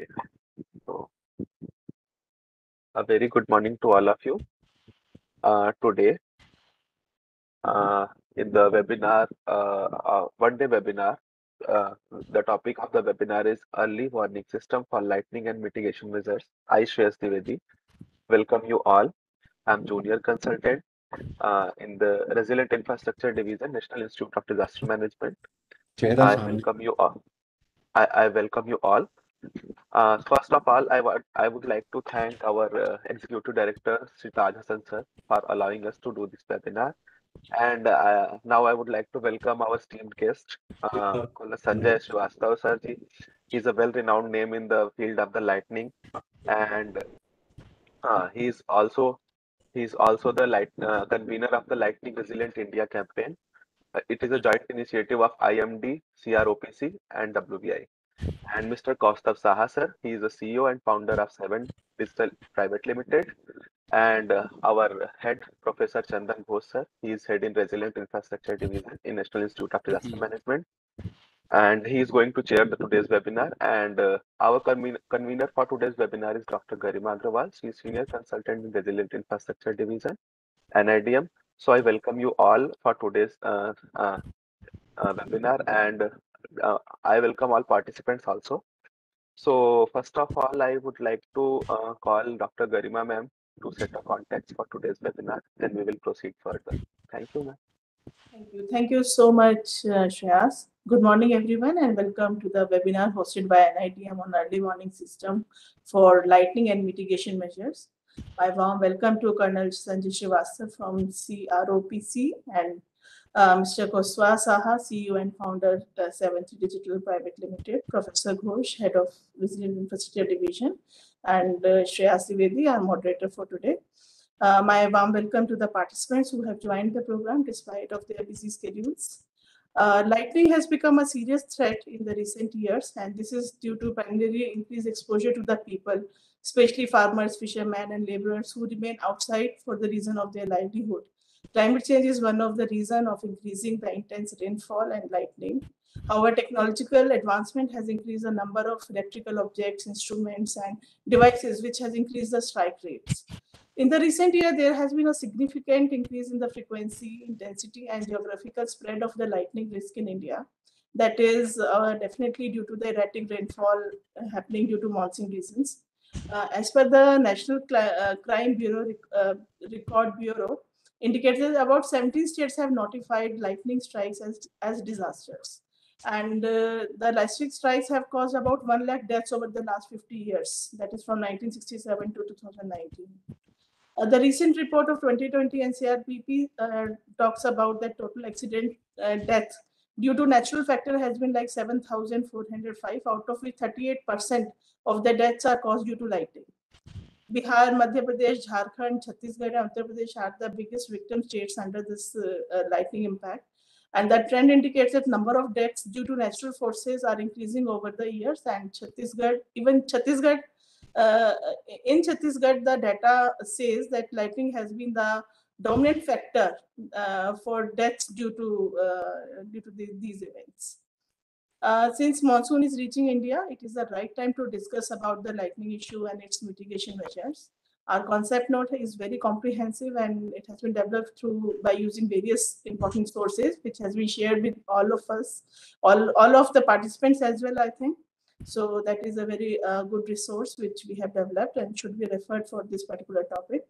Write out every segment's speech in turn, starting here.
Okay. So, a very good morning to all of you. Uh, today, uh, in the webinar, uh, uh, one day webinar, uh, the topic of the webinar is early warning system for lightning and mitigation measures. I, Shreyas Dwivedi, welcome you all. I'm junior consultant uh, in the Resilient Infrastructure Division, National Institute of Disaster Management. I welcome you all. I, I welcome you all. Uh, first of all, I would I would like to thank our uh, executive director, Sri Taj Hassan sir, for allowing us to do this webinar. And uh, now I would like to welcome our esteemed guest, uh, Sanjay Srivastav sir. He's a well-renowned name in the field of the lightning, and uh, he's also he's also the light, uh, convener of the Lightning Resilient India campaign. Uh, it is a joint initiative of IMD, CROPC, and WBI and Mr. Kaustav Saha sir. He is the CEO and founder of Seven Digital Private Limited. And uh, our head, Professor Chandan Ghosh sir. He is head in Resilient Infrastructure Division in National Institute of Disaster mm-hmm. Management. And he is going to chair the today's webinar. And uh, our conven convener for today's webinar is Dr. Garima Agrawal. She is senior consultant in Resilient Infrastructure Division, NIDM. So I welcome you all for today's uh, uh, uh webinar and uh, I welcome all participants also. So first of all, I would like to uh, call Dr. Garima ma'am to set a context for today's webinar, then we will proceed further. Thank you, ma'am. Thank you. Thank you so much, uh, Shreyas. Good morning, everyone, and welcome to the webinar hosted by NIDM on early warning system for lightning and mitigation measures. My warm welcome to Colonel Sanjay Srivastav from CROPC and uh, Mr. Kaustav Saha, CEO and founder, uh, Seventh Digital Private Limited, Professor Ghosh, Head of Resilient Infrastructure Division, and uh, Shreya Sivedi, our moderator for today. Uh, my warm welcome to the participants who have joined the program despite of their busy schedules. Uh, lightning has become a serious threat in the recent years, and this is due to primarily increased exposure to the people, especially farmers, fishermen, and laborers who remain outside for the reason of their livelihood. Climate change is one of the reasons of increasing the intense rainfall and lightning. However, technological advancement has increased the number of electrical objects, instruments, and devices, which has increased the strike rates. In the recent year, there has been a significant increase in the frequency, intensity, and geographical spread of the lightning risk in India. That is uh, definitely due to the erratic rainfall uh, happening due to monsoon reasons. Uh, as per the National Cl uh, Crime Bureau uh, Record Bureau, indicates that about 17 states have notified lightning strikes as, as disasters. And uh, the lightning strikes have caused about 1 lakh deaths over the last 50 years, that is from 1967 to 2019. Uh, the recent report of 2020 NCRB uh, talks about that total accident uh, death due to natural factor has been like 7,405, out of which 38% of the deaths are caused due to lightning. Bihar, Madhya Pradesh, Jharkhand, Chhattisgarh, and Uttar Pradesh are the biggest victim states under this uh, uh, lightning impact. And that trend indicates that number of deaths due to natural forces are increasing over the years. And Chhattisgarh, even Chhattisgarh, uh, in Chhattisgarh, the data says that lightning has been the dominant factor uh, for deaths due to uh, due to the, these events. Uh, since monsoon is reaching India, it is the right time to discuss about the lightning issue and its mitigation measures. Our concept note is very comprehensive and it has been developed through by using various important sources, which has been shared with all of us, all, all of the participants as well, I think. So that is a very uh, good resource which we have developed and should be referred for this particular topic.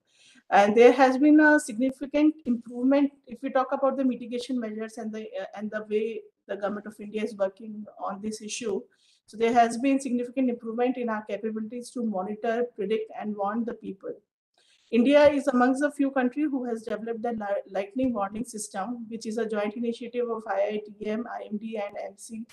And there has been a significant improvement if we talk about the mitigation measures and the uh, and the way the government of India is working on this issue. So there has been significant improvement in our capabilities to monitor, predict, and warn the people. India is amongst the few countries who has developed the lightning warning system, which is a joint initiative of IITM, IMD, and MC,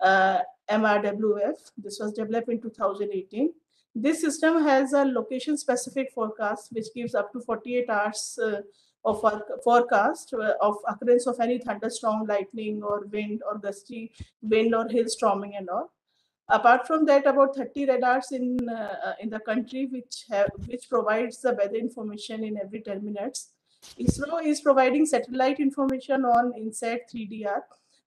uh, MRWF. This was developed in 2018. This system has a location-specific forecast, which gives up to 48 hours uh, of forecast uh, of occurrence of any thunderstorm, lightning, or wind, or gusty wind, or hail storming, and all. Apart from that, about 30 radars in uh, in the country which have which provides the weather information in every 10 minutes. ISRO is providing satellite information on INSAT 3DR,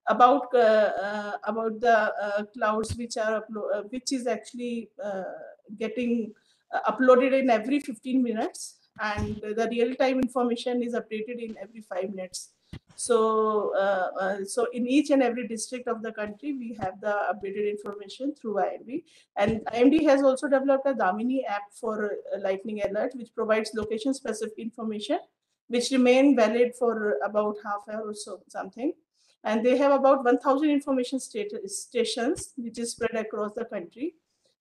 about uh, uh, about the uh, clouds which are uplo- which is actually getting uh, uploaded in every 15 minutes and the real time information is updated in every 5 minutes. So uh, uh so in each and every district of the country we have the updated information through imd and imd has also developed a damini app for uh, lightning alert which provides location specific information which remain valid for about half hour or so something. And they have about 1000 information stations which is spread across the country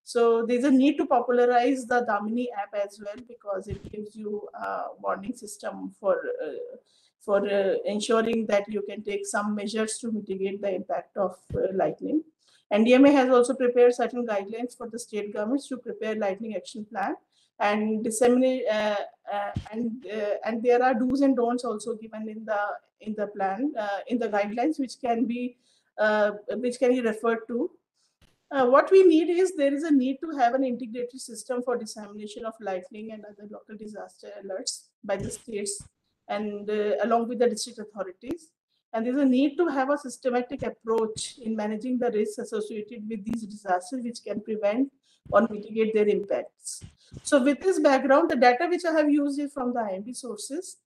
so there's a need to popularize the damini app as well because it gives you a warning system for uh, for uh, ensuring that you can take some measures to mitigate the impact of uh, lightning. Ndma has also prepared certain guidelines for the state governments to prepare lightning action plan. And disseminate uh, uh, and uh, and there are do's and don'ts also given in the in the plan in the guidelines which can be which can be referred to uh, what we need is there is a need to have an integrated system for dissemination of lightning and other local disaster alerts by the states and uh, along with the district authorities. And there's a need to have a systematic approach in managing the risks associated with these disasters, which can prevent or mitigate their impacts. So with this background, the data which I have used is from the IMD sources.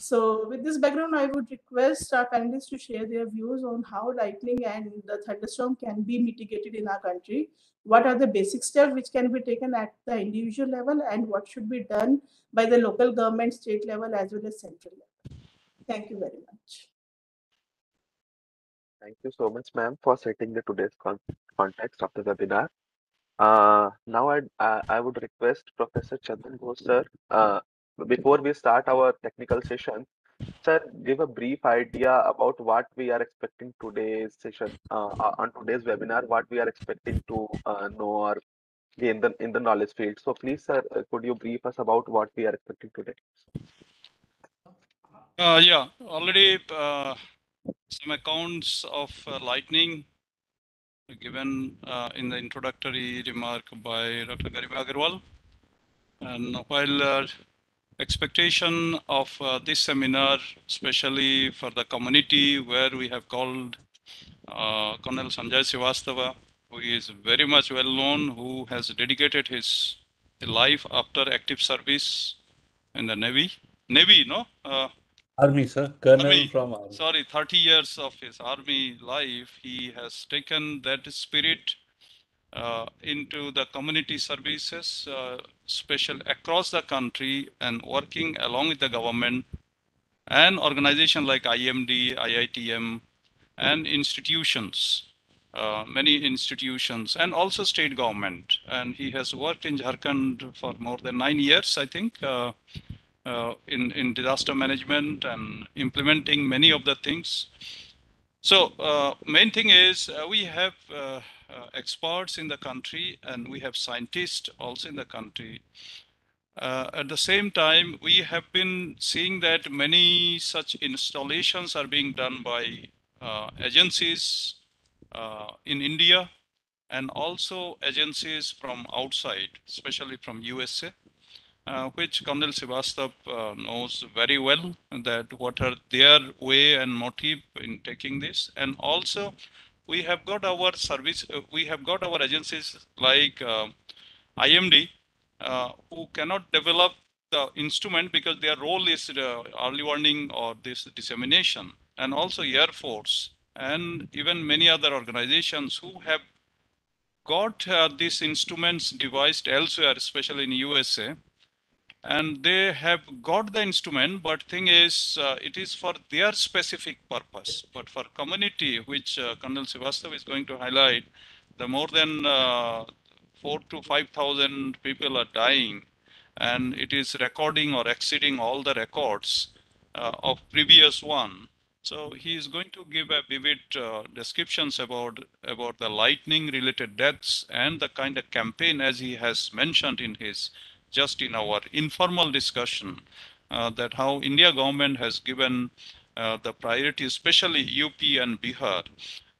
So with this background, I would request our panelists to share their views on how lightning and the thunderstorm can be mitigated in our country. What are the basic steps which can be taken at the individual level and what should be done by the local government, state level, as well as central level. Thank you very much. Thank you so much, ma'am, for setting the today's con context of the webinar. Uh, now I'd, uh, I would request Professor Chandan Ghosh, sir, uh, before we start our technical session, sir, give a brief idea about what we are expecting today's session, uh, uh, on today's webinar, what we are expecting to uh, know or in the in the knowledge field. So please, sir, could you brief us about what we are expecting today? yeah, already some accounts of lightning given uh, in the introductory remark by Dr. Garima Agarwal. And while uh, expectation of uh, this seminar, especially for the community where we have called uh, Colonel Sanjay Srivastava, who is very much well known, who has dedicated his life after active service in the Navy. Navy, no? Uh, Army, sir. Colonel army. from Army. Sorry, 30 years of his Army life, he has taken that spirit uh, into the community services, uh, special across the country and working along with the government and organization like IMD, IITM, and institutions, uh, many institutions, and also state government. And he has worked in Jharkhand for more than nine years, I think. Uh, uh, in, in disaster management and implementing many of the things. So uh, main thing is uh, we have uh, uh, experts in the country and we have scientists also in the country. Uh, at the same time, we have been seeing that many such installations are being done by agencies in India and also agencies from outside, especially from USA uh, which Colonel Srivastav uh, knows very well that what are their way and motive in taking this. And also we have got our service, uh, we have got our agencies like uh, IMD uh, who cannot develop the instrument because their role is uh, early warning or this dissemination and also Air Force and even many other organizations who have got uh, these instruments devised elsewhere, especially in USA, and they have got the instrument but thing is uh, it is for their specific purpose. But for community which uh, colonel is going to highlight the more than uh, 4 to 5000 people are dying and it is recording or exceeding all the records uh, of previous one. So he is going to give a vivid uh, descriptions about about the lightning related deaths and the kind of campaign as he has mentioned in his just in our informal discussion uh, that how India government has given uh, the priority, especially UP and Bihar.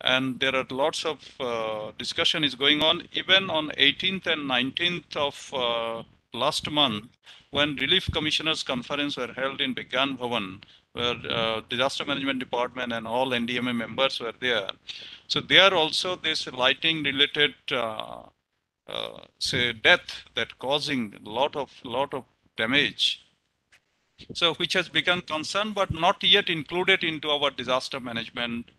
And there are lots of uh, discussion is going on even on 18th and 19th of uh, last month when relief commissioners conference were held in Vigyan Bhavan where uh, disaster management department and all NDMA members were there. So there also this lighting related uh, uh, say death that causing a lot of lot of damage. So which has become concern, but not yet included into our disaster management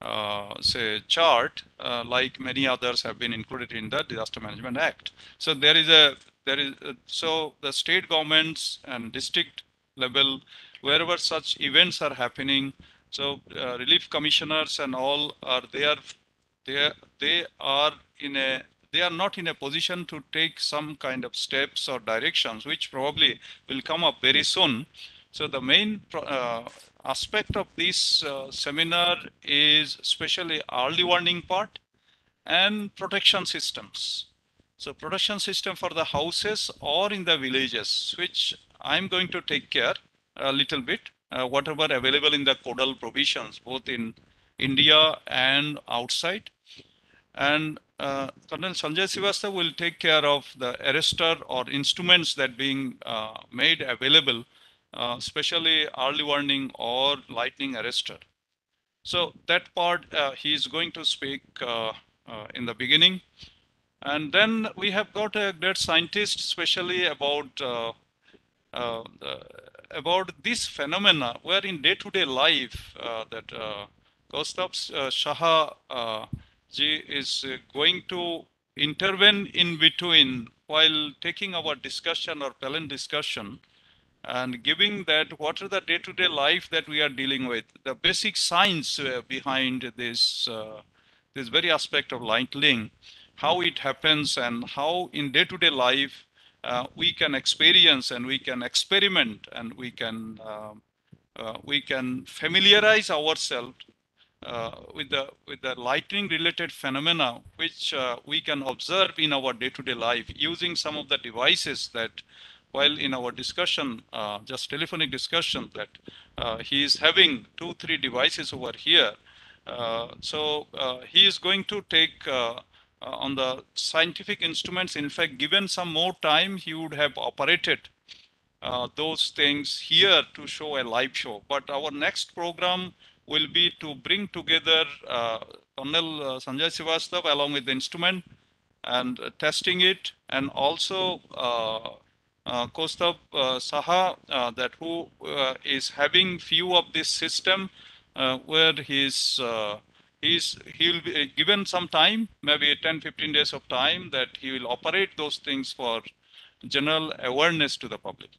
uh, say chart, uh, like many others have been included in the Disaster Management Act. So there is a there is a, so the state governments and district level, wherever such events are happening, so uh, relief commissioners and all are there. They they are in a they are not in a position to take some kind of steps or directions, which probably will come up very soon. So the main uh, aspect of this uh, seminar is especially early warning part and protection systems. So protection system for the houses or in the villages, which I'm going to take care a little bit, uh, whatever available in the codal provisions, both in India and outside. And uh, Colonel Sanjay Srivastava will take care of the arrestor or instruments that being uh, made available uh, especially early warning or lightning arrestor. So that part uh, he is going to speak uh, in the beginning. And then we have got a great scientist, especially about about this phenomena, where in day-to-day -day life that uh, Kaustav Shah ji is going to intervene in between while taking our discussion or panel discussion and giving that what are the day-to-day -day life that we are dealing with, the basic science uh, behind this, uh, this very aspect of lightning, how it happens and how in day-to-day -day life uh, we can experience and we can experiment and we can, um, uh, we can familiarize ourselves uh, with the with the lightning related phenomena which uh, we can observe in our day-to-day -day life using some of the devices that while in our discussion, uh, just telephonic discussion, that uh, he is having two, three devices over here. Uh, so uh, he is going to take on the scientific instruments. In fact, given some more time, he would have operated those things here to show a live show. But our next program will be to bring together Colonel Sanjay Srivastava along with the instrument and testing it and also uh, Kaustav uh, Saha uh, that who is having few of this system where he's he's he'll be given some time maybe 10 15 days of time that he will operate those things for general awareness to the public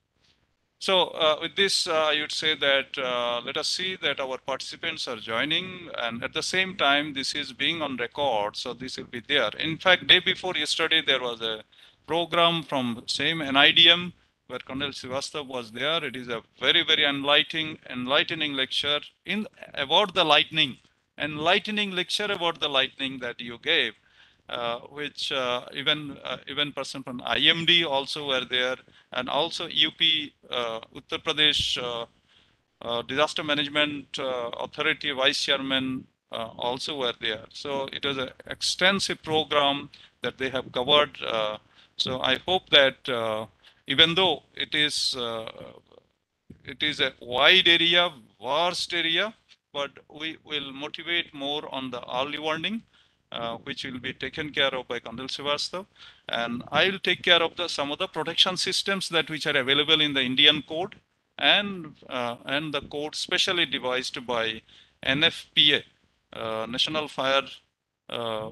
so uh, with this uh, i would say that uh, let us see that our participants are joining and at the same time this is being on record so this will be there in fact day before yesterday there was a program from same NIDM where Colonel Srivastava was there. It is a very, very enlightening, enlightening lecture in about the lightning, enlightening lecture about the lightning that you gave, which uh, even uh, even person from IMD also were there, and also UP uh, Uttar Pradesh uh, uh, Disaster Management Authority Vice Chairman also were there. So it was an extensive program that they have covered so I hope that uh, even though it is uh, it is a wide area, vast area, but we will motivate more on the early warning, uh, which will be taken care of by Colonel Srivastava. And I will take care of the, some of the protection systems that which are available in the Indian code and, uh, and the code specially devised by NFPA, uh, National Fire uh,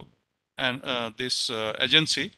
and this agency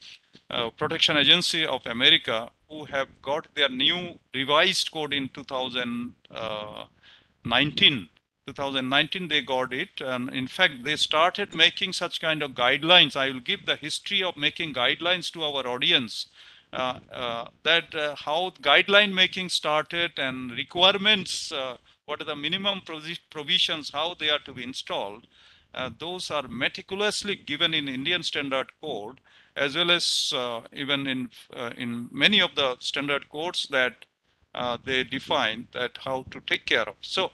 uh, Protection Agency of America, who have got their new revised code in 2019. Uh, 2019 they got it. And in fact they started making such kind of guidelines. I will give the history of making guidelines to our audience uh, uh, that uh, how guideline making started and requirements uh, what are the minimum provisions how they are to be installed. Uh, those are meticulously given in indian standard code as well as uh, even in in many of the standard codes that they define that how to take care of. So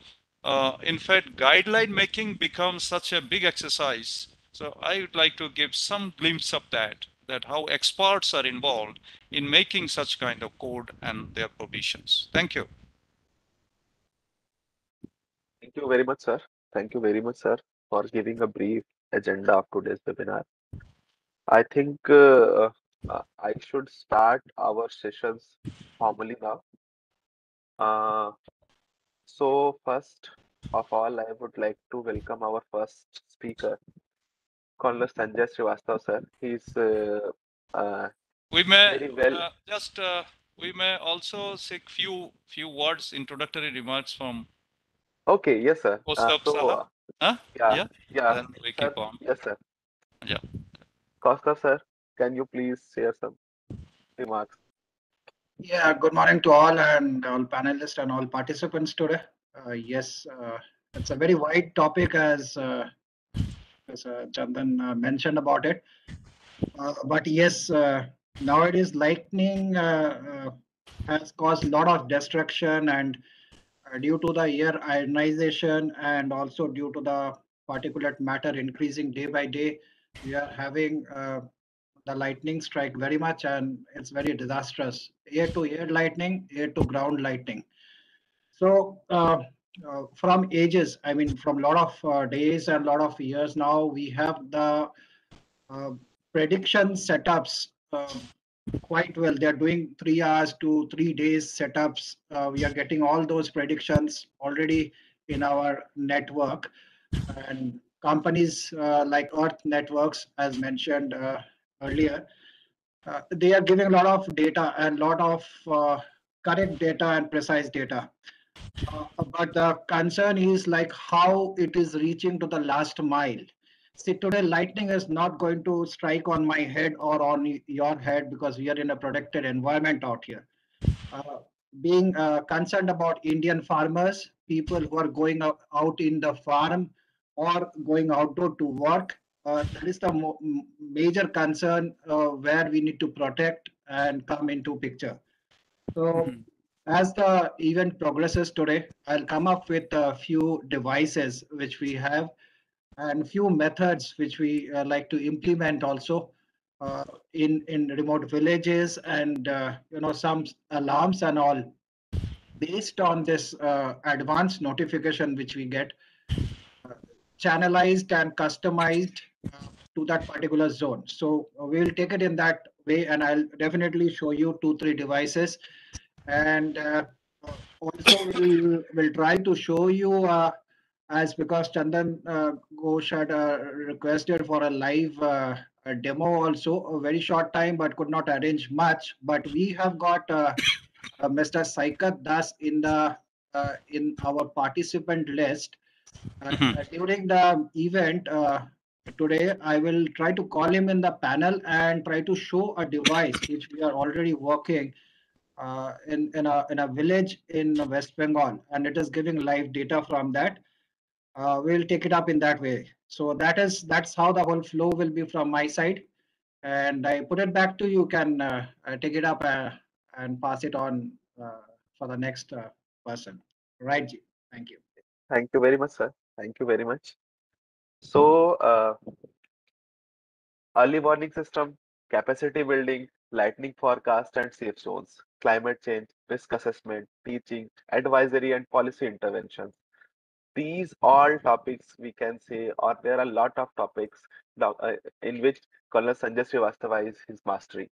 in fact, guideline making becomes such a big exercise. So I would like to give some glimpse of that, that how experts are involved in making such kind of code and their provisions. Thank you. Thank you very much, sir. Thank you very much, sir, for giving a brief agenda of today's webinar. I think uh, uh, I should start our sessions formally now. Uh, so first of all, I would like to welcome our first speaker, Colonel Sanjay Srivastava, sir. He's uh, uh, We may well. uh, just uh, we may also seek few few words introductory remarks from Okay, yes, sir. Uh, Kaustubh so, uh, Huh? yeah, Yeah? yeah, then we sir. keep on. Yes, sir. Yeah. Costa, sir, can you please share some remarks? Yeah, good morning to all and all panelists and all participants today. Uh, yes, uh, it's a very wide topic as uh, as uh, Chandan uh, mentioned about it. Uh, but yes, nowadays lightning has caused a lot of destruction and due to the air ionization and also due to the particulate matter increasing day by day, we are having the lightning strike very much and it's very disastrous. Air to air lightning air to ground lightning. So uh, uh, from ages i mean from a lot of uh, days and a lot of years now we have the uh, prediction setups uh, quite well. They're doing three hours to three days setups. Uh, we are getting all those predictions already in our network. And companies like earth networks as mentioned earlier, uh, they are giving a lot of data and lot of uh, correct data and precise data. Uh, but the concern is like how it is reaching to the last mile. See, today lightning is not going to strike on my head or on your head because we are in a protected environment out here. Uh, being uh, concerned about Indian farmers, people who are going out, out in the farm or going outdoor to work, uh, that is the mo- major concern uh, where we need to protect and come into picture. So Mhm. as the event progresses today, I'll come up with a few devices which we have and few methods which we uh, like to implement also uh, in in remote villages and uh, you know some alarms and all based on this uh, advanced notification which we get channelized and customized to that particular zone. So uh, we will take it in that way, and I'll definitely show you two, three devices, and uh, also we'll will try to show you uh, as because Chandan uh, Ghosh had uh, requested for a live uh, demo also a very short time, but could not arrange much. But we have got uh, uh, Mr. Saikat Das in the uh, in our participant list. Mhm. uh, during the event uh, today, I will try to call him in the panel and try to show a device which we are already working uh, in in a in a village in West Bengal, and it is giving live data from that. Uh, we'll take it up in that way. So that is that's how the whole flow will be from my side, and I put it back to you. Can uh, uh, take it up uh, and pass it on uh, for the next person. Right. Thank you. Thank you very much, sir. Thank you very much. So, uh, early warning system, capacity building, lightning forecast and safe zones, climate change, risk assessment, teaching, advisory and policy interventions. These all topics we can say, or there are a lot of topics uh, in which Colonel Sanjay Srivastava is his mastery.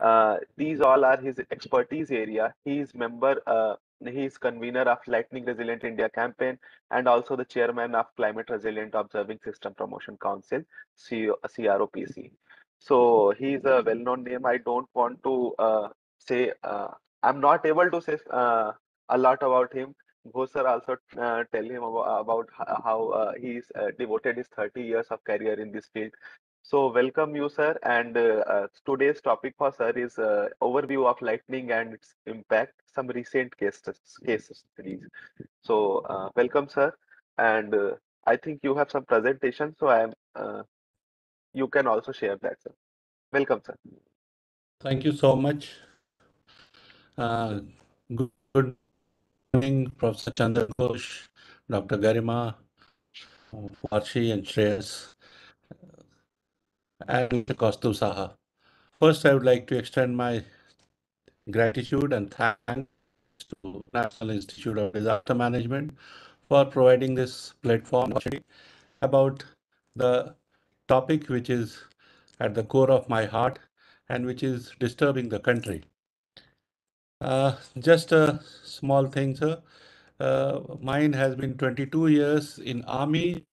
Uh, these all are his expertise area. He is member, uh, he is convener of Lightning Resilient India campaign and also the chairman of Climate Resilient Observing System Promotion Council, CO CROPC. So he is a well-known name. I don't want to uh, say, uh, I'm not able to say uh, a lot about him. Ghosh sir also uh, tell him about, about how uh, he's uh, devoted his 30 years of career in this field. So welcome you, sir. And uh, uh, today's topic for sir is uh, overview of lightning and its impact, some recent cases case studies. So uh, welcome, sir. And uh, I think you have some presentation, so I am. Uh, you can also share that, sir. Welcome, sir. Thank you so much. Good, good morning, Professor Chandan Ghosh, Dr. Garima, Varshi and Shreyas, and Mr. Saha. First, I would like to extend my gratitude and thanks to National Institute of Disaster Management for providing this platform about the topic which is at the core of my heart and which is disturbing the country. Uh, just a small thing, sir. Uh, mine has been 22 years in army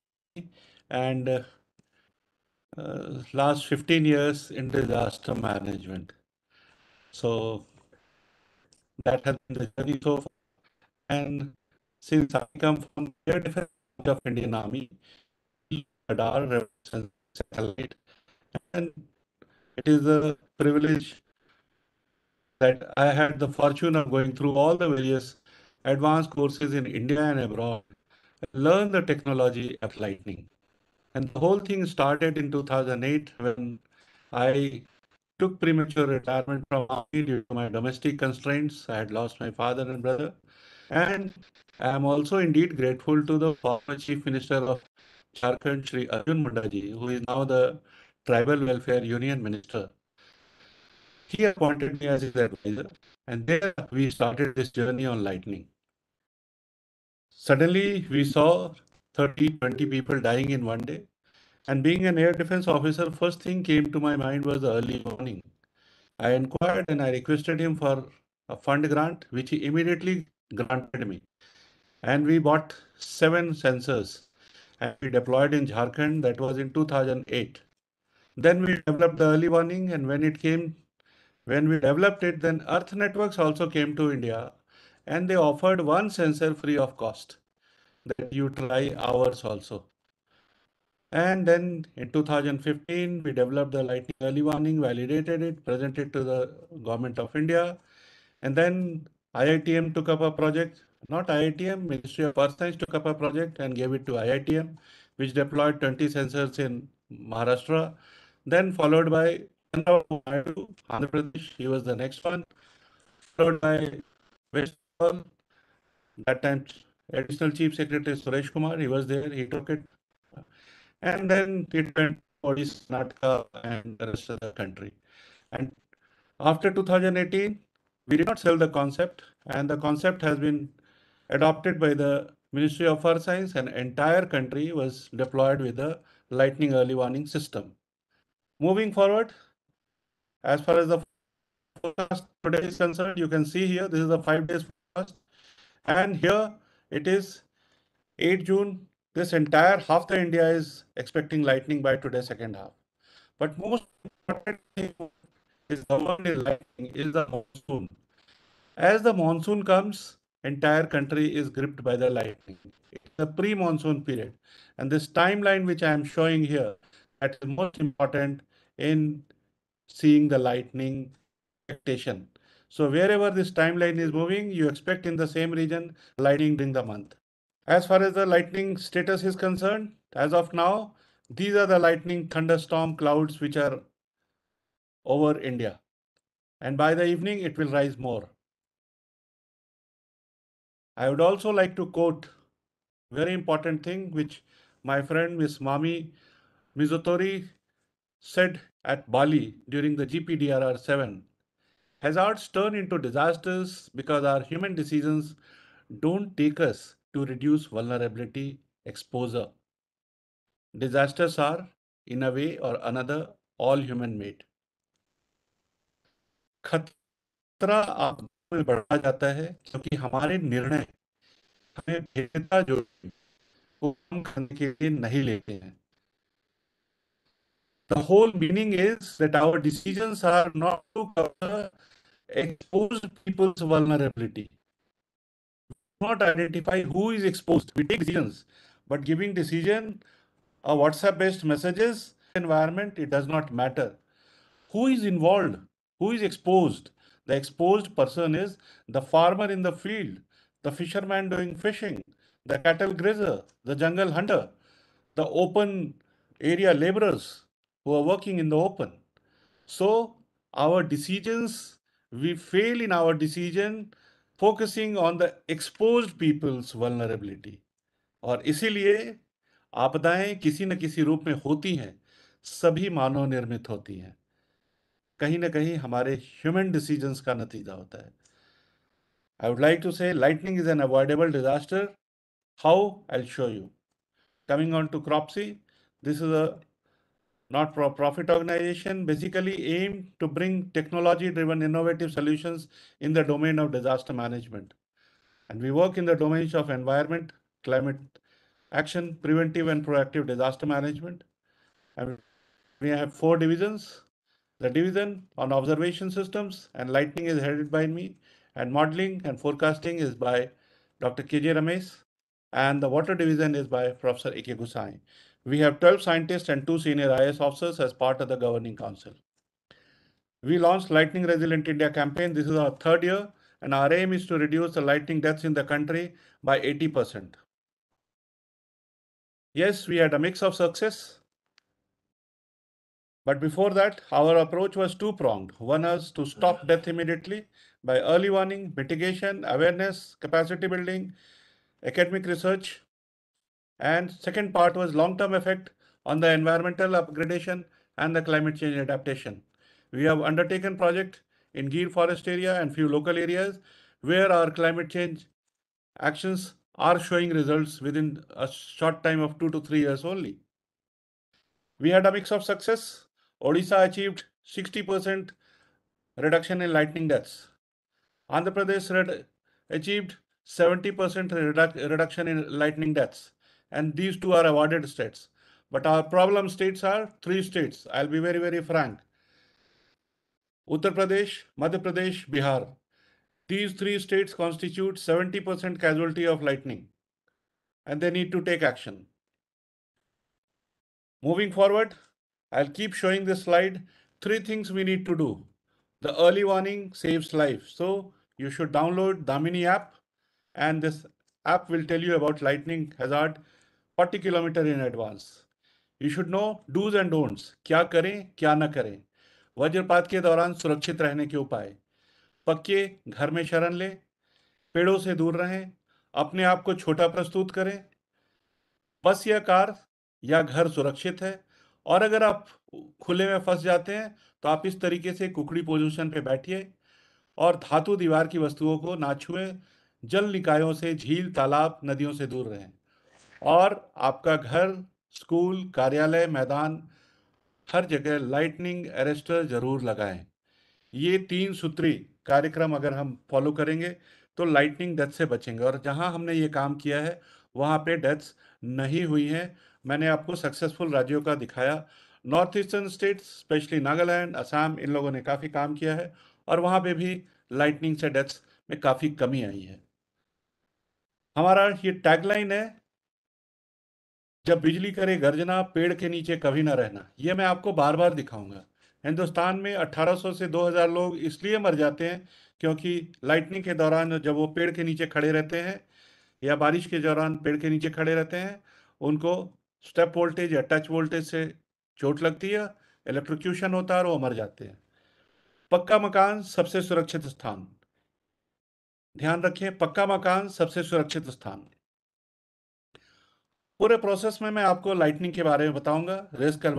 and uh, uh, last 15 years in disaster management. So that has been the journey so far. And since I come from a different of Indian Army, radar satellite, and it is a privilege that I had the fortune of going through all the various advanced courses in India and abroad, learn the technology of lightning. And the whole thing started in 2008 when I took premature retirement from army due to my domestic constraints. I had lost my father and brother. And I am also indeed grateful to the former Chief Minister of Jharkhand, Shri Arjun Mundaji, who is now the Tribal Welfare Union Minister. He appointed me as his advisor, and there we started this journey on lightning. Suddenly, we saw 30, 20 people dying in one day. And being an air defense officer, first thing came to my mind was the early warning. I inquired and I requested him for a fund grant, which he immediately granted me. And we bought seven sensors and we deployed in Jharkhand. That was in 2008. Then we developed the early warning, and when it came when we developed it, then Earth Networks also came to India and they offered one sensor free of cost that you try ours also. And then in 2015, we developed the lightning early warning, validated it, presented to the government of India. And then IITM took up a project, not IITM, Ministry of Earth Science took up a project and gave it to IITM, which deployed 20 sensors in Maharashtra. Then followed by Andhra Pradesh, he was the next one, followed by West Bengal. That time, Additional Chief Secretary Suresh Kumar, he was there, he took it. And then it went Odisha, Karnataka, and the rest of the country. And after 2018, we did not sell the concept, and the concept has been adopted by the Ministry of Earth Science, and entire country was deployed with the lightning early warning system. Moving forward, as far as the forecast today is concerned, you can see here, this is the five days forecast. And here it is 8 June. This entire half the India is expecting lightning by today second half. But most important thing is the one is lightning is the monsoon. As the monsoon comes, entire country is gripped by the lightning. It's the pre-monsoon period. And this timeline which I am showing here, that is most important in seeing the lightning expectation. So wherever this timeline is moving, you expect in the same region lightning during the month. As far as the lightning status is concerned, as of now, these are the lightning thunderstorm clouds which are over India. And by the evening, it will rise more. I would also like to quote very important thing which my friend Miss Mami Mizutori said at Bali during the GPDRR 7. Hazards turn into disasters because our human decisions don't take us to reduce vulnerability exposure. Disasters are, in a way or another, all human made. खतरा आप में बढ़ा जाता है क्योंकि हमारे निर्णय हमें भेदता जो को कम करने के लिए नहीं लेते हैं the whole meaning is that our decisions are not to cover exposed people's vulnerability. Not identify who is exposed. We take decisions, but giving decision a WhatsApp-based messages environment, it does not matter. Who is involved? Who is exposed? The exposed person is the farmer in the field, the fisherman doing fishing, the cattle grazer, the jungle hunter, the open area laborers, who are working in the open. So our decisions, we fail in our decision focusing on the exposed people's vulnerability. और इसीलिए आपदाएँ किसी न किसी रूप में होती हैं सभी मानव निर्मित होती हैं कहीं ना कहीं हमारे ह्यूमन डिसीजंस का नतीजा होता है I would like to say lightning is an avoidable disaster How? I'll show you. Coming on to Cropsy, this is a not for profit organization, basically aimed to bring technology driven innovative solutions in the domain of disaster management. And we work in the domains of environment, climate action, preventive and proactive disaster management. And we have four divisions. The division on observation systems and lightning is headed by me and modeling and forecasting is by Dr. KJ Ramesh and the water division is by Professor Ike Gusai. We have 12 scientists and two senior IS officers as part of the governing council. We launched Lightning Resilient India campaign. This is our third year and our aim is to reduce the lightning deaths in the country by 80%. Yes, we had a mix of success. But before that, our approach was two pronged. One was to stop death immediately by early warning, mitigation, awareness, capacity building, academic research. And second part was long-term effect on the environmental upgradation and the climate change adaptation. We have undertaken project in Gir forest area and few local areas where our climate change actions are showing results within a short time of two to three years only. We had a mix of success. Odisha achieved 60% reduction in lightning deaths. Andhra Pradesh achieved 70% redu reduction in lightning deaths. And these two are awarded states. But our problem states are three states. I'll be very, very frank. Uttar Pradesh, Madhya Pradesh, Bihar. These three states constitute 70% casualty of lightning. And they need to take action. Moving forward, I'll keep showing this slide. Three things we need to do. The early warning saves lives. So you should download Damini app and this app will tell you about lightning hazard 40 kilometre in advance you should know do's and don'ts. क्या करें, क्या ना करें. वज्रपात के दौरान सुरक्षित रहने के उपाय. पक्के घर में शरण लें, पेड़ों से दूर रहें, अपने आप को छोटा प्रस्तुत करें. बस या कार या घर सुरक्षित है. और अगर आप खुले में फंस जाते हैं तो आप इस तरीके से कुकड़ी पोजीशन पे बैठिए और धातु दीवार की वस्तुओं को ना छुएँ. जल निकायों से झील, तालाब, नदियों से दूर रहें। और आपका घर, स्कूल, कार्यालय, मैदान, हर जगह लाइटनिंग अरेस्टर ज़रूर लगाएँ। ये तीन सूत्री कार्यक्रम अगर हम फॉलो करेंगे तो लाइटनिंग डेथ से बचेंगे। और जहाँ हमने ये काम किया है, वहाँ पे डेथ्स नहीं हुई हैं। मैंने आपको सक्सेसफुल राज्यों का दिखाया। North eastern states specially Nagaland Assam इन लोगों ने काफ़ी काम किया है। और वहाँ पे भी लाइटनिंग से डेथ्स में काफ़ी कमी आई है। हमारा ये टैगलाइन है जब बिजली करे गर्जना, पेड़ के नीचे कभी ना रहना। ये मैं आपको बार बार दिखाऊँगा। हिंदुस्तान में 1800 से 2000 लोग इसलिए मर जाते हैं क्योंकि लाइटनिंग के दौरान जब वो पेड़ के नीचे खड़े रहते हैं या बारिश के दौरान पेड़ के नीचे खड़े रहते हैं, उनको स्टेप वोल्टेज या टच वोल्टेज से चोट लगती है इलेक्ट्रिक्यूशन होता है और वो मर जाते हैं। पक्का मकान सबसे सुरक्षित स्थान। ध्यान रखें पक्का मकान सबसे सुरक्षित स्थान। पूरे प्रोसेस में मैं आपको लाइटनिंग के बारे में बताऊँगा रिस्क और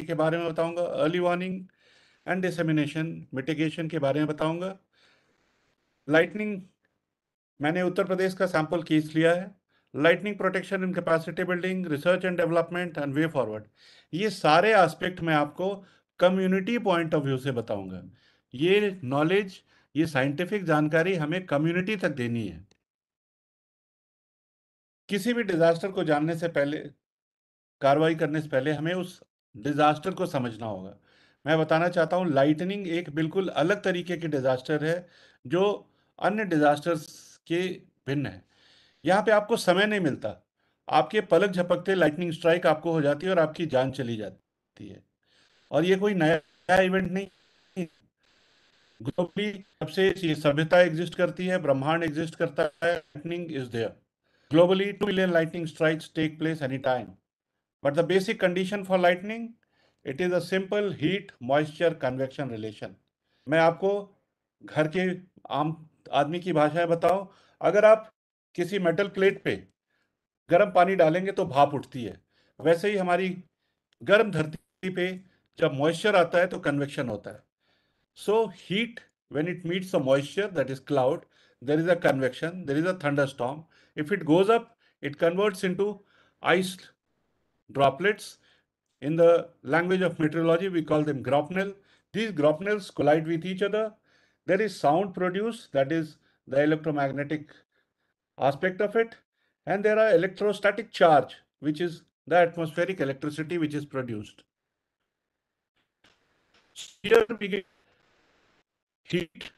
के बारे में बताऊँगा early warning and dissemination mitigation के बारे में बताऊँगा। लाइटनिंग मैंने उत्तर प्रदेश का सैंपल केस लिया है। Lightning protection in capacity building research and development and way forward ये सारे एस्पेक्ट मैं आपको कम्युनिटी पॉइंट ऑफ़ व्यू से बताऊँगा। ये नॉलेज ये साइंटिफिक जानकारी हमें कम्युनिटी तक देनी है। किसी भी डिजास्टर को जानने से पहले, कार्रवाई करने से पहले हमें उस डिजास्टर को समझना होगा। मैं बताना चाहता हूँ लाइटनिंग एक बिल्कुल अलग तरीके की डिजास्टर है, जो अन्य डिजास्टर्स के भिन्न है। यहाँ पे आपको समय नहीं मिलता। आपके पलक झपकते लाइटनिंग स्ट्राइक आपको हो जाती है और आपकी जान चली जाती है। और ये कोई नया इवेंट नहीं ग्लोबली जब से सभ्यता एग्जिस्ट करती है, ब्रह्मांड एग्जिस्ट करता है lightning is there Globally, 2 million lightning strikes take place anytime. But the basic condition for lightning, it is a simple heat, moisture, convection relation. मैं आपको घर के आम आदमी की भाषा में बताऊँ अगर आप किसी मेटल प्लेट पे गर्म पानी डालेंगे तो भाप उठती है वैसे ही हमारी गर्म धरती पे जब मॉइस्चर आता है तो कन्वेक्शन होता है so heat when it meets the moisture that is cloud there is a convection there is a thunderstorm if it goes up it converts into ice droplets. In the language of meteorology, we call them graupel. These graupels collide with each other. There is sound produced, that is the electromagnetic aspect of it. And there are electrostatic charge, which is the atmospheric electricity which is produced. Here we get heat,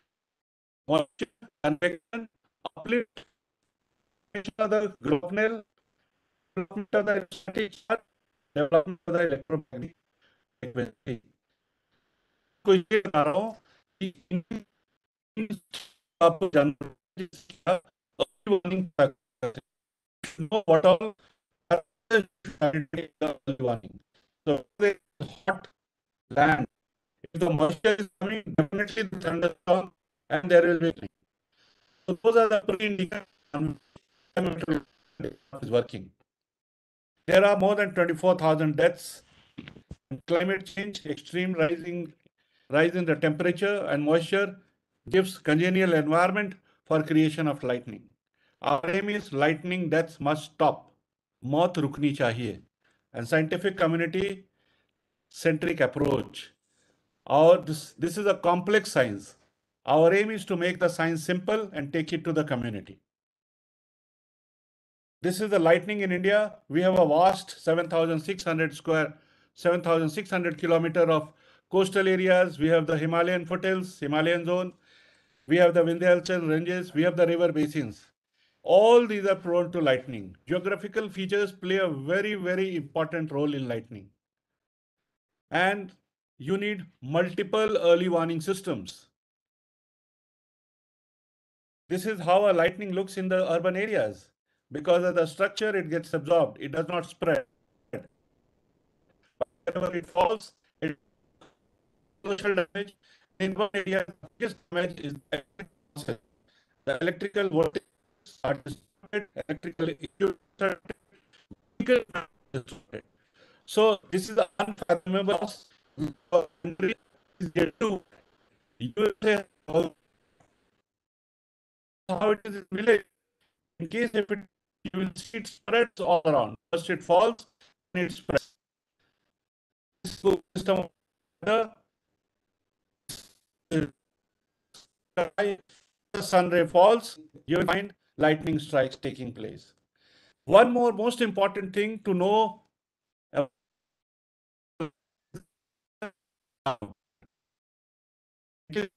moisture, convection, uplift, of the grapnel, development of the electrostatic charge, development of the electromagnetic frequency. को ये बता रहा हूँ कि आपको जानना है what all. So the hot land, if the moisture is coming, definitely the thunderstorm and there will be. So those are the pre-indicators is working. There are more than 24,000 deaths. Climate change, extreme rising, rise in the temperature and moisture gives congenial environment for creation of lightning. Our aim is lightning deaths must stop. मौत रुकनी चाहिए and scientific community centric approach. Our this, this is a complex science. Our aim is to make the science simple and take it to the community. This is the lightning in India. We have a vast 7,600 square, 7,600 kilometer of coastal areas. We have the Himalayan foothills, Himalayan zone. We have the Vindhyachal ranges. We have the river basins. All these are prone to lightning. Geographical features play a very, very important role in lightning. And you need multiple early warning systems. This is how a lightning looks in the urban areas. Because of the structure, it gets absorbed. It does not spread. Wherever it falls, it social damage. In one area, the biggest damage is the electrical the electrical voltage are distorted, electrical distorted. So this is unfathomable loss. country is yet to USA how, how it is in village. In case if it you will see it spreads all around. First it falls, then it spreads. This system of the sun ray falls, you will find lightning strikes taking place. One more most important thing to know type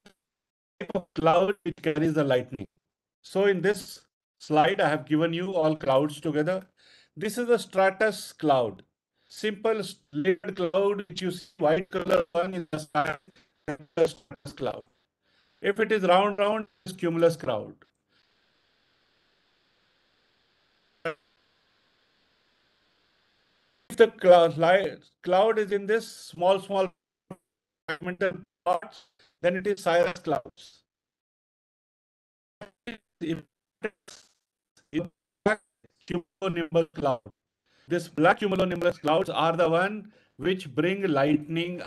of cloud which carries the lightning. So in this slide, I have given you all clouds together. This is a stratus cloud. Simple layered cloud which you see white color one is the sky, stratus cloud. If it is round round, it's cumulus cloud. If the cloud, cloud is in this small, small fragmented parts, then it is cirrus clouds. Cumulonimbus cloud. This black cumulonimbus clouds are the one which bring lightning.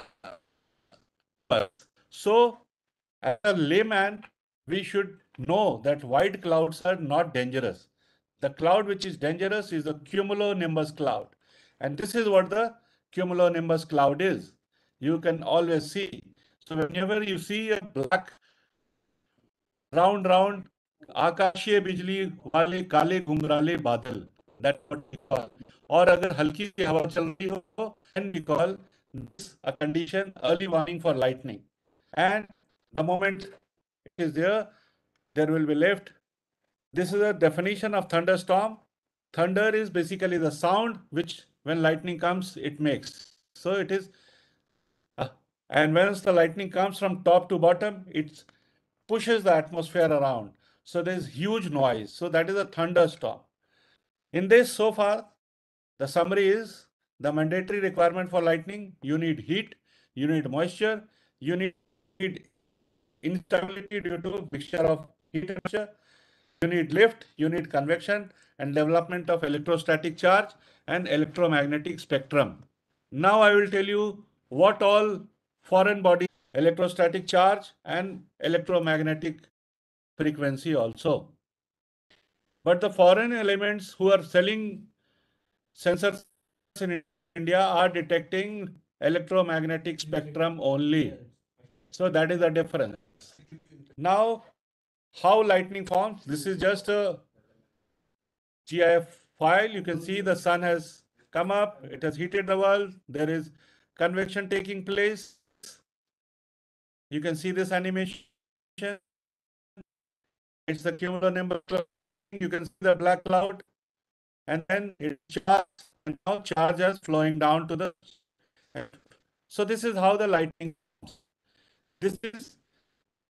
So, as a layman, we should know that white clouds are not dangerous. The cloud which is dangerous is the cumulonimbus cloud. And this is what the cumulonimbus cloud is. You can always see. So whenever you see a black round round आकाशीय बिजली वाले काले घुंघराले बादल that what we call और अगर हल्की सी हवा चल रही हो then we call this a condition early warning for lightning and the moment it is there there will be left this is a definition of thunderstorm thunder is basically the sound which when lightning comes it makes so it is uh, and once the lightning comes from top to bottom it pushes the atmosphere around so there's huge noise so that is a thunderstorm in this so far the summary is the mandatory requirement for lightning you need heat you need moisture you need, instability due to mixture of heat and moisture you need lift, you need convection and development of electrostatic charge and electromagnetic spectrum. Now I will tell you what all foreign body electrostatic charge and electromagnetic frequency also. But the foreign elements who are selling sensors in India are detecting electromagnetic spectrum only. So that is the difference. Now, how lightning forms? This is just a GIF file. You can see the sun has come up, it has heated the world, there is convection taking place. You can see this animation. It's the cumulonimbus. cloud. You can see the black cloud, and then it charges, and now charges flowing down to the. So this is how the lightning. This is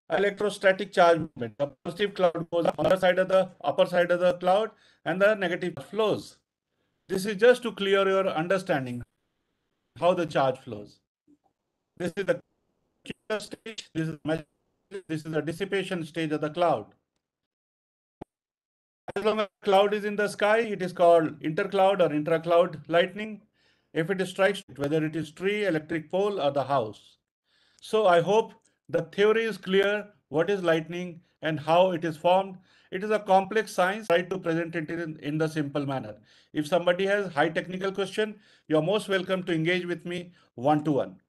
electrostatic charge movement. The positive cloud goes on the other side of the upper side of the cloud, and the negative flows. This is just to clear your understanding how the charge flows. This is the stage. This is this is the dissipation stage of the cloud. As long as cloud is in the sky, it is called intercloud or intracloud lightning. If it strikes, whether it is tree, electric pole, or the house. So I hope the theory is clear. What is lightning and how it is formed? It is a complex science. Try to present it in, in the simple manner. If somebody has high technical question, you're most welcome to engage with me one to one.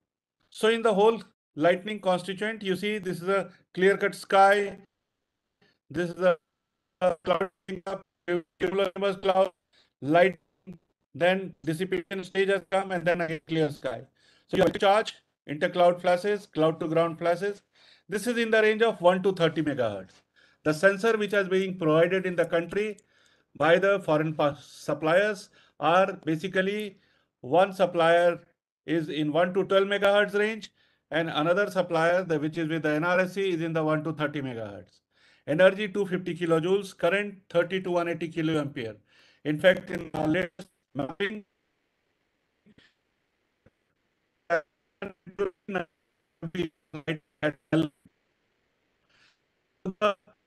So in the whole lightning constituent, you see this is a clear-cut sky. This is a cloud up, cumulonimbus cloud, light, then dissipation stage has come, and then a clear sky. So you have charge intercloud flashes, cloud to ground flashes. This is in the range of 1 to 30 megahertz. The sensor which is being provided in the country by the foreign suppliers are basically one supplier is in 1 to 12 megahertz range and another supplier the, which is with the NRSC is in the 1 to 30 megahertz. Energy 250 kilojoules, current 30 to 180 kiloampere. In fact, in our latest mapping,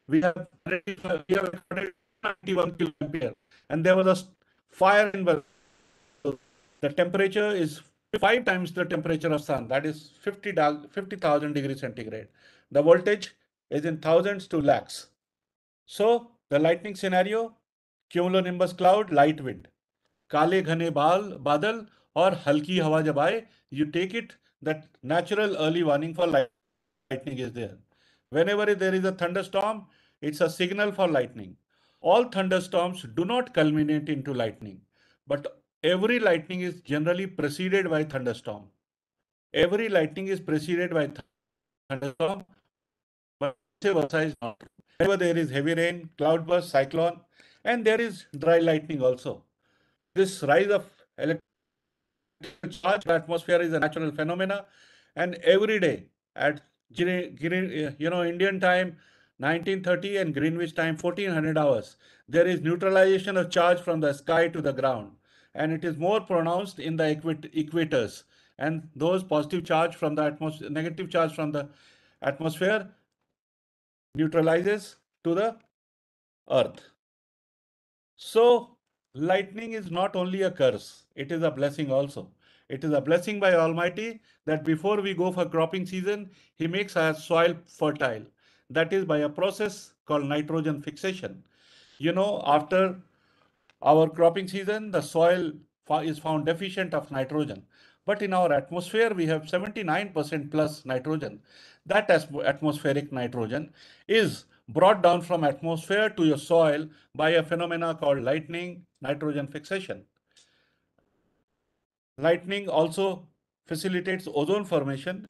we have have 91 kiloampere, and there was a fire in the temperature is five times the temperature of sun. That is 50,000 50, degrees centigrade. The voltage is in thousands to lakhs. So the lightning scenario, cumulonimbus cloud, light wind. Kale ghane bal, badal or halki hawa jab aaye, you take it that natural early warning for lightning is there. Whenever there is a thunderstorm, it's a signal for lightning. All thunderstorms do not culminate into lightning, but every lightning is generally preceded by thunderstorm. Every lightning is preceded by thunderstorm, versa. Whenever there is heavy rain, cloudburst, cyclone, and there is dry lightning also. This rise of electric charge atmosphere is a natural phenomena, and every day at you know Indian time 1930 and Greenwich time 1400 hours, there is neutralization of charge from the sky to the ground and it is more pronounced in the equators and those positive charge from the atmosphere, negative charge from the atmosphere neutralizes to the earth. So lightning is not only a curse, it is a blessing also. It is a blessing by Almighty that before we go for cropping season, He makes our soil fertile. That is by a process called nitrogen fixation. You know, after our cropping season, the soil is found deficient of nitrogen. But in our atmosphere, we have 79% plus nitrogen. That atmospheric nitrogen is brought down from atmosphere to your soil by a phenomena called lightning nitrogen fixation. Lightning also facilitates ozone formation,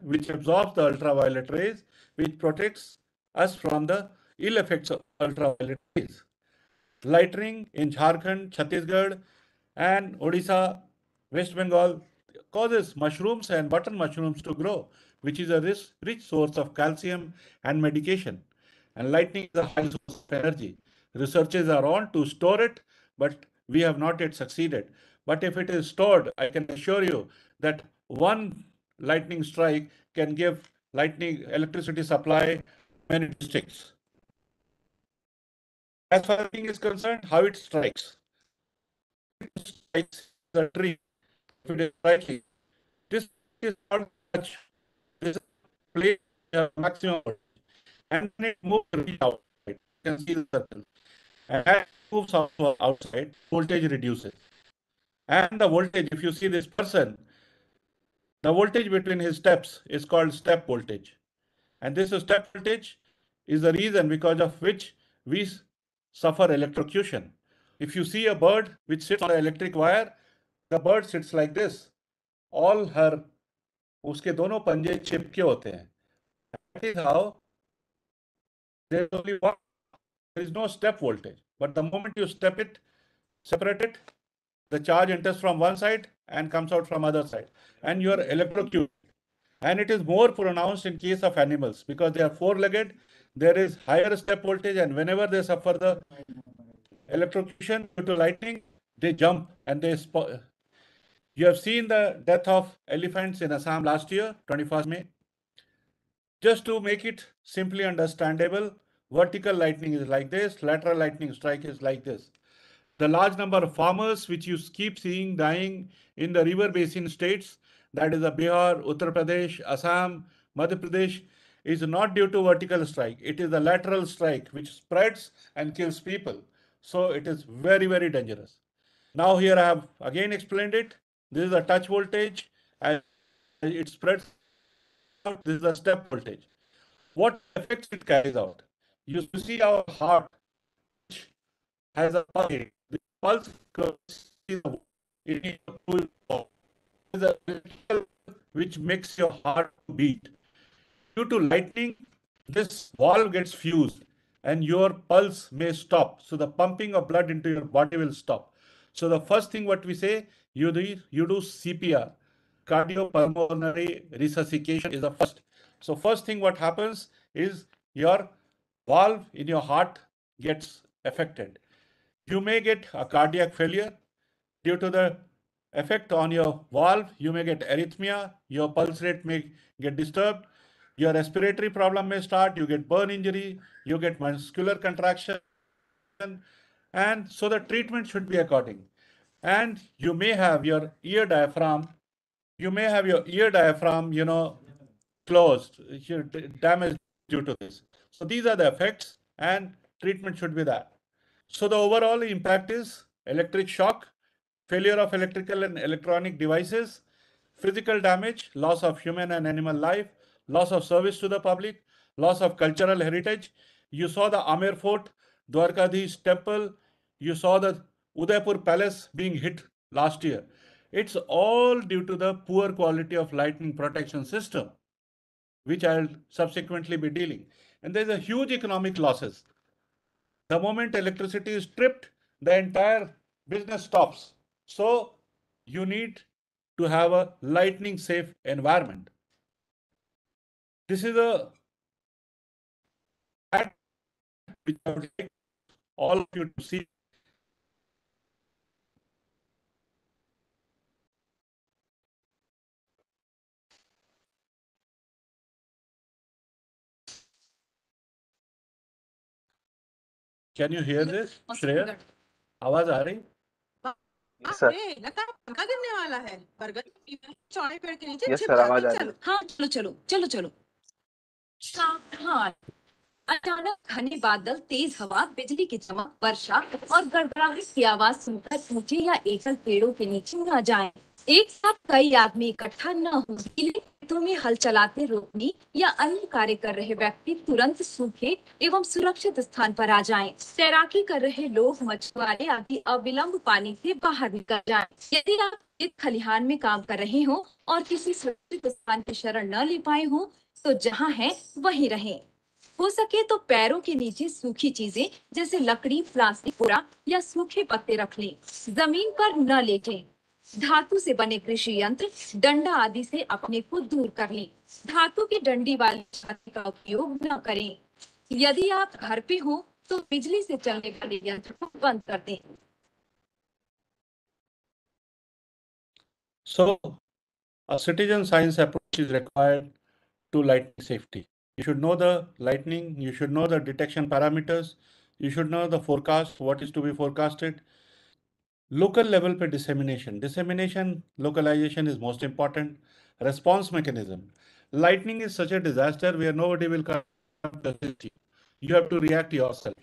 which absorbs the ultraviolet rays, which protects us from the ill effects of ultraviolet rays lightning in Jharkhand, Chhattisgarh, and Odisha, West Bengal causes mushrooms and button mushrooms to grow, which is a rich, rich source of calcium and medication. And lightning is a high source of energy. Researchers are on to store it, but we have not yet succeeded. But if it is stored, I can assure you that one lightning strike can give lightning electricity supply many districts. As far as lightning is concerned, how it strikes. It strikes the tree is striking. This is not much. This play uh, maximum and it moves reach out. You can see the. And as it moves outside, voltage reduces. And the voltage, if you see this person, the voltage between his steps is called step voltage. And this step voltage is the reason because of which we suffer electrocution. If you see a bird which sits on an electric wire, the bird sits like this. All her, उसके दोनों पंजे चिपके होते हैं. That is how there is only one, there is no step voltage. But the moment you step it, separate it, the charge enters from one side and comes out from other side. And you are electrocuted. And it is more pronounced in case of animals because they are four-legged. There is higher step voltage and whenever they suffer the electrocution due to lightning, they jump and they you have seen the death of elephants in Assam last year, 21st May. Just to make it simply understandable, vertical lightning is like this, lateral lightning strike is like this. The large number of farmers which you keep seeing dying in the river basin states, that is the Bihar, Uttar Pradesh, Assam, Madhya Pradesh, is not due to vertical strike. It is the lateral strike which spreads and kills people. So it is very, very dangerous. Now here I have again explained it. This is a touch voltage and it spreads out. This is a step voltage. What effects it carries out? You see our heart has a pulse. The pulse it is a which makes your heart beat. Due to lightning, this valve gets fused and your pulse may stop. So the pumping of blood into your body will stop. So the first thing what we say, you do, you do CPR, cardiopulmonary resuscitation is the first. So first thing what happens is your valve in your heart gets affected. You may get a cardiac failure due to the effect on your valve. You may get arrhythmia. Your pulse rate may get disturbed. Your respiratory problem may start. You get burn injury. You get muscular contraction. And so the treatment should be according and you may have your ear diaphragm, you may have your ear diaphragm, you know, closed, damaged due to this. So these are the effects and treatment should be that. So the overall impact is electric shock, failure of electrical and electronic devices, physical damage, loss of human and animal life, loss of service to the public, loss of cultural heritage. You saw the Amer Fort, Dwarkadhish temple, you saw the Udaipur Palace being hit last year. It's all due to the poor quality of lightning protection system, which I'll subsequently be dealing. And there's a huge economic losses. The moment electricity is stripped, the entire business stops. So you need to have a lightning safe environment. This is a which I would like all of you to see Can you hear this, Shreya? आवाज़ आ रही? Yes, है पंखा गिरने वाला है। बरगद चौड़े पेड़ के नीचे Yes, sir, आवाज़ आ रही हाँ। चलो। चलो चलो चलो सावधान अचानक घने बादल तेज हवा बिजली की चमक वर्षा और गड़गड़ाहट की आवाज़ सुनकर ऊँचे या एकल पेड़ों के नीचे न जाएँ। एक साथ कई आदमी इकट्ठा न हो खेतों में हल चलाते रोकनी या अन्य कार्य कर रहे व्यक्ति तुरंत सूखे एवं सुरक्षित स्थान पर आ जाएँ। तैराकी कर रहे लोग मछुआरे आदि अविलंब पानी से बाहर निकल जाएँ। यदि आप एक खलिहान में काम कर रहे हो और किसी सुरक्षित स्थान की शरण न ले पाए हो तो जहाँ है, वही रहें। हो सके तो पैरों के नीचे सूखी चीज़ें, जैसे लकड़ी, प्लास्टिक पूरा या सूखे पत्ते रख लें ज़मीन पर न लेटें धातु से बने कृषि यंत्र डंडा आदि से अपने को दूर कर लें धातु की डंडी वाली छाती का उपयोग न करें यदि आप घर पे हो तो बिजली से चलने वाले यंत्र को बंद कर दें So, a citizen science approach is required to lightning safety. You should know the lightning, you should know the detection parameters, you should know the forecast, what is to be forecasted. Local level per dissemination. Dissemination, localization is most important. Response mechanism. Lightning is such a disaster where nobody will come you. Have to react yourself.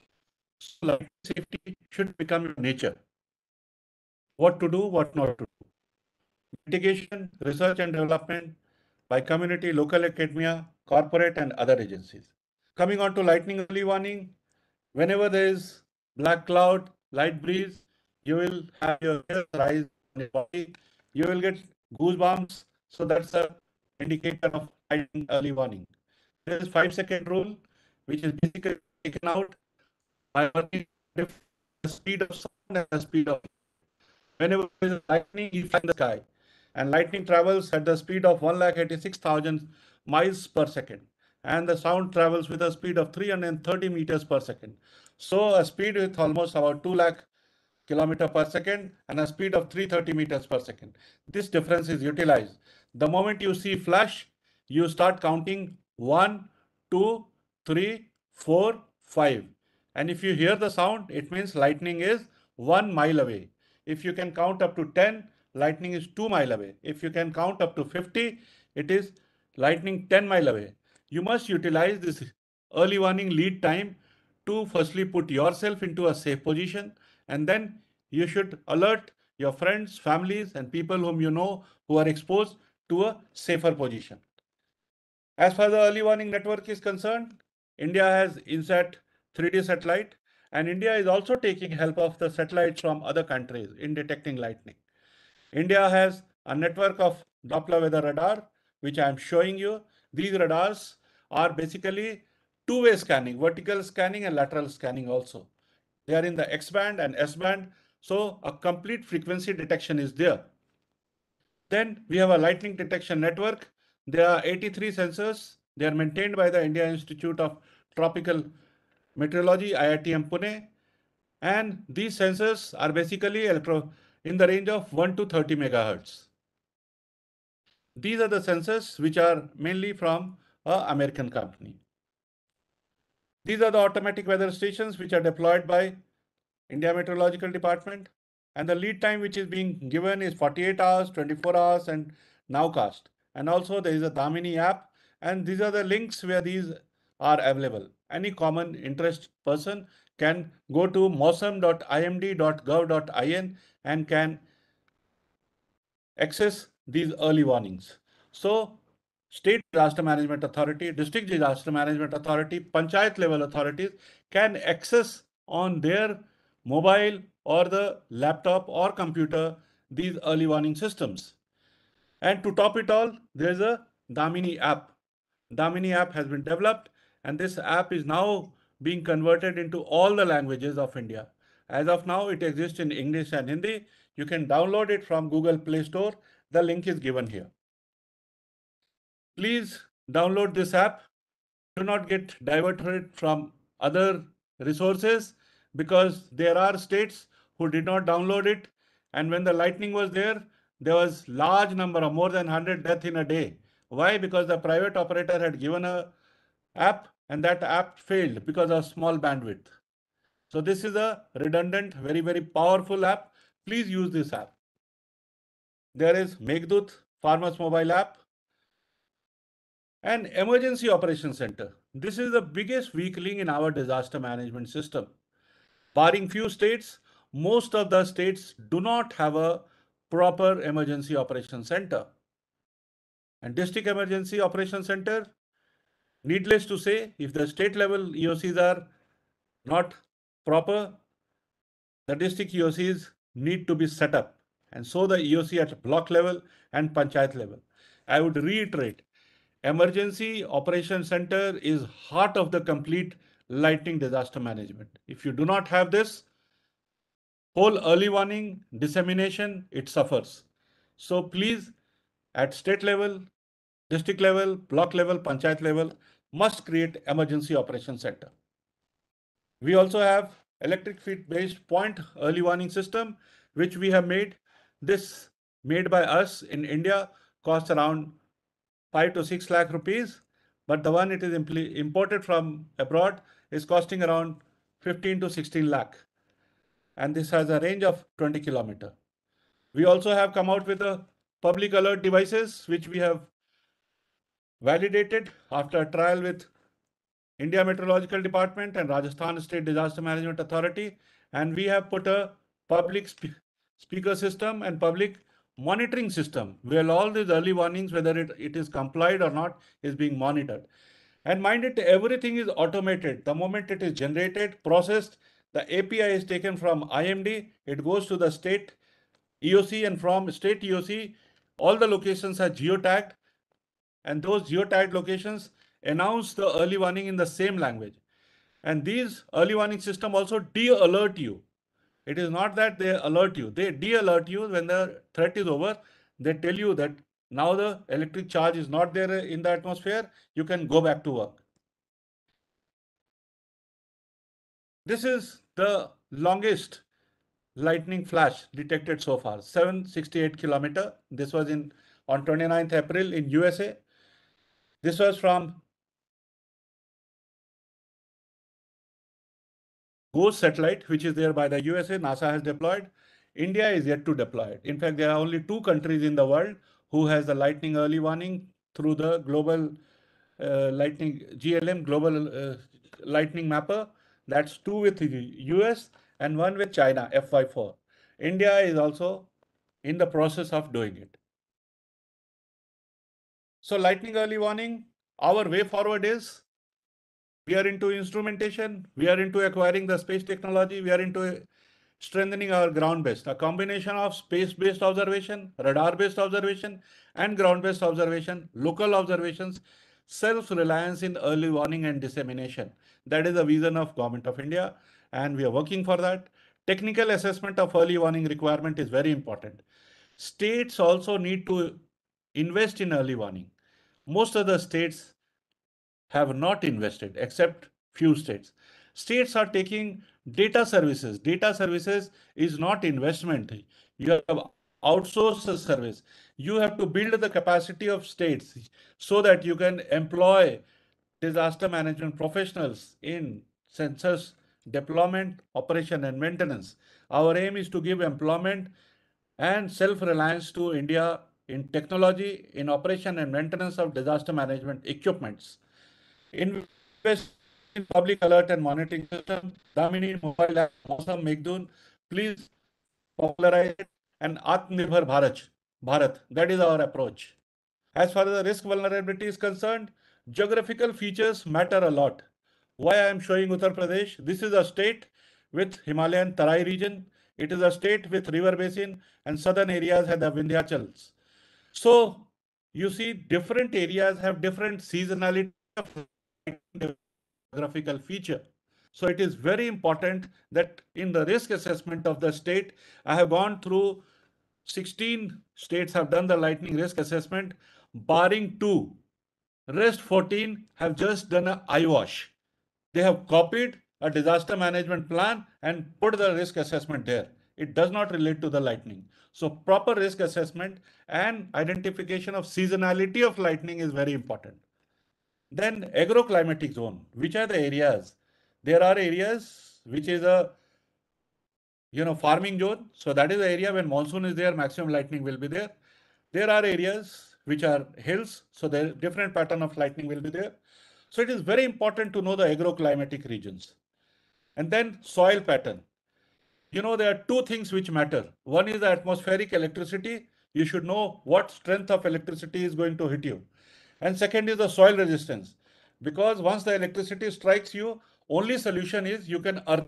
So safety should become your nature. What to do, what not to do. Mitigation, research and development by community, local academia, corporate and other agencies. Coming on to lightning early warning, whenever there is black cloud, light breeze, you will have your hair rise on your body, you will get goosebumps. So that's a indicator of early warning. There is five second rule, which is basically taken out by working the speed of sound and the speed of whenever there is lightning, you find the sky. And lightning travels at the speed of 1,86,000 miles per second. And the sound travels with a speed of 330 meters per second. So a speed with almost about 2 lakh kilometer per second and a speed of 330 meters per second. This difference is utilized. The moment you see flash, you start counting one, two, three, four, five. And if you hear the sound, it means lightning is one mile away. If you can count up to 10, lightning is two mile away. If you can count up to 50, it is lightning 10 mile away. You must utilize this early warning lead time to firstly put yourself into a safe position and then you should alert your friends, families, and people whom you know who are exposed to a safer position. As far as the early warning network is concerned, India has INSAT 3D satellite, and India is also taking help of the satellites from other countries in detecting lightning. India has a network of Doppler weather radar, which I am showing you. These radars are basically two-way scanning, vertical scanning and lateral scanning also. They are in the X band and S band. So a complete frequency detection is there. Then we have a lightning detection network. There are 83 sensors. They are maintained by the India Institute of Tropical Meteorology, IITM Pune. And these sensors are basically electro in the range of 1 to 30 megahertz. These are the sensors which are mainly from a American company. These are the automatic weather stations which are deployed by India Meteorological Department. And the lead time which is being given is 48 hours, 24 hours, and nowcast. And also there is a Damini app. And these are the links where these are available. Any common interest person can go to mausam.imd.gov.in and can access these early warnings. So state disaster management authority, district disaster management authority, panchayat level authorities can access on their mobile or the laptop or computer these early warning systems. And to top it all, there's a Damini app. Damini app has been developed and this app is now being converted into all the languages of India. As of now, it exists in English and Hindi. You can download it from Google Play Store. The link is given here. Please download this app. Do not get diverted from other resources because there are states who did not download it. And when the lightning was there, there was large number of more than 100 deaths in a day. Why? Because the private operator had given a app and that app failed because of small bandwidth. So this is a redundant, very, very powerful app. Please use this app. There is Meghdut, Farmers Mobile app, and Emergency Operation Center. This is the biggest weak link in our disaster management system. Barring few states, most of the states do not have a proper emergency operation center. And district emergency operation center, needless to say, if the state level EOCs are not proper, the district EOCs need to be set up. And so the EOC at block level and panchayat level. I would reiterate, emergency operation center is heart of the complete lightning disaster management. If you do not have this, whole early warning dissemination, it suffers. So please, at state level, district level, block level, panchayat level, must create emergency operation center. We also have electric feed based point early warning system, which we have made. This made by us in India costs around five to six lakh rupees, but the one it is imported from abroad is costing around 15 to 16 lakh. And this has a range of 20 kilometer. We also have come out with a public alert devices, which we have validated after a trial with India Meteorological Department and Rajasthan State Disaster Management Authority. And we have put a public spe- speaker system and public monitoring system where all these early warnings, whether it, it is complied or not, is being monitored. And mind it, everything is automated. The moment it is generated, processed, the API is taken from IMD, it goes to the state EOC, and from state EOC, all the locations are geotagged, and those geotagged locations announce the early warning in the same language. And these early warning system also de-alert you. It is not that they alert you; they de-alert you when the threat is over. They tell you that now the electric charge is not there in the atmosphere. You can go back to work. This is the longest lightning flash detected so far 768 kilometer this was in on 29th april in usa this was from GOES satellite which is there by the usa nasa has deployed india is yet to deploy it in fact there are only two countries in the world who has the lightning early warning through the global uh, lightning glm global uh, lightning mapper that's two with the us and one with China, FY4. India is also in the process of doing it. So lightning early warning, our way forward is we are into instrumentation, we are into acquiring the space technology, we are into strengthening our ground-based, a combination of space-based observation, radar-based observation, and ground-based observation, local observations, self-reliance in early warning and dissemination. That is the vision of Government of India and we are working for that. Technical assessment of early warning requirement is very important. States also need to invest in early warning. Most of the states have not invested except few states. States are taking data services. Data services is not investment. You have outsourced the service. You have to build the capacity of states so that you can employ disaster management professionals in sensors deployment, operation, and maintenance. Our aim is to give employment and self-reliance to India in technology, in operation and maintenance of disaster management equipments. Invest in public alert and monitoring system, Damini mobile app, Mausam Meghdut, please popularize it and Atmanirbhar Bharat, Bharat. That is our approach. As far as the risk vulnerability is concerned, geographical features matter a lot. Why I am showing Uttar Pradesh? This is a state with Himalayan Tarai region. It is a state with river basin and southern areas have the Vindhyachals. So you see different areas have different seasonality geographical feature. So it is very important that in the risk assessment of the state, I have gone through 16 states have done the lightning risk assessment, barring two. Rest 14 have just done a eyewash they have copied a disaster management plan and put the risk assessment there. It does not relate to the lightning. So proper risk assessment and identification of seasonality of lightning is very important. Then agroclimatic zone, which are the areas? There are areas which is a you know farming zone. So that is the area when monsoon is there, maximum lightning will be there. There are areas which are hills, so the different pattern of lightning will be there. So it is very important to know the agroclimatic regions. And then soil pattern. You know, there are two things which matter. One is the atmospheric electricity. You should know what strength of electricity is going to hit you. And second is the soil resistance. Because once the electricity strikes you, only solution is you can earth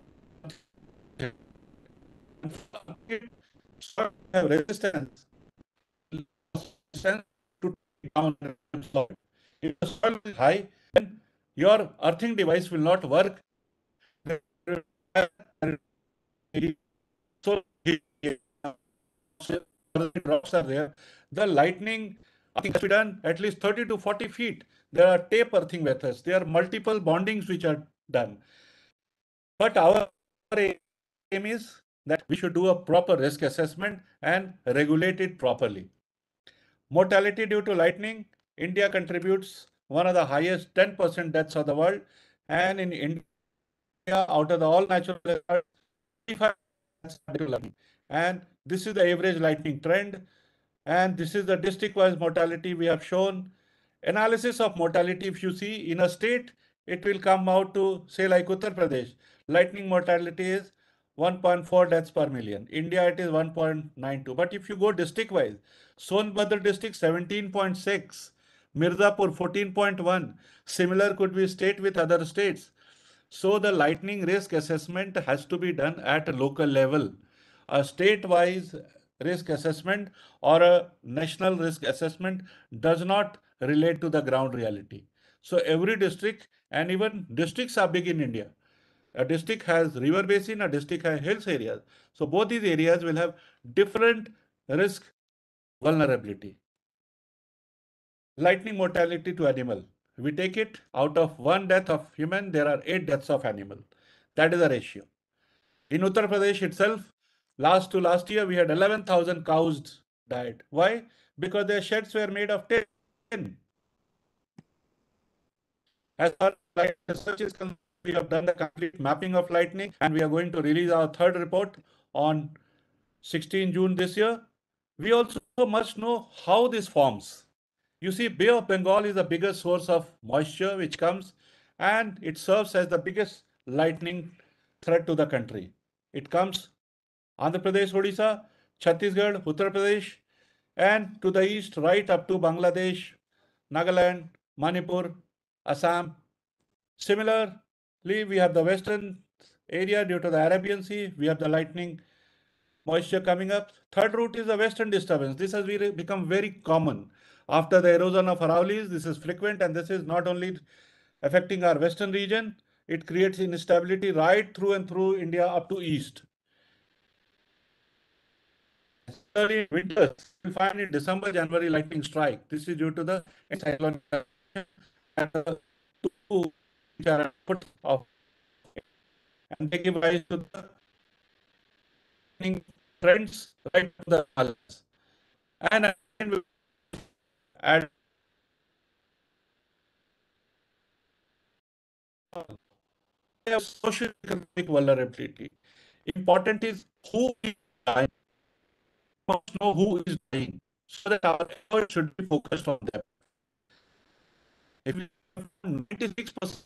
have resistance to down if the soil is high then your earthing device will not work. So drops are there. The lightning I think has to be done at least 30 to 40 feet. There are tape earthing methods. There are multiple bondings which are done. But our aim is that we should do a proper risk assessment and regulate it properly. Mortality due to lightning, India contributes one of the highest 10% deaths of the world. And in India, out of the all natural and this is the average lightning trend. And this is the district-wise mortality we have shown. Analysis of mortality, if you see in a state, it will come out to say like Uttar Pradesh, lightning mortality is 1.4 deaths per million. India, it is 1.92. But if you go district wise, Sonbhadra district 17.6, Mirzapur 14.1. Similar could be state with other states. So the lightning risk assessment has to be done at a local level. A state-wise risk assessment or a national risk assessment does not relate to the ground reality. So every district and even districts are big in India. A district has river basin, a district has hills areas. So both these areas will have different risk vulnerability. Lightning mortality to animal. We take it out of one death of human, there are eight deaths of animal. That is the ratio. In Uttar Pradesh itself, last to last year, we had 11,000 cows died. Why? Because their sheds were made of tin. As far as research is concerned, we have done the complete mapping of lightning and we are going to release our third report on 16 June this year. We also must know how this forms. You see, Bay of Bengal is the biggest source of moisture which comes and it serves as the biggest lightning threat to the country. It comes Andhra Pradesh, Odisha, Chhattisgarh, Uttar Pradesh, and to the east, right up to Bangladesh, Nagaland, Manipur, Assam. Similarly, we have the western area due to the Arabian Sea. We have the lightning moisture coming up. Third route is the western disturbance. This has become very common. After the erosion of Aravallis, this is frequent and this is not only affecting our western region, it creates instability right through and through India up to east. Early winters, we find in December, January lightning strike. This is due to the cyclone and the two which are put off and they give rise to the trends right to the balance. And add social economic vulnerability. Important is who is dying. Must know who is dying so that our effort should be focused on them. If 96%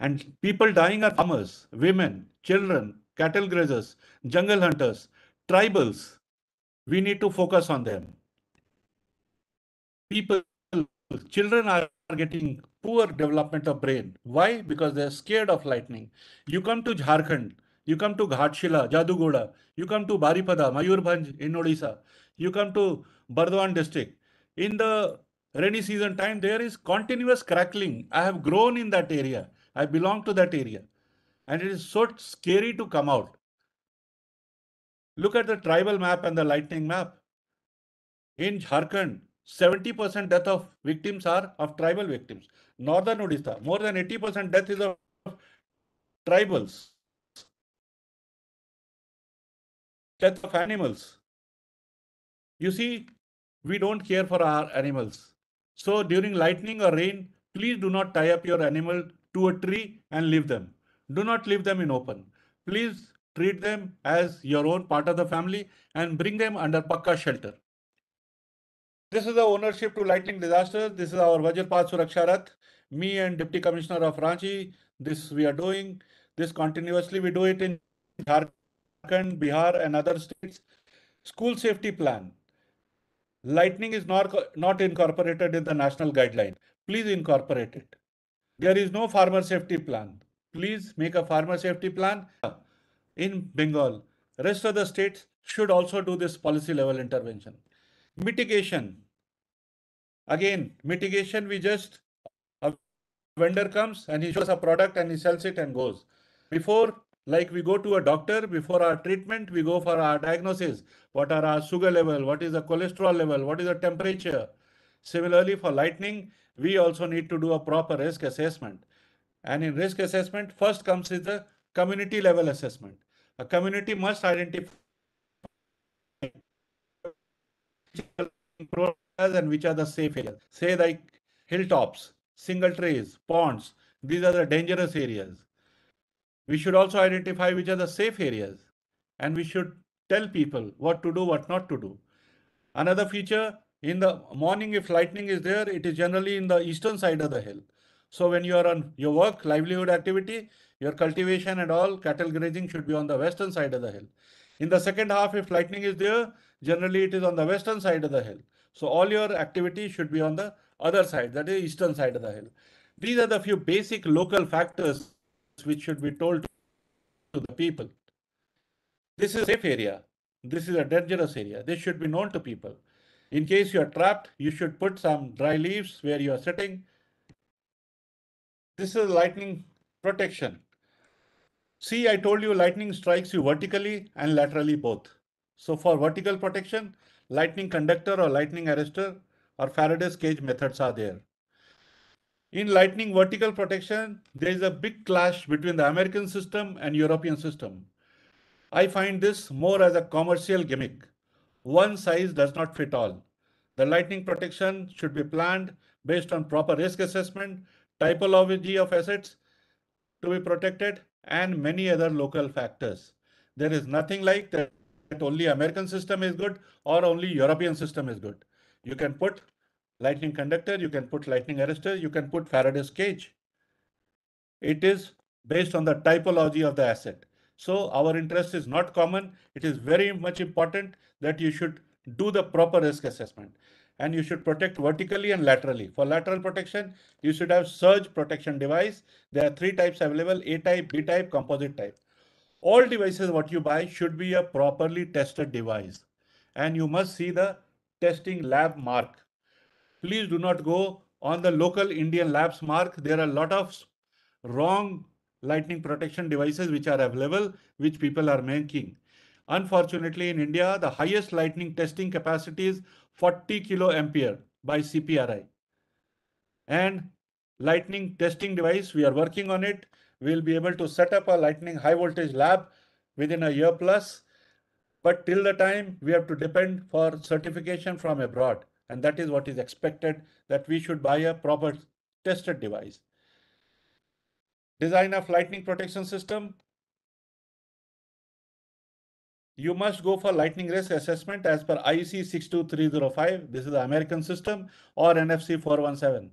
and people dying are farmers, women, children, cattle grazers, jungle hunters, tribals. We need to focus on them. People, children are getting poor development of brain. Why? Because they're scared of lightning. You come to Jharkhand, you come to Ghatshila, Jadugoda, you come to Baripada, Mayurbhanj in Odisha, you come to Burdwan district. In the rainy season time, there is continuous crackling. I have grown in that area. I belong to that area. And it is so scary to come out. Look at the tribal map and the lightning map. In Jharkhand, 70% death of victims are of tribal victims. Northern Odisha, more than 80% death is of tribals. Death of animals. You see, we don't care for our animals. So during lightning or rain, please do not tie up your animal to a tree and leave them. Do not leave them in open. Please treat them as your own part of the family and bring them under Pakka shelter. This is the ownership to lightning disasters. This is our Vajrapat Suraksha Rath. Me and Deputy Commissioner of Ranchi, this we are doing. This continuously we do it in Jharkhand, Bihar and other states. School safety plan. Lightning is not, not incorporated in the national guideline. Please incorporate it. There is no farmer safety plan. Please make a farmer safety plan in Bengal. Rest of the states should also do this policy level intervention. Mitigation. Again, mitigation, we just, a vendor comes and he shows a product and he sells it and goes. Before, like we go to a doctor, before our treatment, we go for our diagnosis. What are our sugar level? What is the cholesterol level? What is the temperature? Similarly, for lightning, we also need to do a proper risk assessment. And in risk assessment, first comes is the community level assessment. A community must identify and which are the safe areas. Say like hilltops, single trees, ponds. These are the dangerous areas. We should also identify which are the safe areas. And we should tell people what to do, what not to do. Another feature, in the morning, if lightning is there, it is generally in the eastern side of the hill. So when you are on your work, livelihood activity, your cultivation and all cattle grazing should be on the western side of the hill. In the second half, if lightning is there, generally it is on the western side of the hill. So all your activity should be on the other side, that is eastern side of the hill. These are the few basic local factors which should be told to the people. This is a safe area. This is a dangerous area. This should be known to people. In case you are trapped, you should put some dry leaves where you are sitting. This is lightning protection. See, I told you lightning strikes you vertically and laterally both. So for vertical protection, lightning conductor or lightning arrestor or Faraday's cage methods are there. In lightning vertical protection, there is a big clash between the American system and European system. I find this more as a commercial gimmick. One size does not fit all. The lightning protection should be planned based on proper risk assessment, typology of assets to be protected, and many other local factors. There is nothing like that only American system is good or only European system is good. You can put lightning conductor, you can put lightning arrestor, you can put Faraday's cage. It is based on the typology of the asset. So our interest is not common. It is very much important that you should do the proper risk assessment and you should protect vertically and laterally. For lateral protection, you should have surge protection device. There are three types available, A type, B type, composite type. All devices what you buy should be a properly tested device. And you must see the testing lab mark. Please do not go on the local Indian labs mark. There are a lot of wrong lightning protection devices which are available, which people are making. Unfortunately, in India, the highest lightning testing capacity is 40 kilo ampere by CPRI. And lightning testing device, we are working on it. We'll be able to set up a lightning high voltage lab within a year plus. But till the time, we have to depend for certification from abroad. And that is what is expected that we should buy a proper tested device. Design of lightning protection system. You must go for lightning risk assessment as per IEC 62305. This is the American system or NFC 417,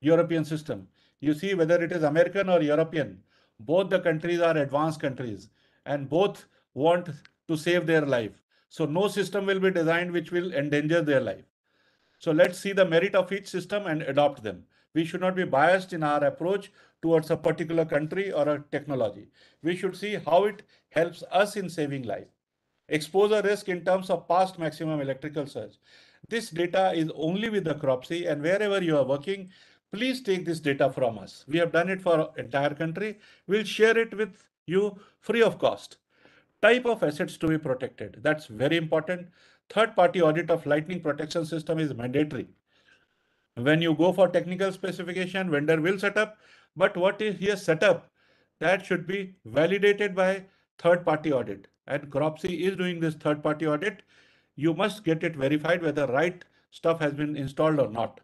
European system. You see whether it is American or European. Both the countries are advanced countries and both want to save their life. So no system will be designed which will endanger their life. So let's see the merit of each system and adopt them. We should not be biased in our approach towards a particular country or a technology. We should see how it helps us in saving life. Exposure risk in terms of past maximum electrical surge. This data is only with the CROPC and wherever you are working, please take this data from us. We have done it for entire country. We'll share it with you free of cost. Type of assets to be protected. That's very important. Third party audit of lightning protection system is mandatory. When you go for technical specification, vendor will set up, but what is here set up, that should be validated by third party audit. And CROPC is doing this third party audit. You must get it verified whether right stuff has been installed or not.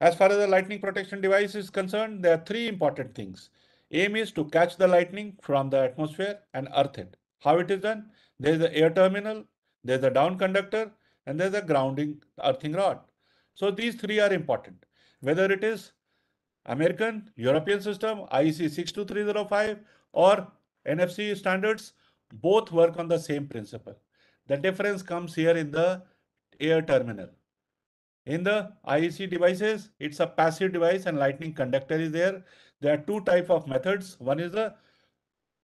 As far as the lightning protection device is concerned, there are three important things. Aim is to catch the lightning from the atmosphere and earth it. How it is done? There is the air terminal, there's a down conductor, and there's a grounding earthing rod. So these three are important. Whether it is American, European system, IEC 62305 or NFC standards, both work on the same principle. The difference comes here in the air terminal. In the IEC devices, it's a passive device and lightning conductor is there. There are two type of methods. One is the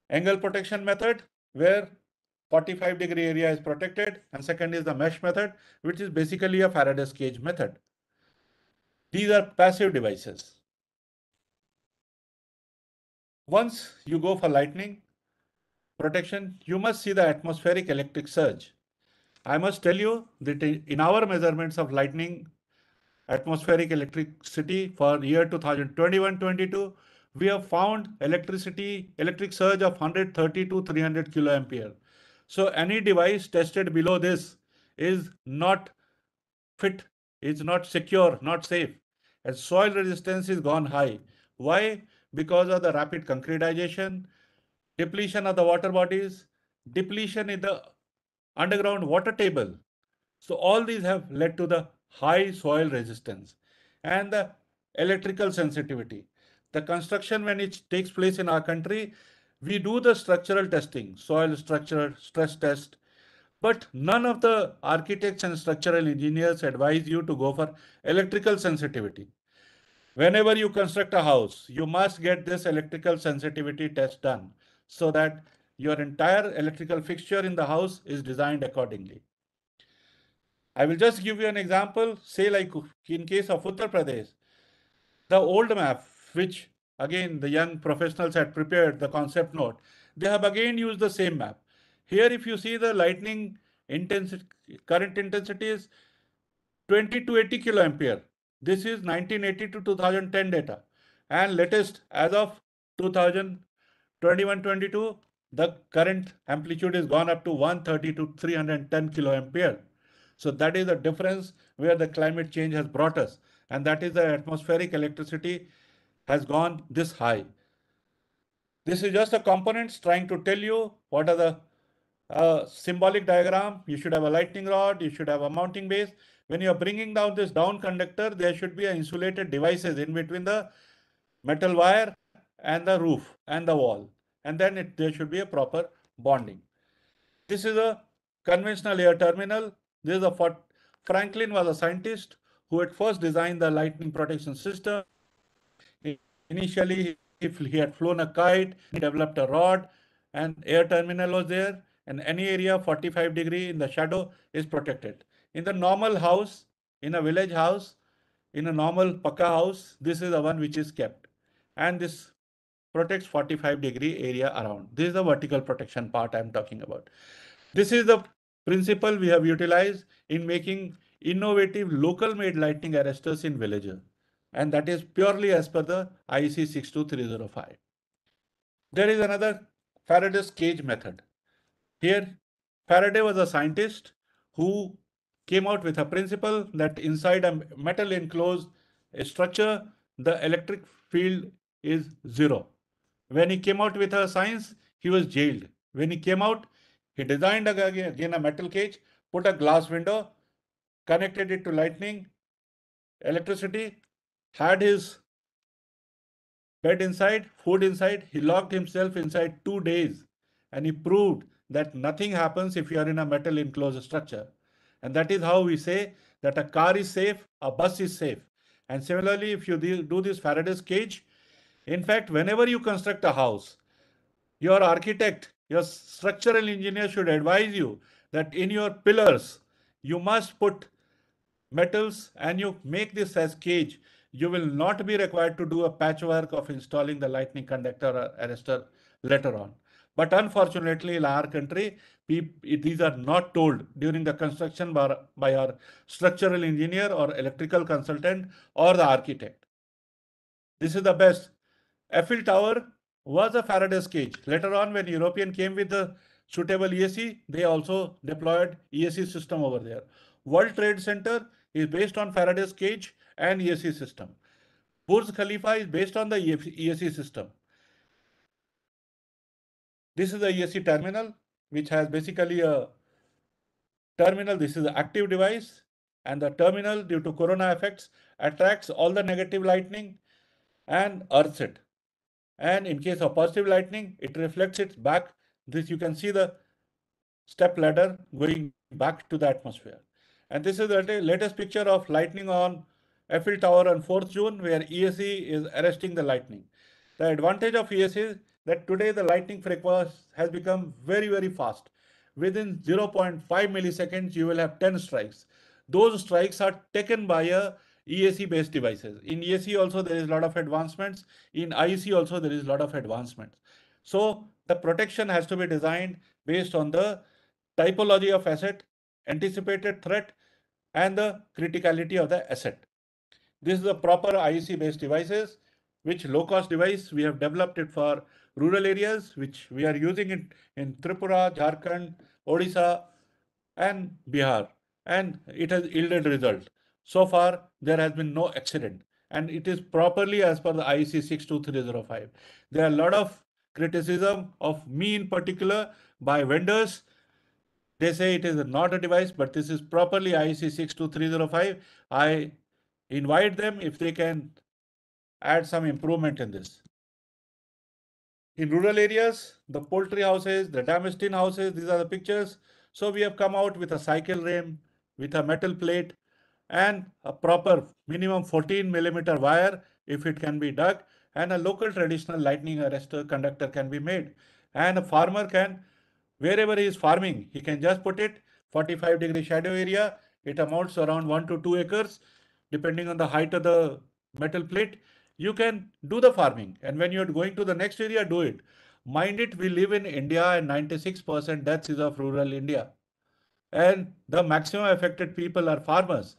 angle protection method where 45 degree area is protected and second is the mesh method which is basically a Faraday's cage method. These are passive devices. Once you go for lightning protection, you must see the atmospheric electric surge. I must tell you that in our measurements of lightning atmospheric electricity for year 2021-22, we have found electricity, electric surge of 130 to 300 kiloampere. So any device tested below this is not fit, is not secure, not safe. And soil resistance is gone high. Why? Because of the rapid concretization, depletion of the water bodies, depletion in the underground water table. So all these have led to the high soil resistance and the electrical sensitivity. The construction when it takes place in our country, we do the structural testing, soil structure stress test, but none of the architects and structural engineers advise you to go for electrical sensitivity. Whenever you construct a house, you must get this electrical sensitivity test done so that your entire electrical fixture in the house is designed accordingly. I will just give you an example. Say like in case of Uttar Pradesh, the old map, which again the young professionals had prepared the concept note, they have again used the same map. Here, if you see the lightning intensity, current intensity is 20 to 80 kiloampere. This is 1980 to 2010 data. And latest as of 2021-22, the current amplitude is gone up to 130 to 310 kiloampere. So that is the difference where the climate change has brought us. And that is the atmospheric electricity has gone this high. This is just a components trying to tell you what are the uh, symbolic diagram. You should have a lightning rod. You should have a mounting base. When you are bringing down this down conductor, there should be insulated devices in between the metal wire and the roof and the wall. And then it, there should be a proper bonding. This is a conventional air terminal. This is a Franklin was a scientist who had first designed the lightning protection system. Initially, if he had flown a kite, he developed a rod and air terminal was there and any area 45 degree in the shadow is protected. In the normal house, in a village house, in a normal pakka house, this is the one which is kept. And this protects 45 degree area around. This is the vertical protection part I'm talking about. This is the principle we have utilized in making innovative local made lightning arresters in villages. And that is purely as per the IEC 62305. There is another Faraday's cage method. Here, Faraday was a scientist who came out with a principle that inside a metal enclosed structure, the electric field is zero. When he came out with a science, he was jailed. When he came out, he designed again a metal cage, put a glass window, connected it to lightning, electricity, had his bed inside, food inside. He locked himself inside two days and he proved that nothing happens if you are in a metal enclosed structure. And that is how we say that a car is safe, a bus is safe. And similarly, if you do this Faraday's cage, in fact, whenever you construct a house, your architect, your structural engineer should advise you that in your pillars, you must put metals and you make this as cage. You will not be required to do a patchwork of installing the lightning conductor or arrestor later on. But unfortunately, in our country, these are not told during the construction by, by our structural engineer or electrical consultant or the architect. This is the best. Eiffel Tower was a Faraday's cage. Later on, when European came with the suitable ESE, they also deployed ESE system over there. World Trade Center is based on Faraday's cage and ESE system. Burj Khalifa is based on the ESE system. This is the ESE terminal, which has basically a terminal. This is an active device and the terminal due to corona effects attracts all the negative lightning and earths it. And in case of positive lightning, it reflects it back. This you can see the step ladder going back to the atmosphere. And this is the latest picture of lightning on Eiffel Tower on 4th June, where ESE is arresting the lightning. The advantage of ESE is that today the lightning frequency has become very, very fast. Within 0.5 milliseconds, you will have 10 strikes. Those strikes are taken by a ESE based devices. In ESE also there is a lot of advancements. In IEC also there is a lot of advancements. So the protection has to be designed based on the typology of asset, anticipated threat, and the criticality of the asset. This is a proper IEC based devices, which low cost device we have developed it for rural areas, which we are using it in Tripura, Jharkhand, Odisha, and Bihar. And it has yielded result. So far, there has been no accident. And it is properly as per the IEC 62305. There are a lot of criticism of me in particular by vendors They say it is not a device, but this is properly IEC 62305. I invite them if they can add some improvement in this. In rural areas, the poultry houses, the damaged tin houses, these are the pictures. So we have come out with a cycle rim, with a metal plate and a proper minimum 14 millimeter wire if it can be dug and a local traditional lightning arrestor conductor can be made. And a farmer can, wherever he is farming, he can just put it 45 degree shadow area. It amounts around one to two acres, depending on the height of the metal plate. You can do the farming. And when you're going to the next area, do it. Mind it, we live in India and 96% deaths is of rural India. And the maximum affected people are farmers.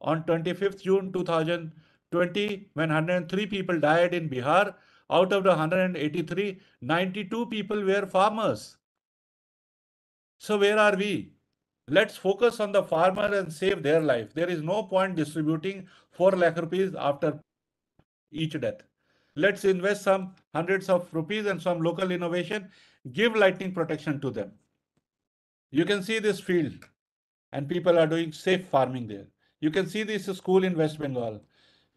On 25th June 2020, when 103 people died in Bihar, out of the 183, 92 people were farmers. So where are we? Let's focus on the farmer and save their life. There is no point distributing 4 lakh rupees after each death. Let's invest some hundreds of rupees and some local innovation, give lightning protection to them. You can see this field and people are doing safe farming there. You can see this school in West Bengal.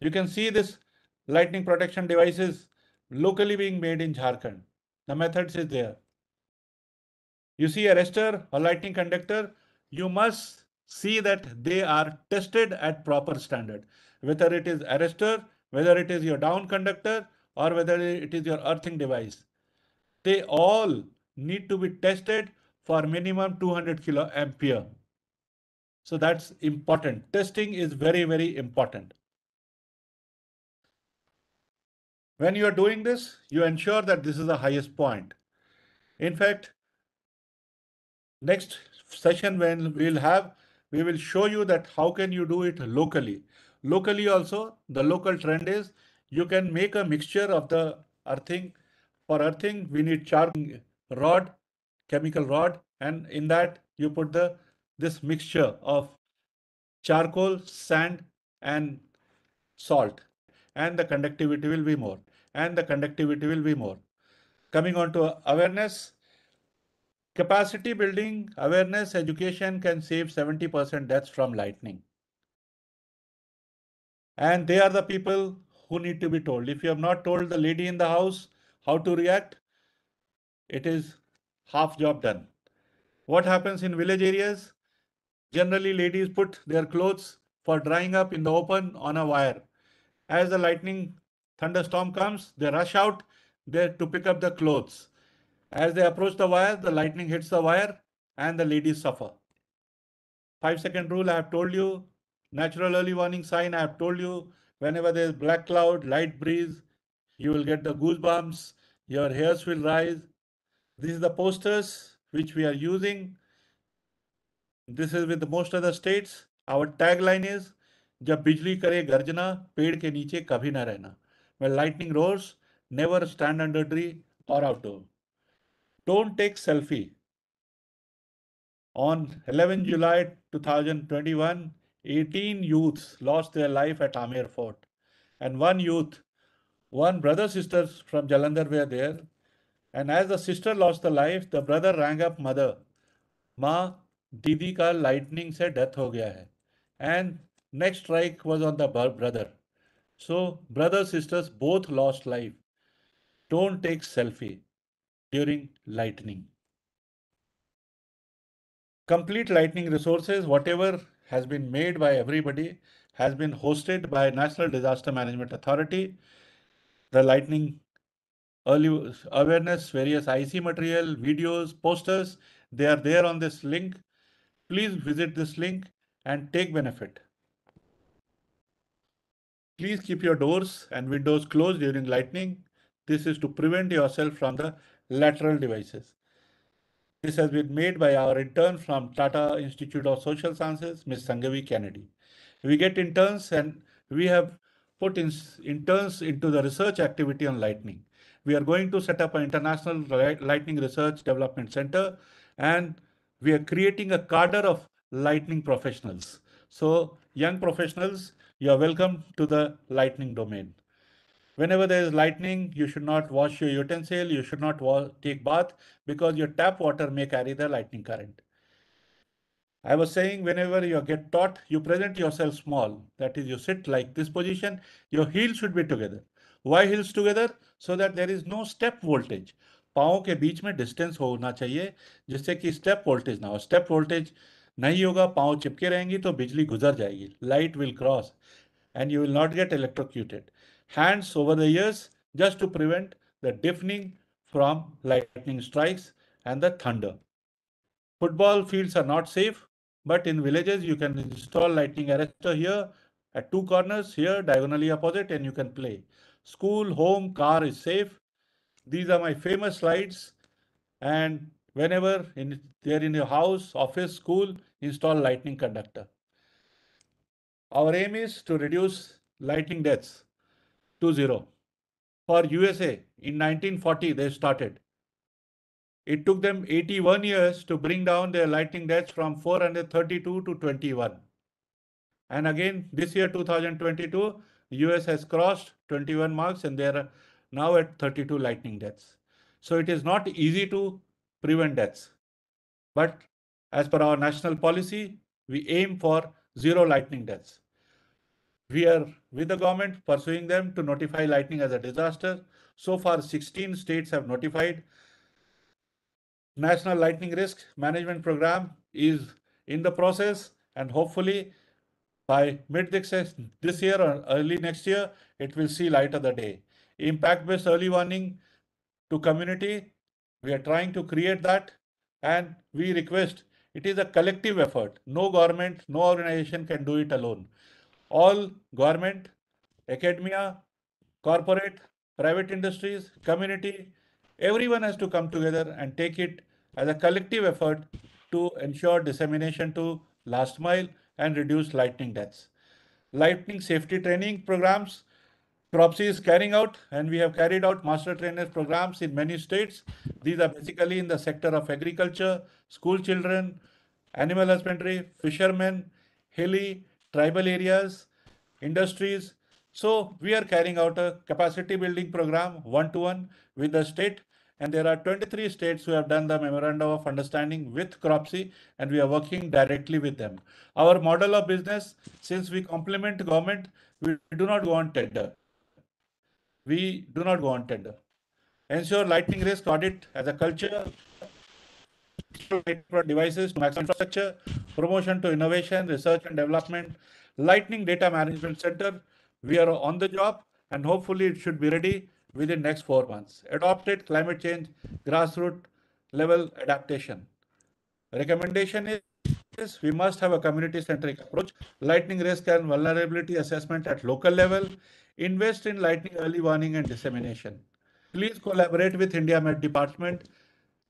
You can see this lightning protection devices locally being made in Jharkhand. The methods is there. You see a arrestor or lightning conductor, you must see that they are tested at proper standard. Whether it is arrestor, whether it is your down conductor or whether it is your earthing device. They all need to be tested for minimum 200 kilo ampere. So that's important. Testing is very, very important. When you are doing this, you ensure that this is the highest point. In fact, next session when we'll have, we will show you that how can you do it locally. Locally also, the local trend is you can make a mixture of the earthing. For earthing, we need char rod, chemical rod, and in that you put the this mixture of charcoal, sand, and salt, and the conductivity will be more, and the conductivity will be more. Coming on to awareness, capacity building, awareness, education can save 70% deaths from lightning. And they are the people who need to be told. If you have not told the lady in the house how to react, it is half job done. What happens in village areas? Generally, ladies put their clothes for drying up in the open on a wire. As the lightning thunderstorm comes, they rush out there to pick up the clothes. As they approach the wire, the lightning hits the wire and the ladies suffer. Five second rule I have told you. Natural early warning sign I have told you. Whenever there is black cloud, light breeze, you will get the goosebumps. Your hairs will rise. This is the posters which we are using this is with most of the states. Our tagline is जब बिजली करे गर्जना पेड़ के नीचे कभी ना रहना when lightning roars never stand under tree or outdoor don't take selfie. On 11 July 2021, 18 youths lost their life at Amer Fort. And one youth, one brother sister from Jalandhar were there. And as the sister lost the life, the brother rang up mother. Ma, Didi ka lightning se death ho gaya hai. And next strike was on the brother. So brother-sisters both lost life. Don't take selfie during lightning. Complete lightning resources, whatever has been made by everybody, has been hosted by National Disaster Management Authority. The lightning early awareness, various IC material, videos, posters, they are there on this link. Please visit this link and take benefit. Please keep your doors and windows closed during lightning. This is to prevent yourself from the lateral devices. This has been made by our intern from Tata Institute of Social Sciences, Ms. Sangavi Kennedy. We get interns and we have put in, interns into the research activity on lightning. We are going to set up an international lightning research development center and we are creating a cadre of lightning professionals. So young professionals, you are welcome to the lightning domain. Whenever there is lightning, you should not wash your utensil, you should not take bath because your tap water may carry the lightning current. I was saying whenever you get taught, you present yourself small. That is, you sit like this position, your heels should be together. Why heels together? So that there is no step voltage. पाओ के बीच में distance होना चाहिए जिससे कि step voltage ना हो step voltage नहीं होगा पाँव चिपके रहेंगी तो बिजली गुजर जाएगी light will cross and you will not get electrocuted. Hands over the ears just to prevent the deafening from lightning strikes and the thunder. Football fields are not safe, but in villages you can install lightning arrestor here at two corners here diagonally opposite and you can play. School, home, car is safe. These are my famous slides and whenever in, they're in your house, office, school, install lightning conductor. Our aim is to reduce lightning deaths to zero. For USA, in 1940, they started. It took them 81 years to bring down their lightning deaths from 432 to 21. And again, this year, 2022, US has crossed 21 marks and they are now at 32 lightning deaths. So it is not easy to prevent deaths. But as per our national policy, we aim for zero lightning deaths. We are with the government pursuing them to notify lightning as a disaster. So far, 16 states have notified. National Lightning Risk Management Program is in the process and hopefully by mid this year or early next year, it will see light of the day. Impact-based early warning to community, we are trying to create that and we request it is a collective effort. No government, no organization can do it alone. All government, academia, corporate, private industries, community, everyone has to come together and take it as a collective effort to ensure dissemination to last mile and reduce lightning deaths. Lightning safety training programs, CROPC is carrying out, and we have carried out master trainers programs in many states. These are basically in the sector of agriculture, school children, animal husbandry, fishermen, hilly, tribal areas, industries. So we are carrying out a capacity building program one-to-one with the state and there are 23 states who have done the memorandum of understanding with CROPC and we are working directly with them. Our model of business, since we complement government, we do not go on tender. We do not go on tender. Ensure lightning risk audit as a culture, devices to maximize infrastructure, promotion to innovation, research and development, lightning data management center. We are on the job and hopefully it should be ready within next four months. Adopted climate change, grassroots level adaptation. Recommendation is we must have a community centric approach, lightning risk and vulnerability assessment at local level, invest in lightning early warning and dissemination. Please collaborate with India Met Department.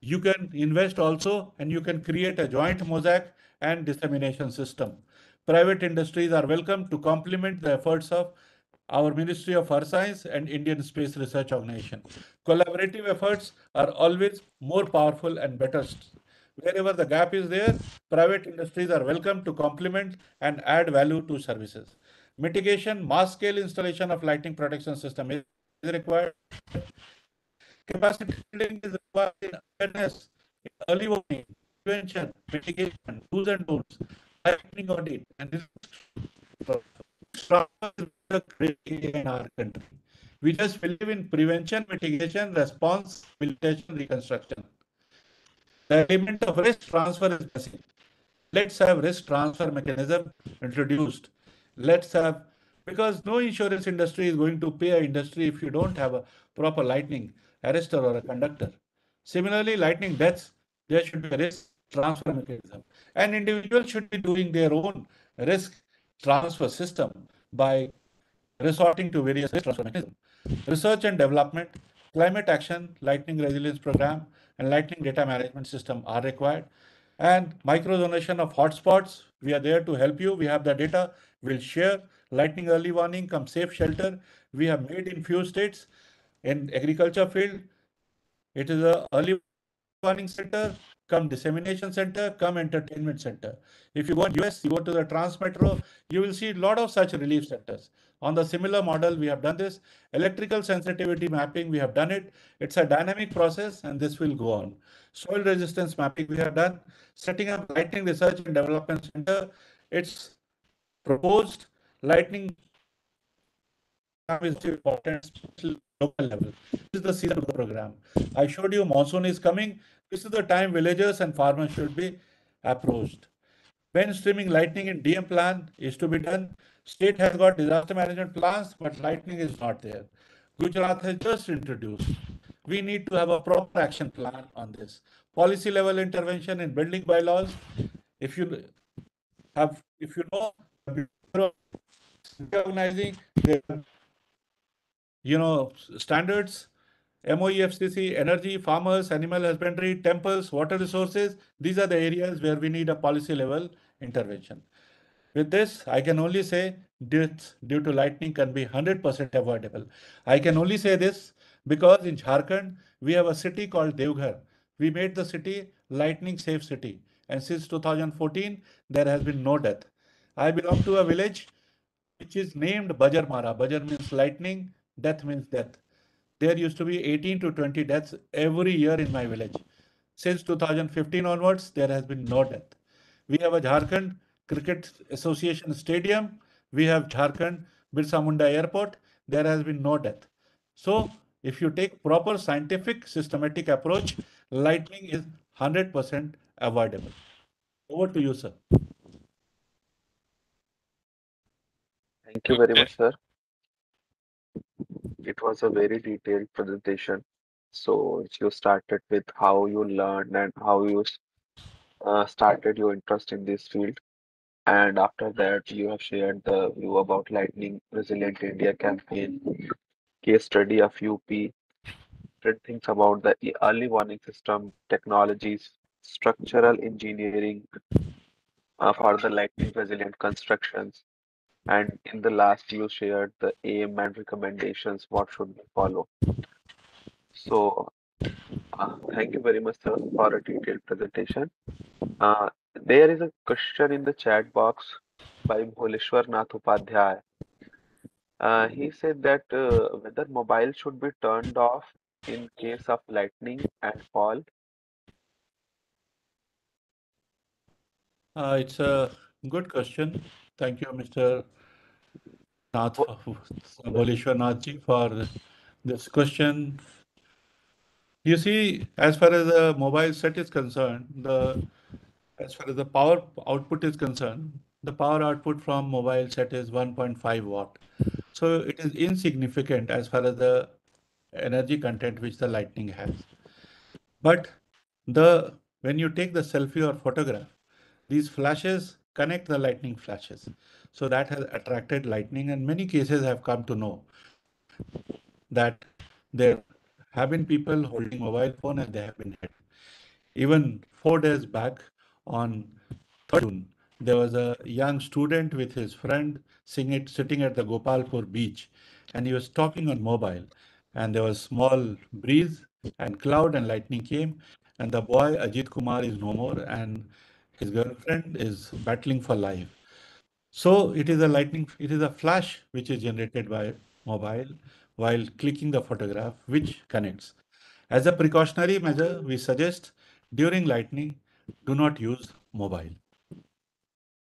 You can invest also and you can create a joint mosaic and dissemination system. Private industries are welcome to complement the efforts of our Ministry of Earth Science and Indian Space Research Organization. Collaborative efforts are always more powerful and better. Wherever the gap is there, private industries are welcome to complement and add value to services. Mitigation, mass scale installation of lighting protection system is required. Capacity building is required in awareness, early warning, prevention, mitigation, do's and don'ts, lightning audit, and this is the in our country. We just believe in prevention, mitigation, response, rehabilitation, reconstruction. The element of risk transfer is missing. Let's have risk transfer mechanism introduced. Let's have because no insurance industry is going to pay an industry if you don't have a proper lightning arrestor or a conductor. Similarly, lightning deaths, there should be a risk transfer mechanism. And individuals should be doing their own risk transfer system by resorting to various risk transfer mechanisms. Research and development, climate action, lightning resilience program, and lightning data management system are required. And microzonation of hotspots, we are there to help you. We have the data, we'll share. Lightning early warning, come safe shelter. We have made in few states. In agriculture field, it is a early warning center, come dissemination center, come entertainment center. If you go in US, you go to the Transmetro, you will see a lot of such relief centers. On the similar model, we have done this. Electrical sensitivity mapping, we have done it. It's a dynamic process and this will go on. Soil resistance mapping, we have done. Setting up Lightning Research and Development Center, it's proposed lightning is important local level. This is the season of the program. I showed you monsoon is coming. This is the time villagers and farmers should be approached. Mainstreaming lightning in DM plan is to be done. State has got disaster management plans, but lightning is not there. Gujarat has just introduced. We need to have a proper action plan on this. Policy level intervention in building bylaws. If you have, if you know, organizing, you know, standards, MOEFCC, energy, farmers, animal husbandry, temples, water resources. These are the areas where we need a policy level intervention. With this, I can only say deaths due to lightning can be 100% avoidable. I can only say this because in Jharkhand, we have a city called Deoghar. We made the city lightning safe city. And since 2014, there has been no death. I belong to a village which is named Bajarmara. Bajar means lightning, death means death. There used to be 18 to 20 deaths every year in my village. Since 2015 onwards, there has been no death. We have a Jharkhand Cricket Association Stadium. We have Jharkhand Birsa Munda Airport. There has been no death. So if you take proper scientific systematic approach, lightning is 100% avoidable. Over to you, sir. Thank you very much, sir. It was a very detailed presentation. So you started with how you learned and how you uh, started your interest in this field. And after that, you have shared the view about Lightning Resilient India campaign, case study of UP, different things about the early warning system, technologies, structural engineering uh, for the lightning resilient constructions. And in the last, you shared the aim and recommendations, what should we follow. So, uh, thank you very much, sir, for a detailed presentation. Uh, there is a question in the chat box by Bholeshwar Nath Upadhyay. Uh, he said that uh, whether mobile should be turned off in case of lightning and fall. Uh, it's a good question. Thank you, Mr. Nath, Boleshwar Nath for this question. You see, as far as the mobile set is concerned, the as far as the power output is concerned, the power output from mobile set is 1.5 watt. So it is insignificant as far as the energy content which the lightning has. But the when you take the selfie or photograph, these flashes connect the lightning flashes. So that has attracted lightning and many cases have come to know that there have been people holding mobile phone and they have been hit. Even four days back on 3rd June, there was a young student with his friend sitting at the Gopalpur beach and he was talking on mobile and there was small breeze and cloud and lightning came and the boy Ajit Kumar is no more and his girlfriend is battling for life. So it is a lightning, it is a flash which is generated by mobile while clicking the photograph which connects. As a precautionary measure, we suggest during lightning, do not use mobile.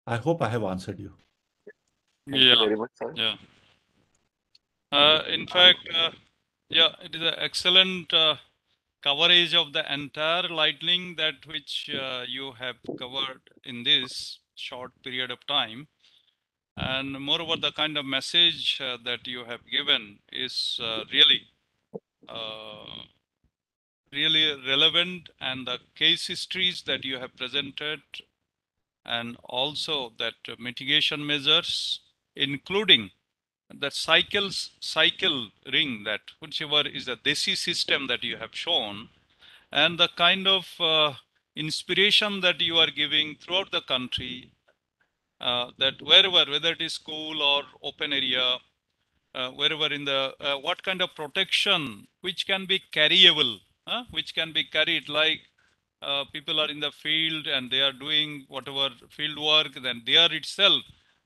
I hope I have answered you. Thank you Yeah, very much, sir. yeah. Uh, in fact, uh, yeah, it is an excellent uh, coverage of the entire lightning that which uh, you have covered in this short period of time. And moreover, the kind of message uh, that you have given is uh, really, uh, really relevant, and the case histories that you have presented, and also that mitigation measures, including that cycles cycle ring that whichever is the desi system that you have shown and the kind of uh, inspiration that you are giving throughout the country uh, that wherever whether it is school or open area uh, wherever in the uh, what kind of protection which can be carryable which can be carried like uh, people are in the field and they are doing whatever field work then there itself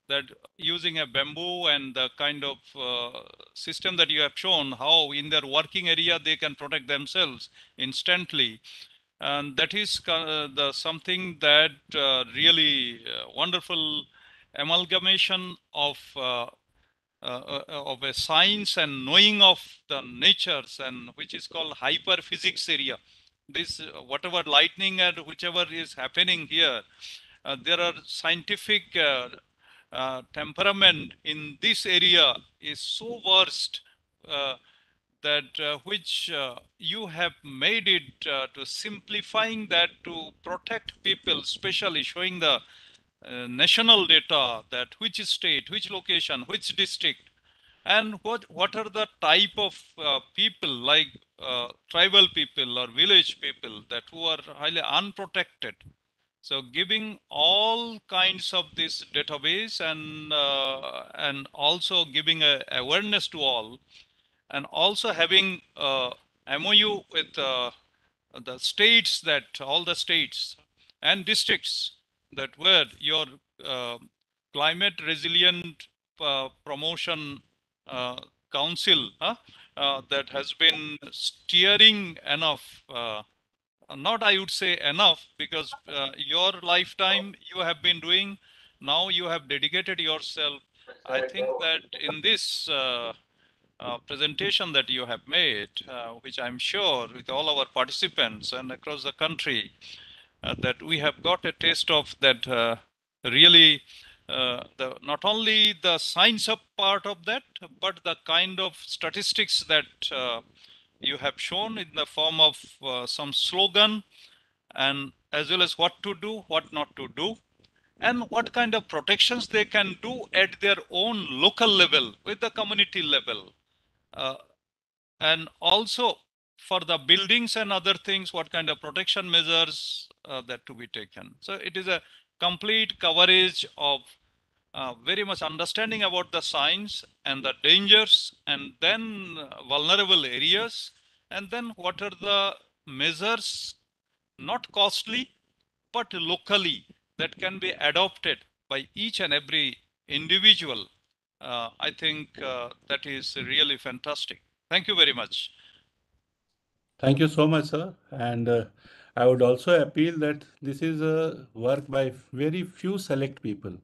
that using a bamboo and the kind of uh, system that you have shown, how in their working area they can protect themselves instantly. And that is uh, the something that uh, really uh, wonderful amalgamation of uh, uh, of a science and knowing of the natures and which is called hyperphysics area. This whatever lightning and whichever is happening here, there are scientific uh, temperament in this area is so worst uh, that uh, which uh, you have made it uh, to simplifying that to protect people, especially showing the national data that which state, which location, which district, and what what are the type of people like tribal people or village people that who are highly unprotected so giving all kinds of this database and uh, and also giving a awareness to all, and also having uh, MOU with uh, the states that all the states and districts that were your uh, climate resilient uh, promotion council that has been steering enough not I would say enough because uh, your lifetime you have been doing now you have dedicated yourself. I think that in this uh, uh, presentation that you have made uh, which I'm sure with all our participants and across the country uh, that we have got a taste of that uh, really the not only the science of part of that but the kind of statistics that you have shown in the form of uh, some slogan and as well as what to do, what not to do, and what kind of protections they can do at their own local level with the community level. Uh, and also for the buildings and other things, what kind of protection measures uh, that to be taken. So it is a complete coverage of uh, very much understanding about the science and the dangers and then vulnerable areas and then what are the measures not costly but locally that can be adopted by each and every individual. Uh, i think uh, that is really fantastic. Thank you very much. Thank you so much sir. And uh, i would also appeal that this is a work by very few select people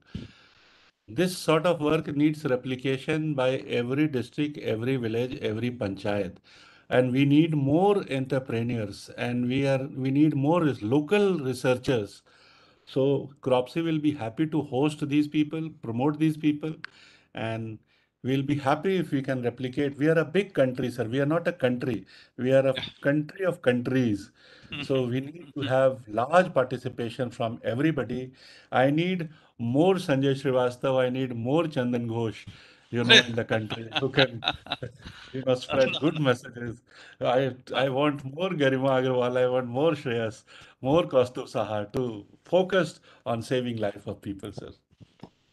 this sort of work needs replication by every district, every village, every panchayat. And we need more entrepreneurs and we are we need more local researchers. So CROPC will be happy to host these people, promote these people, and we'll be happy if we can replicate. We are a big country, sir. We are not a country. We are a country of countries. Mm-hmm. So we need to mm-hmm. have large participation from everybody. I need more Sanjay Srivastav. I need more Chandan Ghosh, you know, in the country who can, you know, spread good messages. I I want more Garima Agarwal. I want more Shreyas, more Kaustav Saha to focus on saving life of people, sir.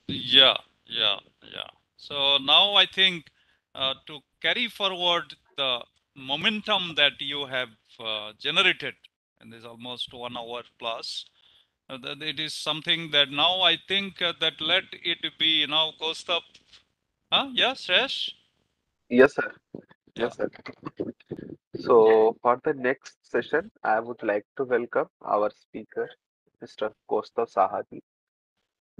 Yeah, yeah, yeah. So now I think uh, to carry forward the momentum that you have uh, generated in this almost one hour plus, it is something that now I think uh, that let it be now Kaustav. Huh? Yes, Resh? Yes, sir. Yes, sir. So for the next session, I would like to welcome our speaker, Mr. Kaustav Sahaji.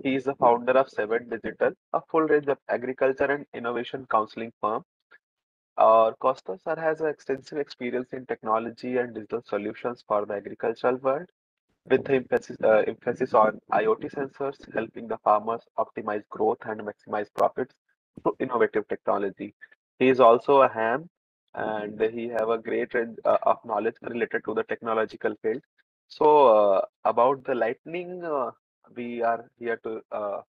He is the founder of Seven Digital, a full range of agriculture and innovation counseling firm. Our Kaustav sir has extensive experience in technology and digital solutions for the agricultural world with the emphasis, uh, emphasis on IoT sensors helping the farmers optimize growth and maximize profits through innovative technology. He is also a ham and he have a great range uh, of knowledge related to the technological field. So uh, about the lightning, uh, we are here to uh,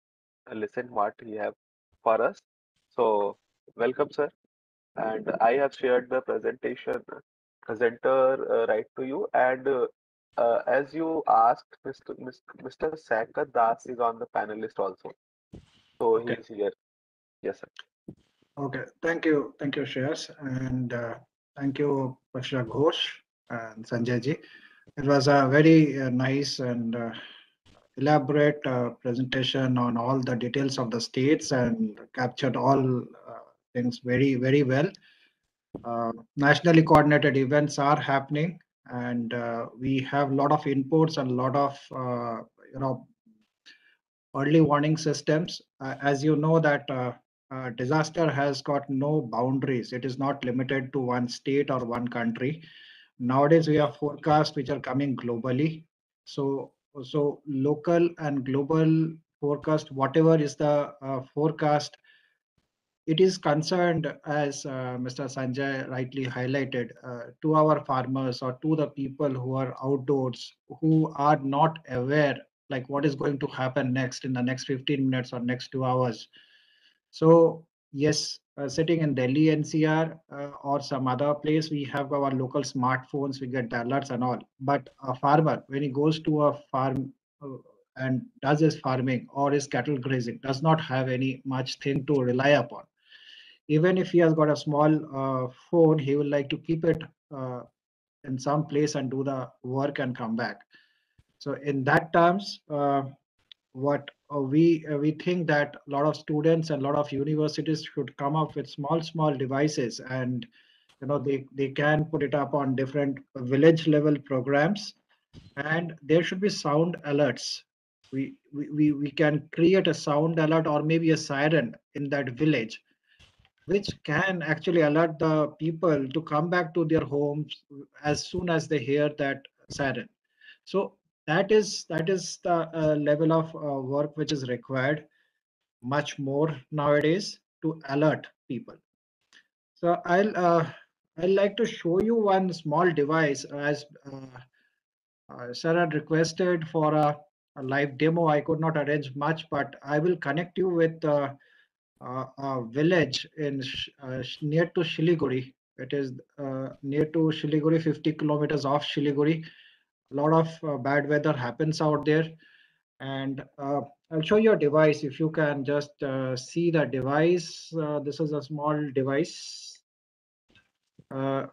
listen what he have for us. So welcome, sir. And I have shared the presentation presenter uh, right to you and uh, as you asked, Mr. Mr. Sankar Das is on the panelist also. So okay. he's here. Yes, sir. Okay, thank you. Thank you, Shreyas. And uh, thank you, Pasha Ghosh and Sanjay ji. It was a very uh, nice and uh, elaborate uh, presentation on all the details of the states and captured all uh, things very, very well. Uh, nationally coordinated events are happening and uh, we have a lot of inputs and a lot of, uh, you know, early warning systems. Uh, as you know that disaster has got no boundaries. It is not limited to one state or one country. Nowadays, we have forecasts which are coming globally. So, so local and global forecast, whatever is the uh, forecast, it is concerned, as uh, Mr. Sanjay rightly highlighted, uh, to our farmers or to the people who are outdoors, who are not aware like what is going to happen next in the next 15 minutes or next two hours. So yes, uh, sitting in Delhi NCR uh, or some other place, we have our local smartphones, we get alerts and all. But a farmer, when he goes to a farm uh, and does his farming or his cattle grazing, does not have any much thing to rely upon. Even if he has got a small uh, phone, he will like to keep it uh, in some place and do the work and come back. So in that terms, uh, what uh, we uh, we think that a lot of students and a lot of universities should come up with small small devices and you know they they can put it up on different village level programs and there should be sound alerts we, we we can create a sound alert or maybe a siren in that village which can actually alert the people to come back to their homes as soon as they hear that siren. So that is that is the uh, level of uh, work which is required much more nowadays to alert people. So i'll uh, i'd like to show you one small device as uh, uh, sarah requested for a, a, live demo. I could not arrange much but i will connect you with uh, a village in near to shiliguri it is near to shiliguri 50 kilometers off shiliguri a lot of uh, bad weather happens out there. And uh, I'll show you a device. If you can just uh, see the device uh, this is a small device uh,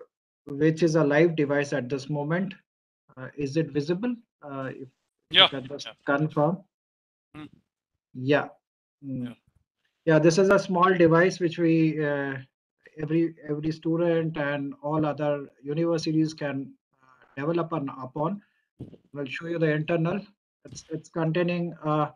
which is a live device at this moment. Uh, is it visible? If yeah, you can just yeah. confirm. Mm. yeah. Mm. yeah yeah this is a small device which we every every student and all other universities can develop an upon I'll show you the internal. It's, it's containing a,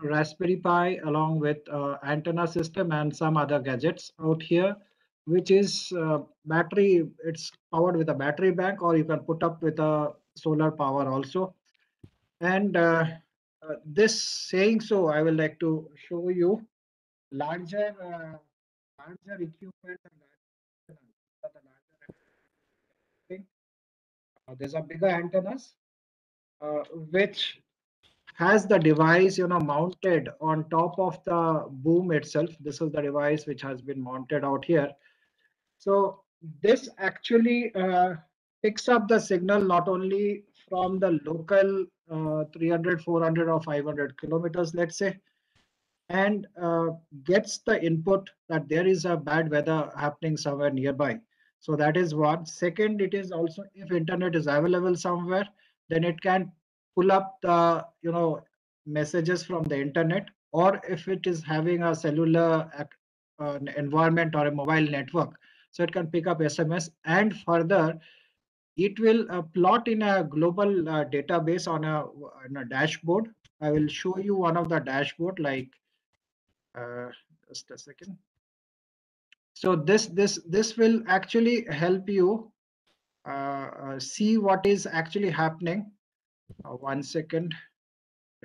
Raspberry Pi along with antenna system and some other gadgets out here, which is uh, battery. It's powered with a battery bank, or you can put up with a solar power also. And uh, uh, this saying so, I will like to show you larger, larger equipment. Uh, there's a bigger antennas uh, which has the device you know mounted on top of the boom itself this is the device which has been mounted out here so this actually uh, picks up the signal not only from the local uh, 300 400 or 500 kilometers let's say and uh, gets the input that there is a bad weather happening somewhere nearby so that is one. Second, it is also if internet is available somewhere, then it can pull up the you know messages from the internet, or if it is having a cellular uh, environment or a mobile network, so it can pick up SMS and further. It will uh, plot in a global uh, database on a, on a dashboard. I will show you one of the dashboard like uh, just a second. So this this this will actually help you uh, uh, see what is actually happening. Uh, one second.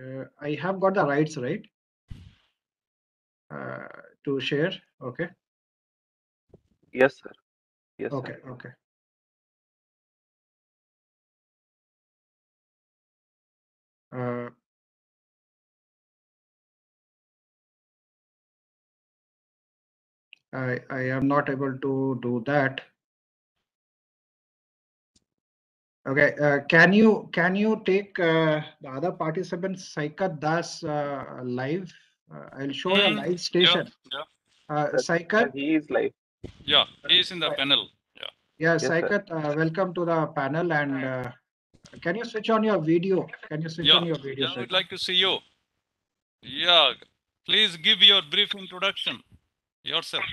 Uh, i have got the rights right? Uh, to share okay? Yes sir. Yes okay sir. okay. Uh, I, I am not able to do that. Okay, uh, can you can you take uh, the other participants Saikat Das uh, live? Uh, I'll show mm, a live station. Yeah, yeah. Uh, Saikat? He is live. Yeah, he is in the panel. Yeah. Yeah, yes, Saikat, uh, welcome to the panel and Can you switch on your video? Can you switch Yeah, on your video? Yeah, I would like to see you. Yeah, please give your brief introduction yourself.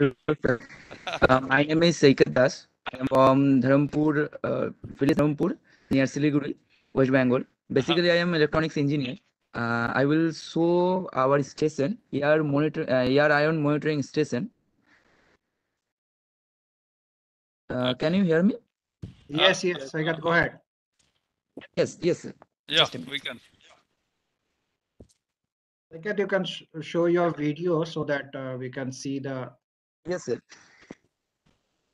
Uh, my name is Saikat Das. I am from Dharampur, uh, village Dharampur, near Siliguri, West Bengal. Basically, I am electronics engineer. Uh, I will show our station, air monitor, uh, air ion monitoring station. Uh, can you hear me? Yes, yes, Saikat, go ahead. Yes, yes. sir. Yeah, Just a minute. we can. Saikat, you can sh- show your video so that uh, we can see the Yes, sir.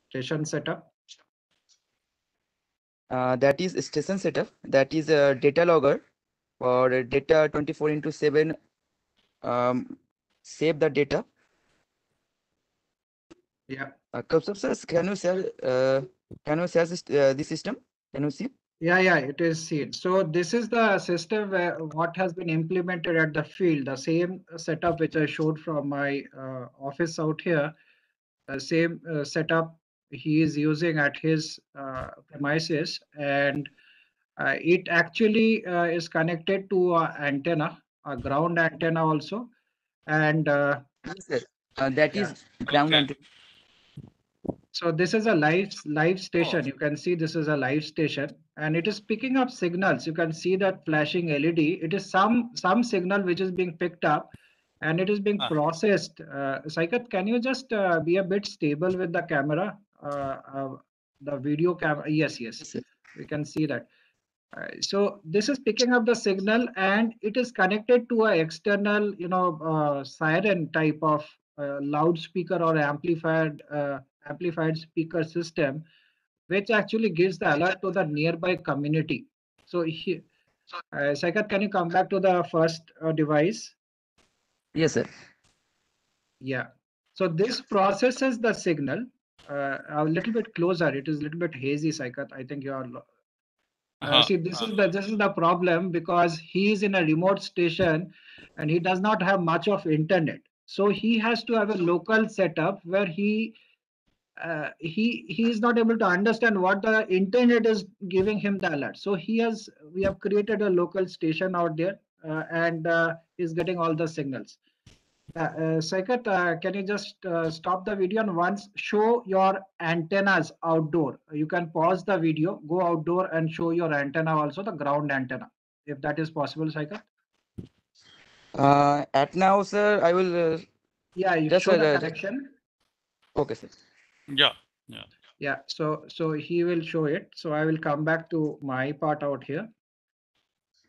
station setup. Uh, that is station setup. That is a data logger for data 24 into 7. Um, save the data. Yeah. Uh, sir, can you share, uh, can you share this, uh, this system? Can you see? Yeah, yeah, it is seen. So this is the system where what has been implemented at the field, the same setup which I showed from my uh, office out here. The same uh, setup he is using at his uh, premises and uh, it actually uh, is connected to a antenna, a ground antenna also. And uh, Yes, sir. Uh, that Yeah. is ground Okay. antenna. So this is a live live station. You can see this is a live station and it is picking up signals. You can see that flashing LED. It is some some signal which is being picked up and it is being Ah. processed. Uh, Saikat, can you just uh, be a bit stable with the camera? Uh, uh, the video camera. Yes, yes, Yes, we can see that. Uh, so this is picking up the signal and it is connected to a external, you know, uh, siren type of uh, loudspeaker or amplified uh, amplified speaker system, which actually gives the alert to the nearby community. So here, uh, Saikat, can you come back to the first uh, device? Yes, sir. Yeah. So this processes the signal uh, a little bit closer. It is a little bit hazy, Saikat. I think you are. lo- Uh, Uh-huh, see, this uh, is the this is the problem because he is in a remote station and he does not have much of internet. So he has to have a local setup where he uh, he he is not able to understand what the internet is giving him the alert. So he has we have created a local station out there uh, and uh, is getting all the signals. Uh, uh, Saikat, uh, can you just uh, stop the video and once show your antennas outdoor? You can pause the video, go outdoor and show your antenna also, the ground antenna, if that is possible, Saikat. Uh, at now, sir, I will. Uh, Yeah, you Just show the connection. okay, sir. Yeah, Yeah, Yeah. so so he will show it. So I will come back to my part out here.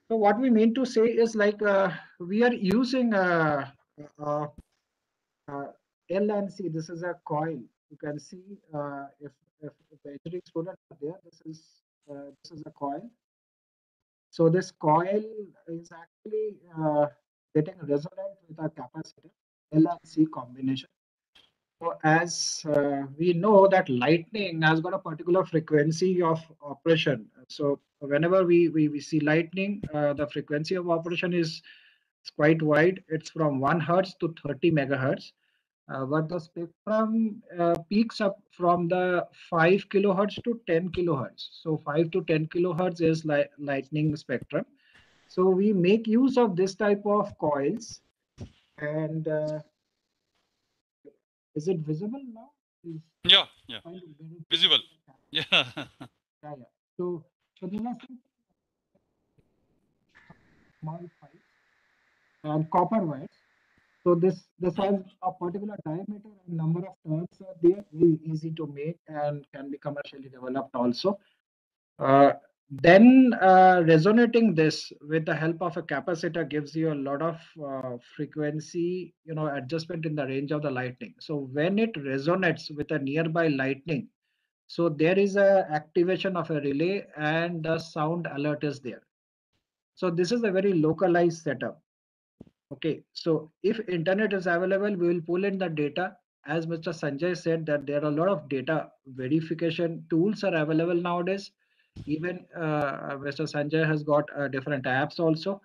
So what we mean to say is like uh, we are using uh, uh, uh, LNC. This is a coil. You can see uh, if, if the engineering students are there. This is uh, this is a coil. So this coil is actually uh, getting resonant with a capacitor LNC combination. So as uh, we know that lightning has got a particular frequency of operation. So whenever we, we, we see lightning, uh, the frequency of operation is, quite wide. It's from 1 hertz to 30 megahertz. Uh, but the spectrum uh, peaks up from the 5 kilohertz to 10 kilohertz. So 5 to 10 kilohertz is li- lightning spectrum. So we make use of this type of coils and uh, is it visible now? Is yeah, yeah, kind of very Visible. yeah. Yeah, yeah. So, so these are small pipes and copper wires. So this this has a particular diameter and number of turns are there, very easy to make and can be commercially developed also. Uh, then uh, resonating this with the help of a capacitor gives you a lot of uh, frequency, you know, adjustment in the range of the lightning. So when it resonates with a nearby lightning, so there is a activation of a relay and the sound alert is there. So this is a very localized setup. Okay, so if internet is available, we will pull in the data. As Mr. Sanjay said that there are a lot of data verification tools are available nowadays. Even uh, Mr. Sanjay has got uh, different apps also.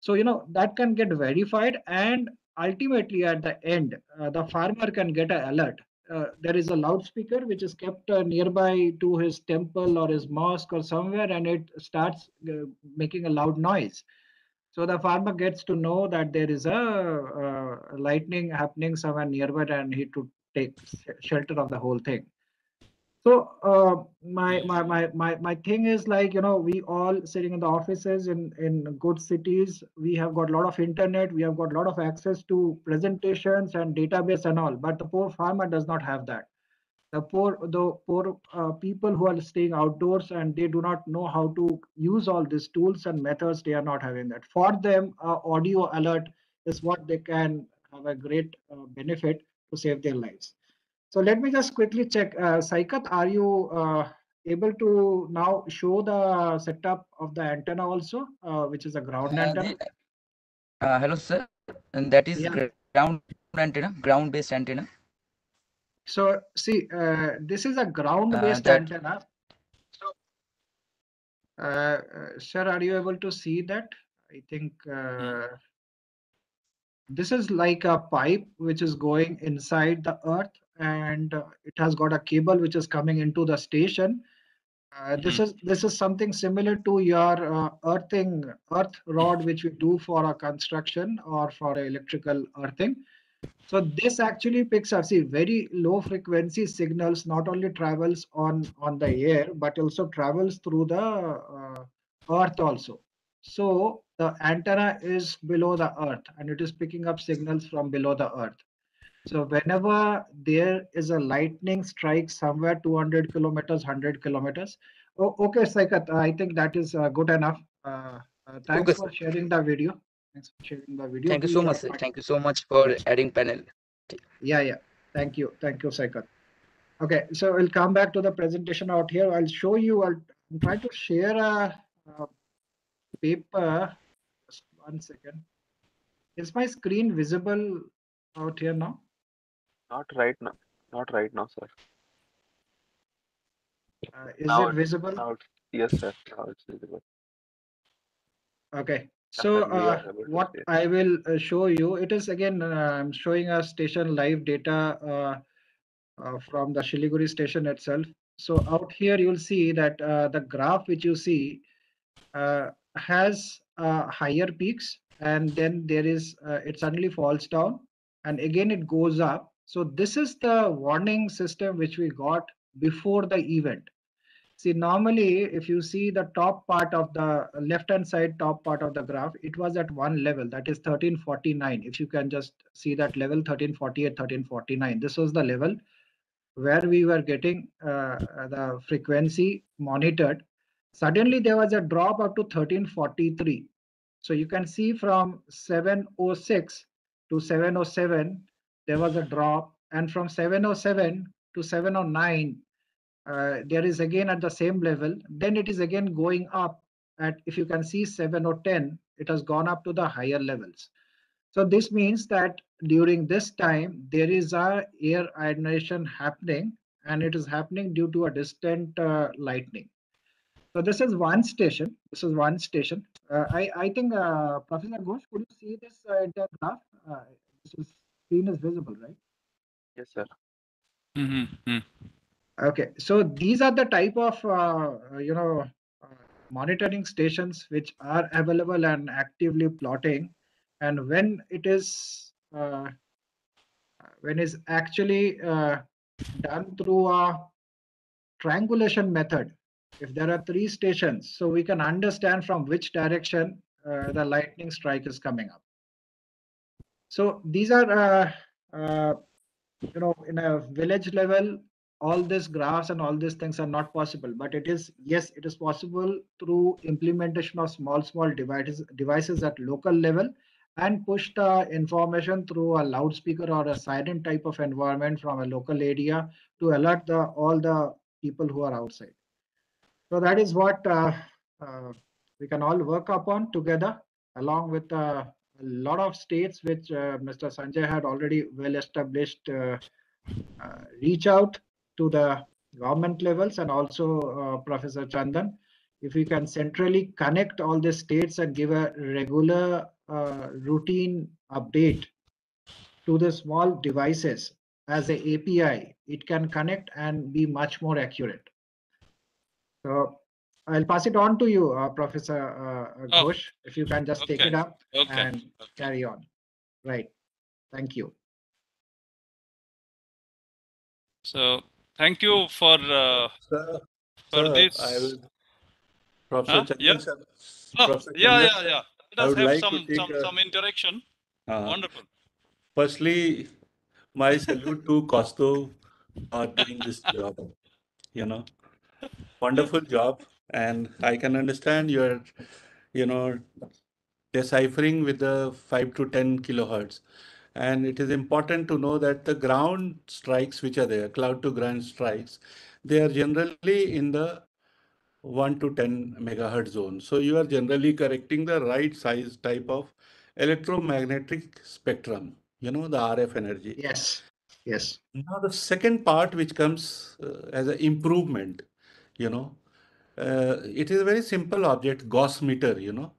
So, you know, that can get verified and ultimately at the end, uh, the farmer can get an alert uh, there is a loudspeaker which is kept uh, nearby to his temple or his mosque or somewhere and it starts uh, making a loud noise so the farmer gets to know that there is a lightning happening somewhere nearby and he to take shelter of the whole thing so uh, my, my my my my thing is like you know we all sitting in the offices in in good cities we have got a lot of internet we have got a lot of access to presentations and database and all but the poor farmer does not have that. The poor the poor uh, people who are staying outdoors and they do not know how to use all these tools and methods they are not having that. For them uh, audio alert is what they can have a great uh, benefit to save their lives so let me just quickly check. Uh, Saikat, are you uh, able to now show the setup of the antenna also, uh, which is a ground Uh, antenna? the- uh, hello, sir. And that is Yeah. ground antenna, ground-based antenna. So see, uh, this is a ground-based that- antenna. So, uh, uh, sir, are you able to see that? I think uh, this is like a pipe which is going inside the earth and uh, it has got a cable which is coming into the station. Uh, this is this is something similar to your uh, earthing earth rod which we do for a construction or for electrical earthing. So this actually picks up, see, very low frequency signals not only travels on, on the air, but also travels through the uh, earth also. So the antenna is below the earth and it is picking up signals from below the earth. So whenever there is a lightning strike somewhere 200 kilometers, 100 kilometers. Oh, okay, Saikat, I think that is uh, good enough. Uh, uh, thanks Okay, for sharing the video. Thanks for sharing the video. Thank you so much, sir. Thank you so much for adding panel. yeah, yeah. Thank you. Thank you, Saikat. Okay, so we'll come back to the presentation out here. I'll show you, I'll I'm to share a, a paper. Just one second. Is my screen visible out here now? Not right now. Not right now, sir. Uh, is Now it visible? Now yes, sir. Now it's visible. Okay, so and we are uh, what. I will uh, show you, it is again, uh, I'm showing a station live data uh, uh, from the Shiliguri station itself. So out here, you'll see that uh, the graph which you see uh, has uh, higher peaks and then there is, uh, it suddenly falls down and again it goes up. So this is the warning system which we got before the event. See, normally, if you see the top part of the left-hand side top part of the graph, it was at one level, that is 1349. If you can just see that level 1348, 1349, this was the level where we were getting uh, the frequency monitored. Suddenly, there was a drop up to 1343. So you can see from 706 to 707, there was a drop, and from 707 to 709, uh, there is again at the same level. Then it is again going up at if you can see 7 or 10 it has gone up to the higher levels. So this means that during this time there is a air ionization happening and it is happening due to a distant uh, lightning. So this is one station. This is one station. Uh, i i think uh, professor ghosh could you see this uh, entire graph uh, this is, screen is visible right Yes, sir. Mm-hmm. Okay, so these are the type of uh, you know uh, monitoring stations which are available and actively plotting, and when it is uh, when is actually uh, done through a triangulation method. If there are three stations, so we can understand from which direction uh, the lightning strike is coming up. So these are uh, uh, you know in a village level all these graphs and all these things are not possible but it is yes it is possible through implementation of small small devices devices at local level and push the information through a loudspeaker or a siren type of environment from a local area to alert the all the people who are outside. So that is what uh, uh, we can all work upon together along with uh, a lot of states which uh, mr sanjay had already well established uh, uh, reach out to the government levels and also Professor Chandan, if we can centrally connect all the states and give a regular routine update to the small devices as a API it can connect and be much more accurate. So I'll pass it on to you, uh, Professor uh, Oh, if you can just take it up Okay. and okay. carry on. Right. Thank you. So thank you for uh, Sir, for sir, this. I will, Professor Huh? Chandan, Yeah. sir, Oh, Professor yeah, yeah, yeah. I Let us would have like to some take some a- some interaction. uh, Wonderful. Firstly, my salute to Kaustav for doing this job. You know, wonderful job, and I can understand you're, you know, deciphering with the five to ten kilohertz. And it is important to know that the ground strikes which are there, cloud to ground strikes, they are generally in the 1 to 10 megahertz zone. So you are generally correcting the right size type of electromagnetic spectrum, you know, the RF energy. Yes. Yes. Now, the second part, which comes uh, as an improvement, you know, uh, it is a very simple object, Gauss meter, you know.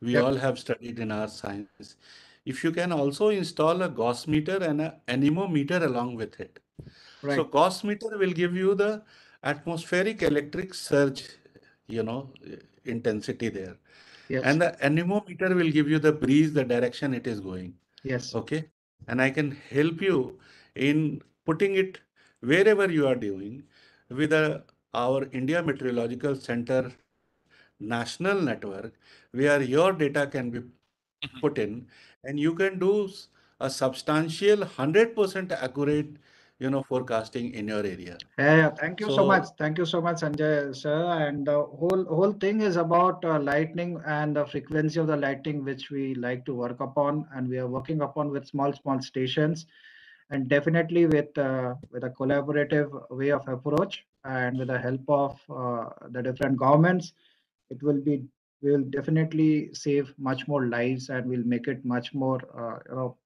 We Yep. all have studied in our science. If you can also install a Gauss meter and an anemometer along with it. So Right. Gauss meter will give you the atmospheric electric surge, you know, intensity there. Yes. And the anemometer will give you the breeze, the direction it is going. Yes. Okay. And I can help you in putting it wherever you are doing with a, our India Meteorological Center national network where your data can be Mhm. put in and you can do a substantial 100% accurate, you know, forecasting in your area. Yeah, yeah, thank you so So- much. Thank you so much, Sanjay, sir. And the whole whole thing is about uh, lightning and the frequency of the lightning, which we like to work upon, and we are working upon with small small stations, and definitely with uh, with a collaborative way of approach, and with the help of uh, the different governments, it will be will definitely save much more lives, and will make it much more uh, you know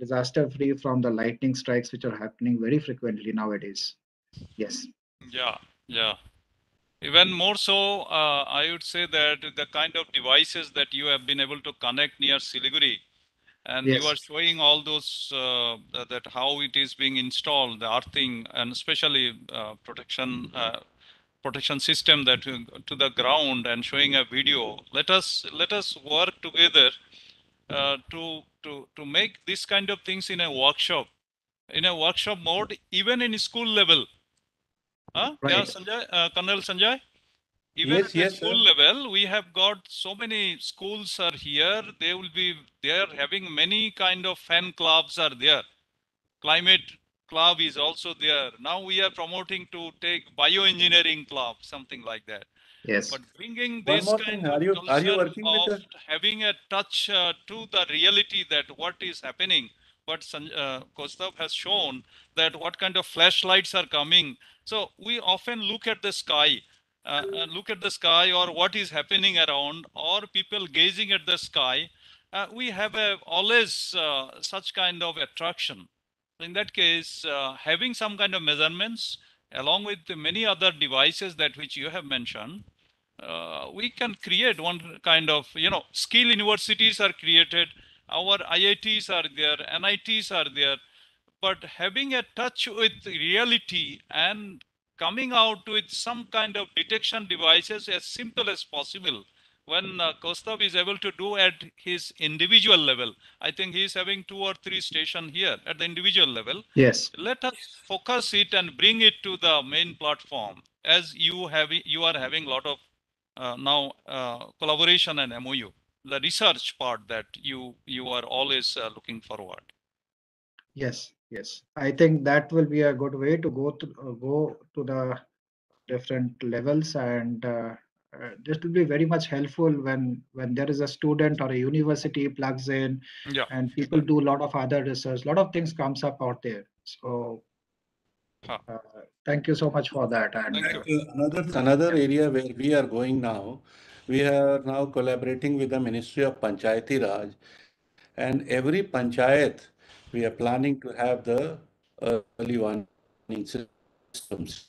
disaster free from the lightning strikes which are happening very frequently nowadays. Yes. Yeah, yeah. Even more so, uh, I would say that the kind of devices that you have been able to connect near Siliguri, and you are showing all those uh, that, how it is being installed, the earthing, and especially uh, protection uh, protection system that to, to the ground, and showing a video. Let us let us work together uh, to to to make this kind of things in a workshop, in a workshop mode, even in school level. Huh? Yeah, Sanjay, uh, Colonel Sanjay. Even Yes, at the yes, school sir. level, we have got so many schools are here. They will be they are having many kind of fan clubs are there. Climate club is also there. Now we are promoting to take bioengineering club, something like that. Yes. But bringing One this kind thing, of are you are you culture working with of having a touch uh, to the reality that what is happening, what San, uh, Kaustav has shown that what kind of flashlights are coming. So we often look at the sky, uh, uh, look at the sky or what is happening around, or people gazing at the sky. Uh, we have a, always uh, such kind of attraction. In that case, uh, having some kind of measurements along with many other devices that which you have mentioned, uh, we can create one kind of, you know, skill universities are created, our IITs are there, NITs are there, but having a touch with reality and coming out with some kind of detection devices as simple as possible when uh, Kaustav is able to do at his individual level. I think he is having two or three station here at the individual level Yes. let us focus it and bring it to the main platform as you have you are having a lot of uh, now uh, collaboration and MOU the research part that you you are always uh, looking forward Yes. Yes. I think that will be a good way to go to uh, go to the different levels and uh, uh, this will be very much helpful when when there is a student or a university plugs in yeah and people do a lot of other research a lot of things comes up out there so Huh. uh, thank you so much for that and Thank you. Uh, Another, another area where we are going now, we are now collaborating with the Ministry of Panchayati Raj. And every panchayat, we are planning to have the early warning systems.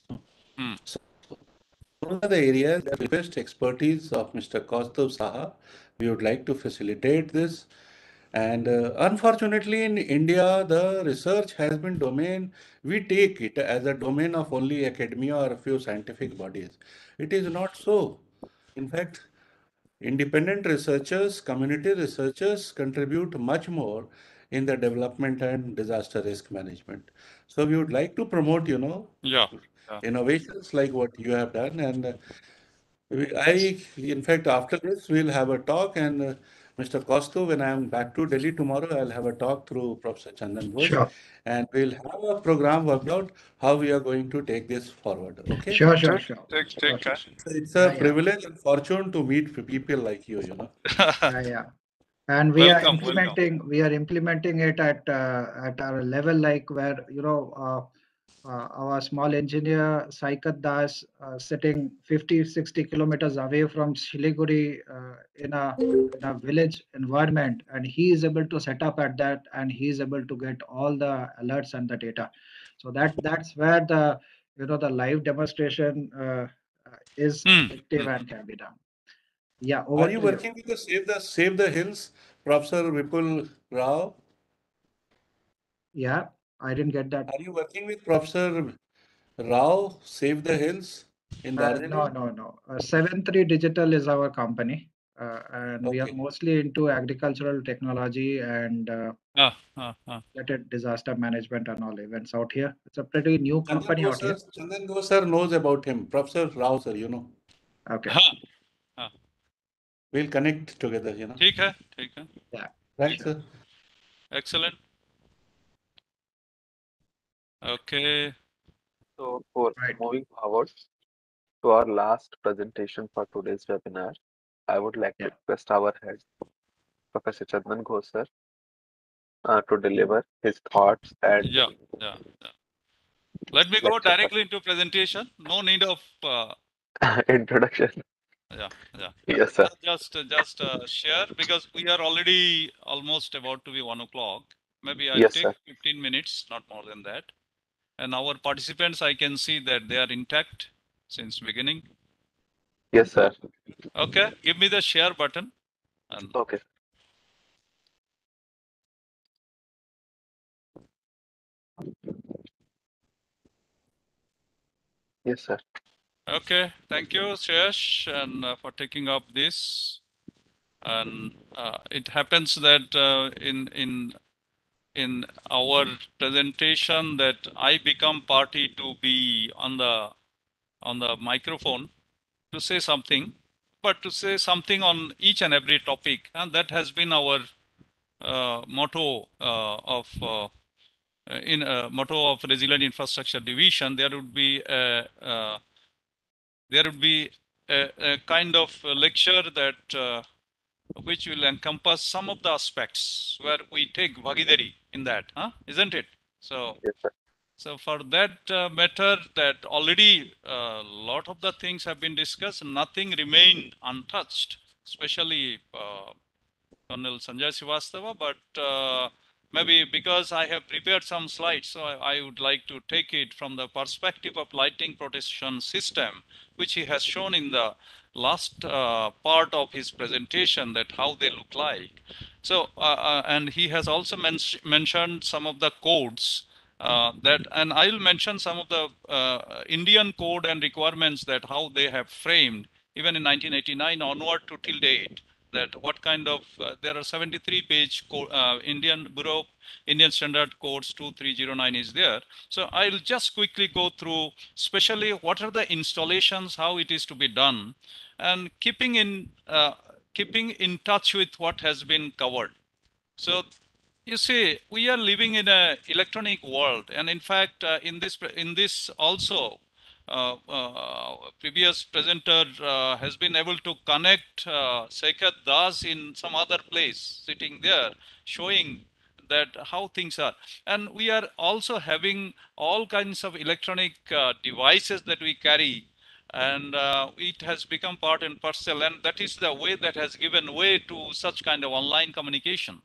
Hmm. So one of the areas that request expertise of Mr. Kaustav Saha, we would like to facilitate this. And uh, unfortunately, in India, the research has been domain, we take it as a domain of only academia or a few scientific bodies. It is not so. In fact, independent researchers, community researchers contribute much more in the development and disaster risk management. So we would like to promote, you know, Yeah. yeah. innovations like what you have done. And uh, we- I, in fact, after this, we'll have a talk. And uh, Mr. Kaustav, when I am back to Delhi tomorrow, I'll have a talk through Professor Chandan Ghosh. Sure. And we'll have a program worked out how we are going to take this forward. Okay? Sure, sure, sure. Take, take care. It's a Yeah, yeah. privilege and fortune to meet people like you, you know. Yeah, yeah. And we Welcome, are welcome. implementing, we are implementing it at, uh, at our level, like where, you know, uh, uh, our small engineer, Saikat Das, uh, sitting 50, 60 kilometers away from Siliguri, uh, in a, in a village environment, and he is able to set up at that, and he is able to get all the alerts and the data. So that, that's where the, you know, the live demonstration, uh, is Hmm, effective and can be done. Yeah, over Are to you you. working with the Save the Save the Hills, Professor Vipul Rao? Yeah, I didn't get that. Are you working with Professor Rao, Save the Hills in Uh, no, no, no. Uh, Seven Three Digital is our company, uh, and we are mostly into agricultural technology and uh, Ah, ah, ah. related disaster management and all events out here. It's a pretty new Chandan company out here. Gosar, Chandan Gosar knows about him. Professor Rao, sir, you know. Okay हाँ, We'll connect together, you know. ठीक है ठीक है Right, sir? excellent okay So for Right. moving forward to our last presentation for today's webinar, I would like to Yeah. request our head, Professor Chandan Ghosh, uh, to deliver his thoughts and yeah yeah, yeah. let me go Lecture. directly into presentation no need of uh, introduction. yeah yeah Yes, sir. just just uh, share because we are already almost about to be one o'clock maybe i'll Yes, take sir. 15 minutes not more than that and our participants i can see that they are intact since beginning Yes, sir. okay give me the share button and Okay. Yes, sir. Okay, thank you, Shreyas, and uh, for taking up this. And uh, it happens that uh, in in in our presentation that I become party to be on the on the microphone to say something, but to say something on each and every topic, and that has been our uh, motto uh, of uh, in motto of resilient infrastructure division. There would be a, uh there would be a, a kind of a lecture that uh, which will encompass some of the aspects where we take Bhagidari in that, huh? isn't it? So, Yes, so for that uh, matter, that already a lot of the things have been discussed, nothing remained untouched, especially uh, Colonel Sanjay Srivastava, but uh, maybe because I have prepared some slides, so I, I would like to take it from the perspective of lighting protection system, which he has shown in the last uh, part of his presentation that how they look like. So, uh, uh, and he has also men- mentioned some of the codes uh, that, and I'll mention some of the uh, Indian code and requirements that how they have framed even in 1989 onward to till date that what kind of uh, there are 73 page uh, Indian Bureau Indian Standard Codes 2309 is there. So I'll just quickly go through, especially what are the installations, how it is to be done, and keeping in uh, keeping in touch with what has been covered. So you see, we are living in a electronic world, and in fact, uh, in this in this also, previous presenter uh, has been able to connect uh, Saikat Das in some other place, sitting there, showing that how things are. And we are also having all kinds of electronic uh, devices that we carry. And uh, it has become part and parcel and that is the way that has given way to such kind of online communication.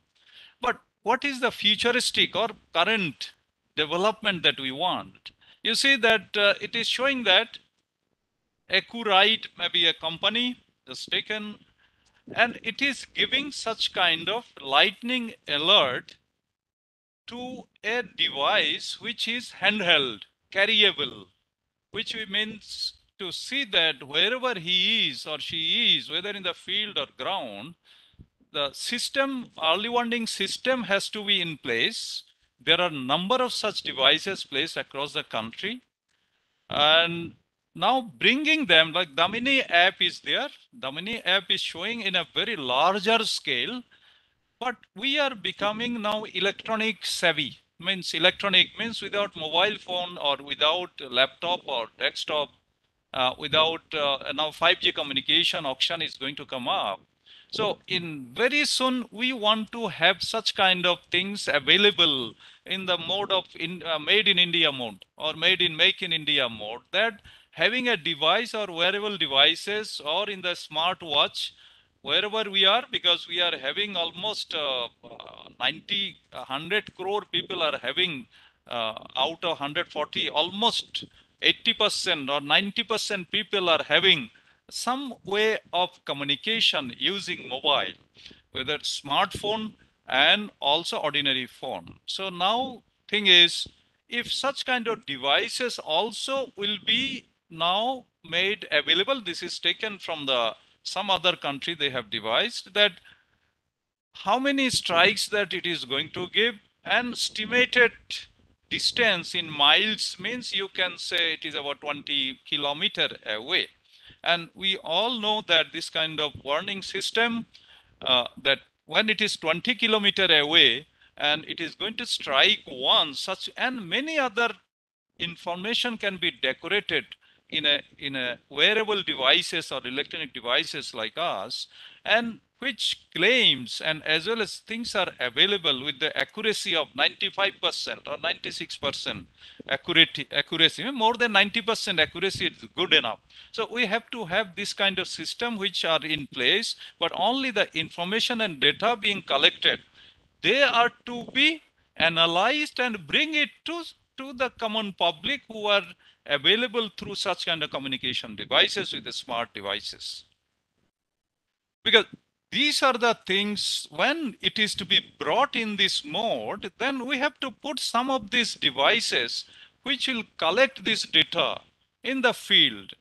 But what is the futuristic or current development that we want you see that uh, it is showing that accurate maybe a company has taken and it is giving such kind of lightning alert to a device which is handheld, carryable, which means to see that wherever he is or she is, whether in the field or ground, the system, early warning system has to be in place. There are number of such devices placed across the country. And now bringing them, like Damini app is there. Damini app is showing in a very larger scale, but we are becoming now electronic savvy. Means electronic means without mobile phone or without laptop or desktop, uh, without uh, now 5G communication auction is going to come up. So in very soon, we want to have such kind of things available in the mode of in, uh, made in India mode or made in make in India mode that having a device or wearable devices or in the smart watch wherever we are because we are having almost uh, 90 100 crore people are having uh, out of 140 almost 80% or 90% people are having some way of communication using mobile, whether smartphone and also ordinary phone. So now thing is, if such kind of devices also will be now made available, this is taken from the some other country they have devised that how many strikes that it is going to give and estimated distance in miles means you can say it is about 20 kilometer away and we all know that this kind of warning system, uh, that when it is 20 kilometer away and it is going to strike one such and many other information can be decorated in a in a wearable devices or electronic devices like us and which claims and as well as things are available with the accuracy of 95% or 96% accuracy, accuracy, more than 90% accuracy is good enough. So we have to have this kind of system which are in place, but only the information and data being collected, they are to be analyzed and bring it to, to the common public who are available through such kind of communication devices with the smart devices. Because these are the things when it is to be brought in this mode, then we have to put some of these devices which will collect this data in the field,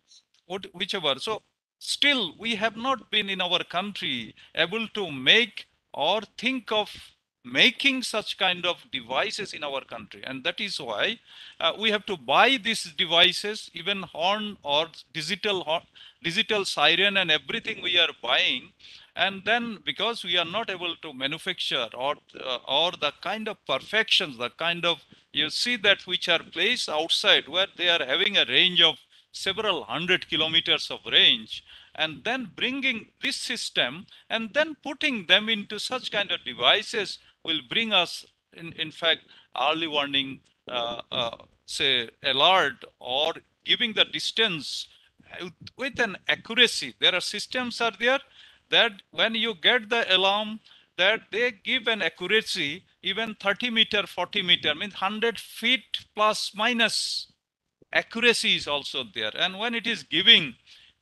whichever. So still we have not been in our country able to make or think of making such kind of devices in our country. And that is why uh, we have to buy these devices even horn or digital horn, digital siren and everything we are buying. And then because we are not able to manufacture or uh, or the kind of perfections the kind of you see that which are placed outside where they are having a range of several hundred kilometers of range and then bringing this system and then putting them into such kind of devices will bring us in, in fact early warning uh, uh, say alert or giving the distance with an accuracy. There are systems are there that when you get the alarm that they give an accuracy even 30 meter 40 meter means 100 feet plus minus accuracy is also there. And when it is giving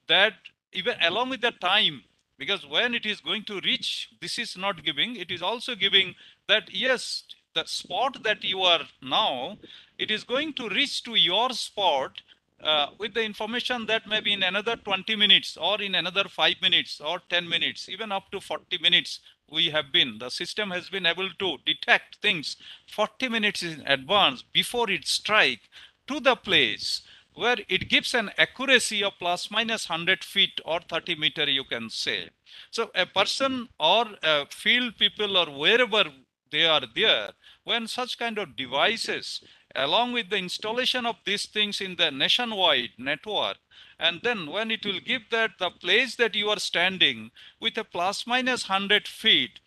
that even along with the time because when it is going to reach this is not giving it is also giving that yes the spot that you are now it is going to reach to your spot uh, with the information that maybe in another 20 minutes or in another 5 minutes or 10 minutes, even up to 40 minutes, we have been, the system has been able to detect things 40 minutes in advance before it strike to the place where it gives an accuracy of plus minus 100 feet or 30 meter you can say. So a person or a field people or wherever they are there, when such kind of devices along with the installation of these things in the nationwide network and then when it will give that the place that you are standing with a plus minus 100 feet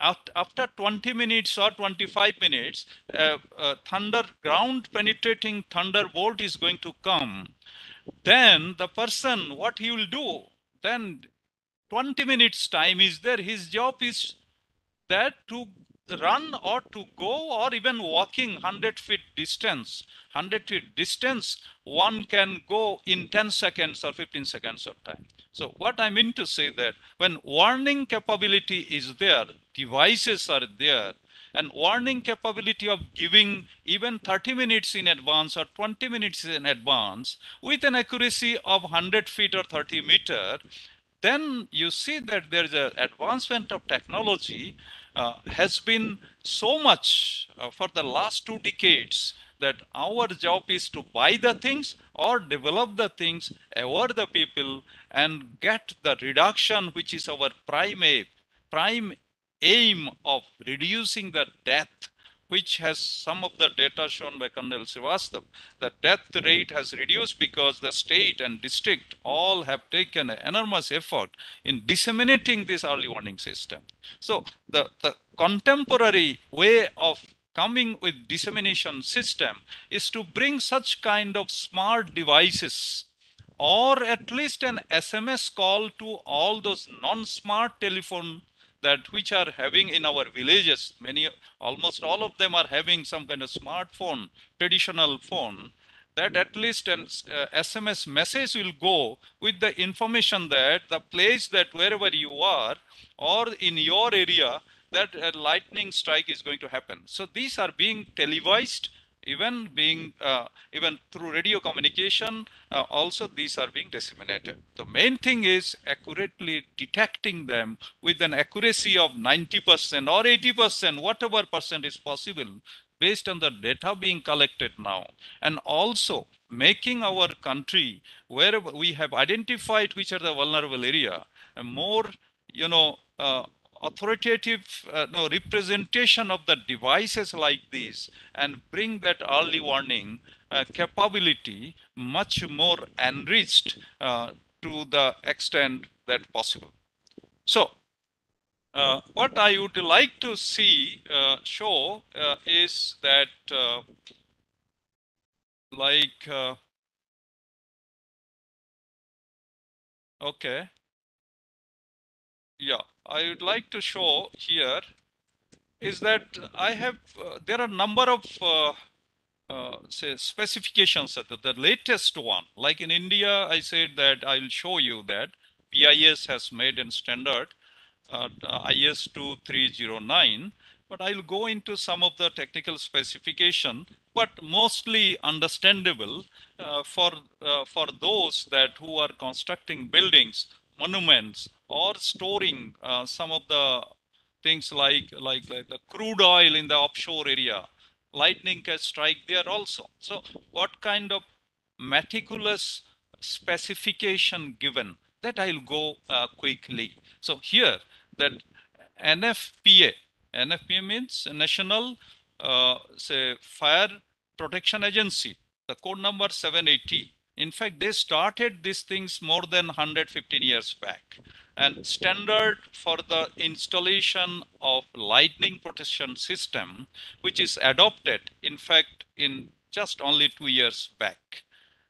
after 20 minutes or 25 minutes uh, uh, thunder ground penetrating thunderbolt is going to come. Then the person what he will do then 20 minutes time is there. His job is that to run or to go or even walking 100 feet distance 100 feet distance one can go in 10 seconds or 15 seconds of time. So what I mean to say that when warning capability is there, devices are there, and warning capability of giving even 30 minutes in advance or 20 minutes in advance with an accuracy of 100 feet or 30 meter, then you see that there is an advancement of technology has been so much uh, for the last two decades that our job is to buy the things or develop the things, aware the people, and get the reduction, which is our prime aim, prime aim of reducing the death, which has some of the data shown by Colonel Srivastava. The death rate has reduced because the state and district all have taken an enormous effort in disseminating this early warning system. So the, the contemporary way of coming with dissemination system is to bring such kind of smart devices or at least an SMS call to all those non-smart telephone that which are having in our villages many almost all of them are having some kind of smartphone traditional phone that at least an uh, sms message will go with the information that the place that wherever you are or in your area that a lightning strike is going to happen. So these are being televised even being uh, even through radio communication uh, also these are being disseminated. The main thing is accurately detecting them with an accuracy of 90% or 80% whatever percent is possible based on the data being collected now. And also making our country where we have identified which are the vulnerable area more you know uh, authoritative uh, no, representation of the devices like these and bring that early warning uh, capability much more enriched uh, to the extent that possible. So uh, what I would like to see uh, show uh, is that like okay yeah I would like to show here is that I have, uh, there are a number of uh, uh, say specifications, the, the latest one, like in India, I said that I'll show you that BIS has made a standard uh, IS 2309, but I'll go into some of the technical specification, but mostly understandable uh, for, uh, for those that who are constructing buildings, monuments, or storing uh, some of the things like, like, like the crude oil in the offshore area. Lightning can strike there also. So what kind of meticulous specification given that I'll go uh, quickly. So here that NFPA, NFPA means National uh, say Fire Protection Agency, the code number 780. In fact, they started these things more than 115 years back and standard for the installation of lightning protection system, which is adopted, in fact, in just only two years back.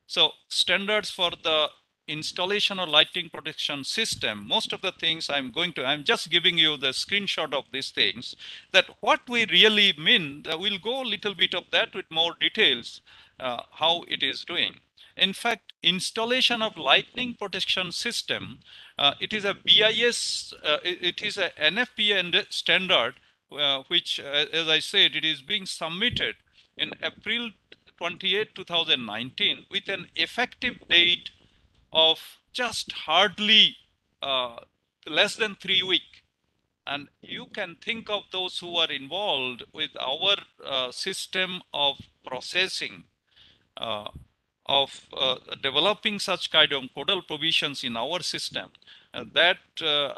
So standards for the installation of lightning protection system, most of the things I'm going to, I'm just giving you the screenshot of these things, that what we really mean, we'll go a little bit of that with more details, uh, how it is doing. In fact, installation of lightning protection system, uh, it is a BIS, uh, it, is a NFPA standard, uh, which, uh, as I said, it is being submitted in April 28, 2019 with an effective date of just hardly uh, less than three weeks. And you can think of those who are involved with our uh, system of processing of uh, developing such kind of codal provisions in our system uh, that uh,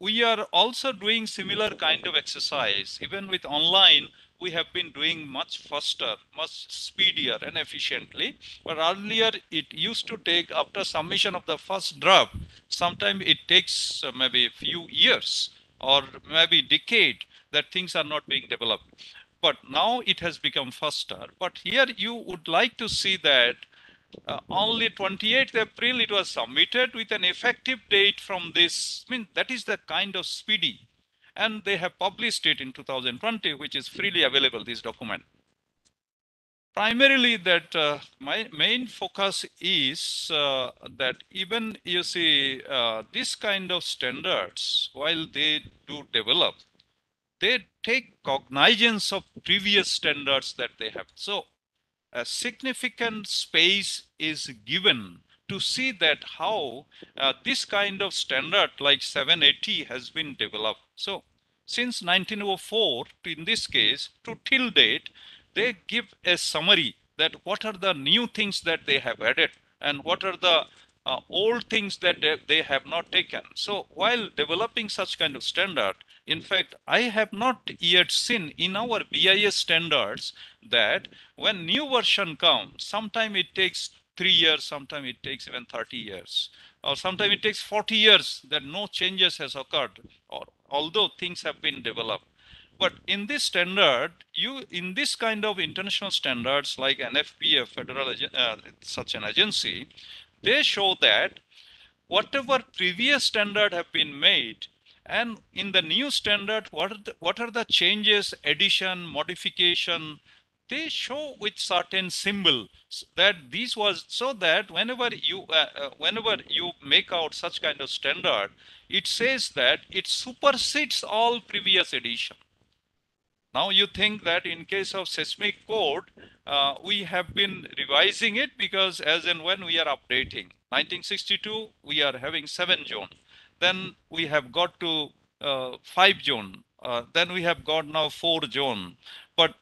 we are also doing similar kind of exercise. Even with online we have been doing much faster much speedier and efficiently. But earlier it used to take after submission of the first draft sometimes it takes uh, maybe a few years or maybe decade that things are not being developed. But now it has become faster. But here you would like to see that uh, only 28th April it was submitted with an effective date from this. I mean, that is the kind of speedy. And they have published it in 2020, which is freely available, this document. primarily that uh, my main focus is uh, that even you see uh, this kind of standards while they do develop they take cognizance of previous standards that they have so a significant space is given to see that how uh, this kind of standard like 780 has been developed. So since 1904 in this case to till date they give a summary that what are the new things that they have added and what are the uh, old things that they, have not taken. So while developing such kind of standard, in fact, I have not yet seen in our BIS standards that when new version comes, sometime it takes three years, sometime it takes even 30 years, or sometime it takes 40 years that no changes has occurred, or although things have been developed. But in this standard, you in this kind of international standards like NFPA, federal uh, such an agency, they show that whatever previous standard have been made, and in the new standard, what are the, what are the changes, addition, modification, they show with certain symbol that this was so that whenever you uh, uh, whenever you make out such kind of standard it says that it supersedes all previous edition now you think that in case of seismic code, uh, we have been revising it because as and when we are updating. 1962, we are having seven zone. Then we have got to uh, five zone. Uh, then we have got now four zone. But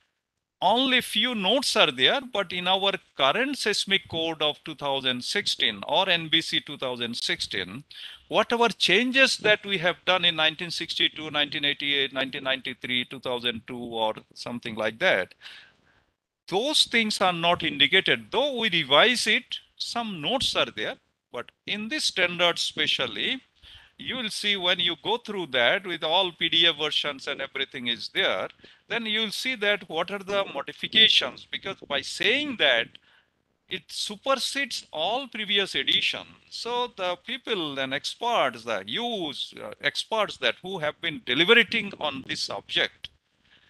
only few notes are there, but in our current seismic code of 2016 or NBC 2016, whatever changes that we have done in 1962, 1988, 1993, 2002, or something like that, those things are not indicated. Though we revise it, some notes are there, but in this standard especially, you will see when you go through that with all PDF versions and everything is there, then you'll see that what are the modifications because by saying that it supersedes all previous edition. So the people and experts that use uh, experts that who have been deliberating on this subject,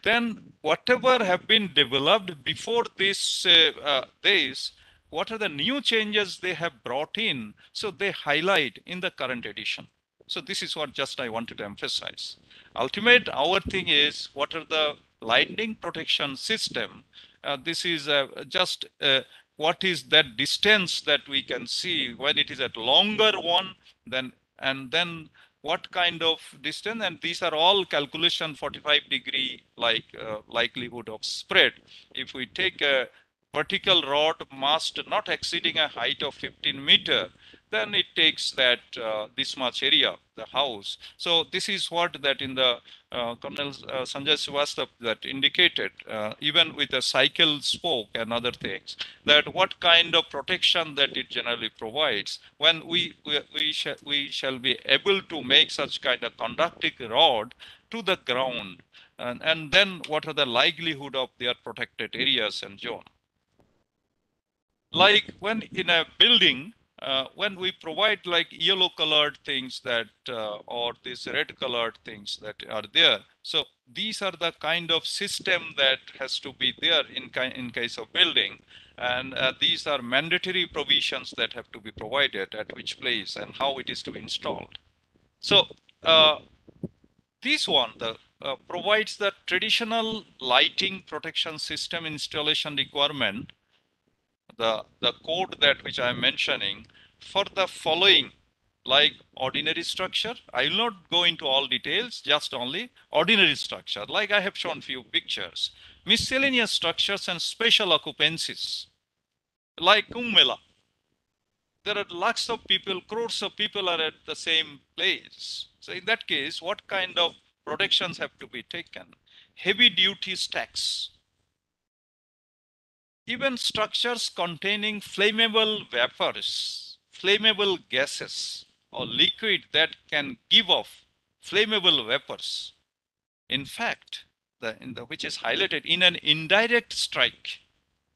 then whatever have been developed before this uh, uh, this, what are the new changes they have brought in? So they highlight in the current edition. So this is what just I wanted to emphasize. Ultimate, our thing is what are the lightning protection system? Uh, this is uh, just uh, what is that distance that we can see when it is at longer one, then and then what kind of distance? And these are all calculation 45 degree like uh, likelihood of spread. If we take a vertical rod mast not exceeding a height of 15 meter then it takes that uh, this much area, the house. So this is what that in the uh, Colonel uh, Sanjay Srivastava that indicated, uh, even with a cycle spoke and other things, that what kind of protection that it generally provides when we we, we, sh we shall be able to make such kind of conducting rod to the ground. And, and then what are the likelihood of their protected areas and on. Like when in a building, uh, when we provide like yellow colored things that uh, or these red colored things that are there so these are the kind of system that has to be there in in case of building. And uh, these are mandatory provisions that have to be provided at which place and how it is to be installed. So uh, this one the uh, provides the traditional lighting protection system installation requirement the, the code that which I'm mentioning for the following like ordinary structure. I will not go into all details, just only ordinary structure, like I have shown few pictures. Miscellaneous structures and special occupancies, like Kumbh. There are lakhs of people, crores of people are at the same place. So in that case, what kind of protections have to be taken? Heavy duty stacks, even structures containing flammable vapors, flammable gases, or liquid that can give off flammable vapors. In fact, the, in the, which is highlighted in an indirect strike,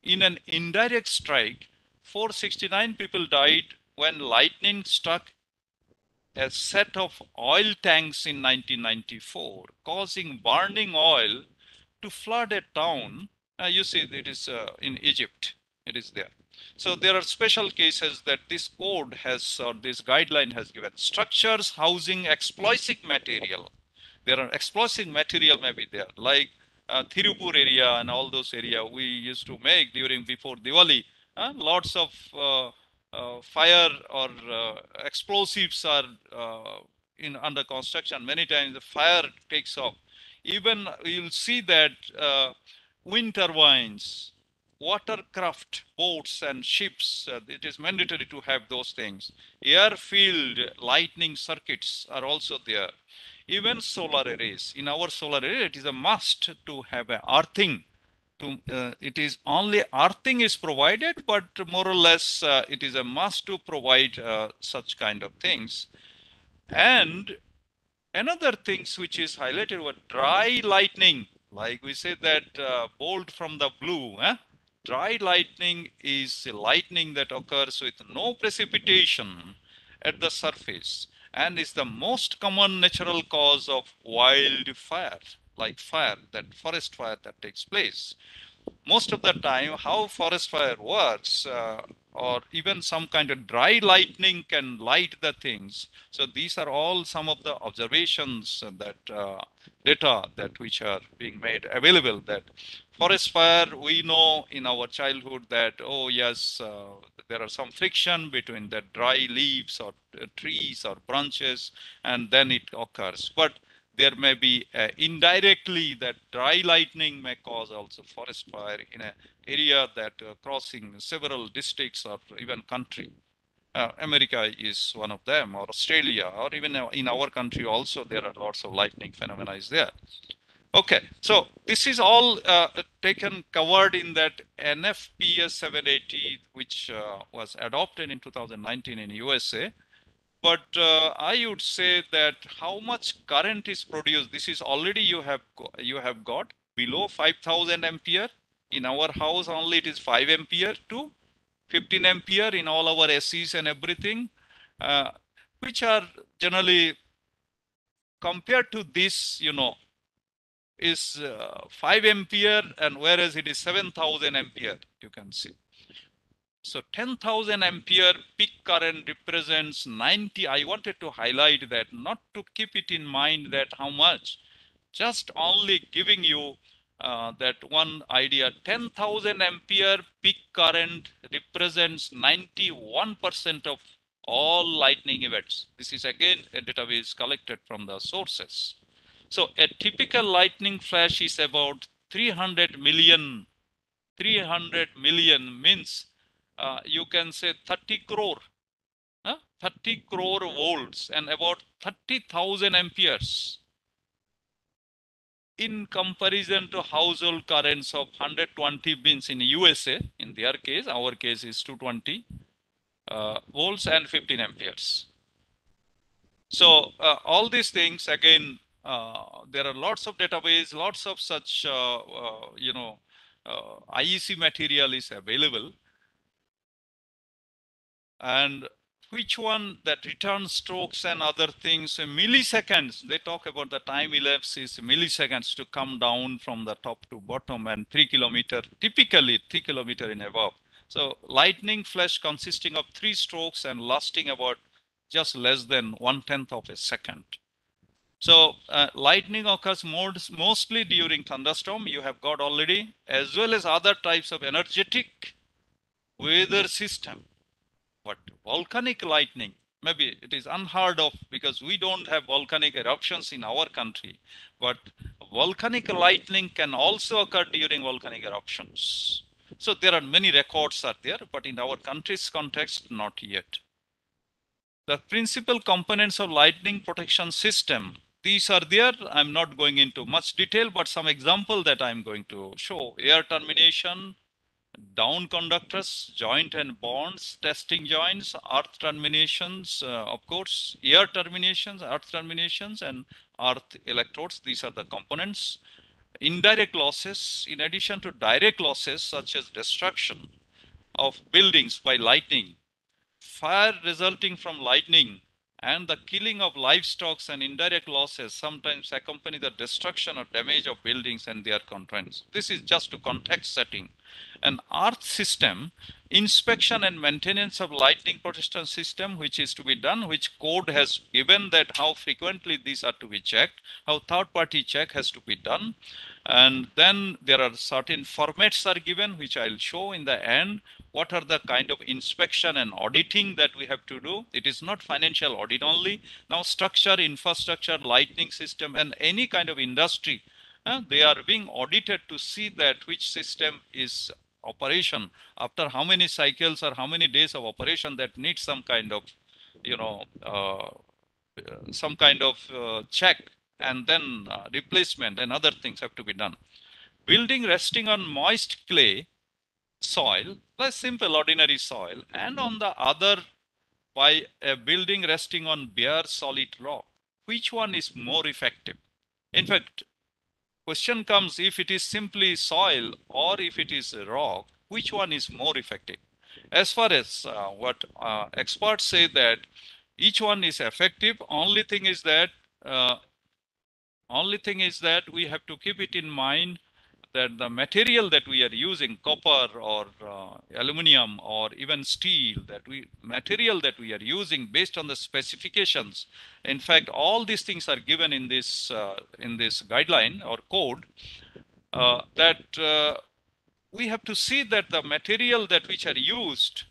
in an indirect strike, 469 people died when lightning struck a set of oil tanks in 1994, causing burning oil to flood a town Uh, you see, it is uh, in Egypt. It is there. So there are special cases that this code has or this guideline has given structures housing explosive material. There are explosive material maybe there like uh, Thirupur area and all those area we used to make during before Diwali. Uh, lots of uh, uh fire or uh, explosives are uh, in under construction. Many times the fire takes off. Even you'll see that wind turbines, watercraft boats and ships, uh, it is mandatory to have those things. Airfield lightning circuits are also there. Even solar arrays. In our solar array, it is a must to have a earthing. To, uh, it is only earthing is provided, but more or less uh, it is a must to provide uh, such kind of things. And another things which is highlighted were dry lightning. Like we say that uh, bolt from the blue, eh? dry lightning is lightning that occurs with no precipitation at the surface and is the most common natural cause of wildfire, like fire, that forest fire that takes place. Most of the time, how forest fire works, uh, or even some kind of dry lightning can light the things. So these are all some of the observations that uh, data that which are being made available that forest fire we know in our childhood that oh yes uh, there are some friction between the dry leaves or trees or branches and then it occurs but there may be uh, indirectly that dry lightning may cause also forest fire in an area that uh, crossing several districts or even country uh, America is one of them, or Australia, or even in our country also, there are lots of lightning phenomena is there. Okay, so this is all uh, taken covered in that NFPS 780, which uh, was adopted in 2019 in USA. But uh, I would say that how much current is produced, this is already you have you have got below 5000 ampere. In our house only it is 5 ampere to 15 ampere in all our SEs and everything, uh, which are generally compared to this, you know, is uh, 5 ampere and whereas it is 7000 ampere, you can see. So 10,000 ampere peak current represents 90. I wanted to highlight that, not to keep it in mind that how much, just only giving you uh, that one idea 10,000 ampere peak current represents 91% of all lightning events. This is again a database collected from the sources. So a typical lightning flash is about 300 million. 300 million means uh, you can say 30 crore. Huh? 30 crore volts and about 30,000 amperes in comparison to household currents of 120 bins in USA, in their case, our case is 220 uh, volts and 15 amperes. So uh, all these things, again, uh, there are lots of database, lots of such, uh, uh, you know, uh, IEC material is available. And which one that return strokes and other things milliseconds? They talk about the time elapse is milliseconds to come down from the top to bottom and three kilometer typically three kilometer in above. So lightning flash consisting of three strokes and lasting about just less than one tenth of a second. So uh, lightning occurs most, mostly during thunderstorm you have got already as well as other types of energetic weather system but volcanic lightning, maybe it is unheard of because we don't have volcanic eruptions in our country, but volcanic lightning can also occur during volcanic eruptions. So there are many records are there, but in our country's context, not yet. The principal components of lightning protection system, these are there. I'm not going into much detail, but some example that I'm going to show. Air termination, down conductors, joint and bonds, testing joints, earth terminations, uh, of course, air terminations, earth terminations, and earth electrodes. These are the components. Indirect losses, in addition to direct losses such as destruction of buildings by lightning, fire resulting from lightning, and the killing of livestock and indirect losses sometimes accompany the destruction or damage of buildings and their contents. This is just to context setting. An earth system, inspection and maintenance of lightning protection system, which is to be done, which code has given that how frequently these are to be checked, how third party check has to be done. And then there are certain formats are given, which I'll show in the end, what are the kind of inspection and auditing that we have to do. It is not financial audit only. Now structure, infrastructure, lightning system, and any kind of industry, uh, they are being audited to see that which system is operation after how many cycles or how many days of operation that needs some kind of, you know, uh, some kind of uh, check and then uh, replacement and other things have to be done. Building resting on moist clay soil, like simple ordinary soil, and on the other by a building resting on bare solid rock. Which one is more effective? In fact, question comes if it is simply soil or if it is rock, which one is more effective? As far as uh, what uh, experts say that each one is effective, only thing is that uh, only thing is that we have to keep it in mind that the material that we are using, copper or uh, aluminum or even steel, that we material that we are using based on the specifications. In fact, all these things are given in this uh, in this guideline or code. Uh, that uh, we have to see that the material that which are used,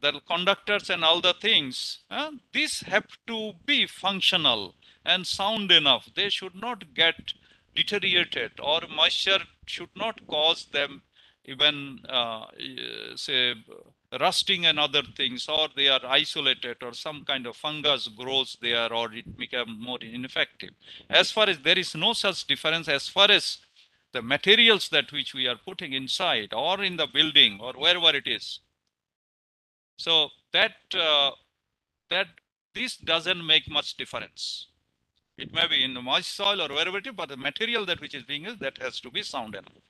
the conductors and all the things, uh, these have to be functional and sound enough. They should not get deteriorated or moisture should not cause them even uh, say rusting and other things or they are isolated or some kind of fungus grows there or it become more ineffective. As far as there is no such difference as far as the materials that which we are putting inside or in the building or wherever it is. So that uh, that this doesn't make much difference it may be in the moist soil or wherever it is, but the material that which is being used, that has to be sound enough.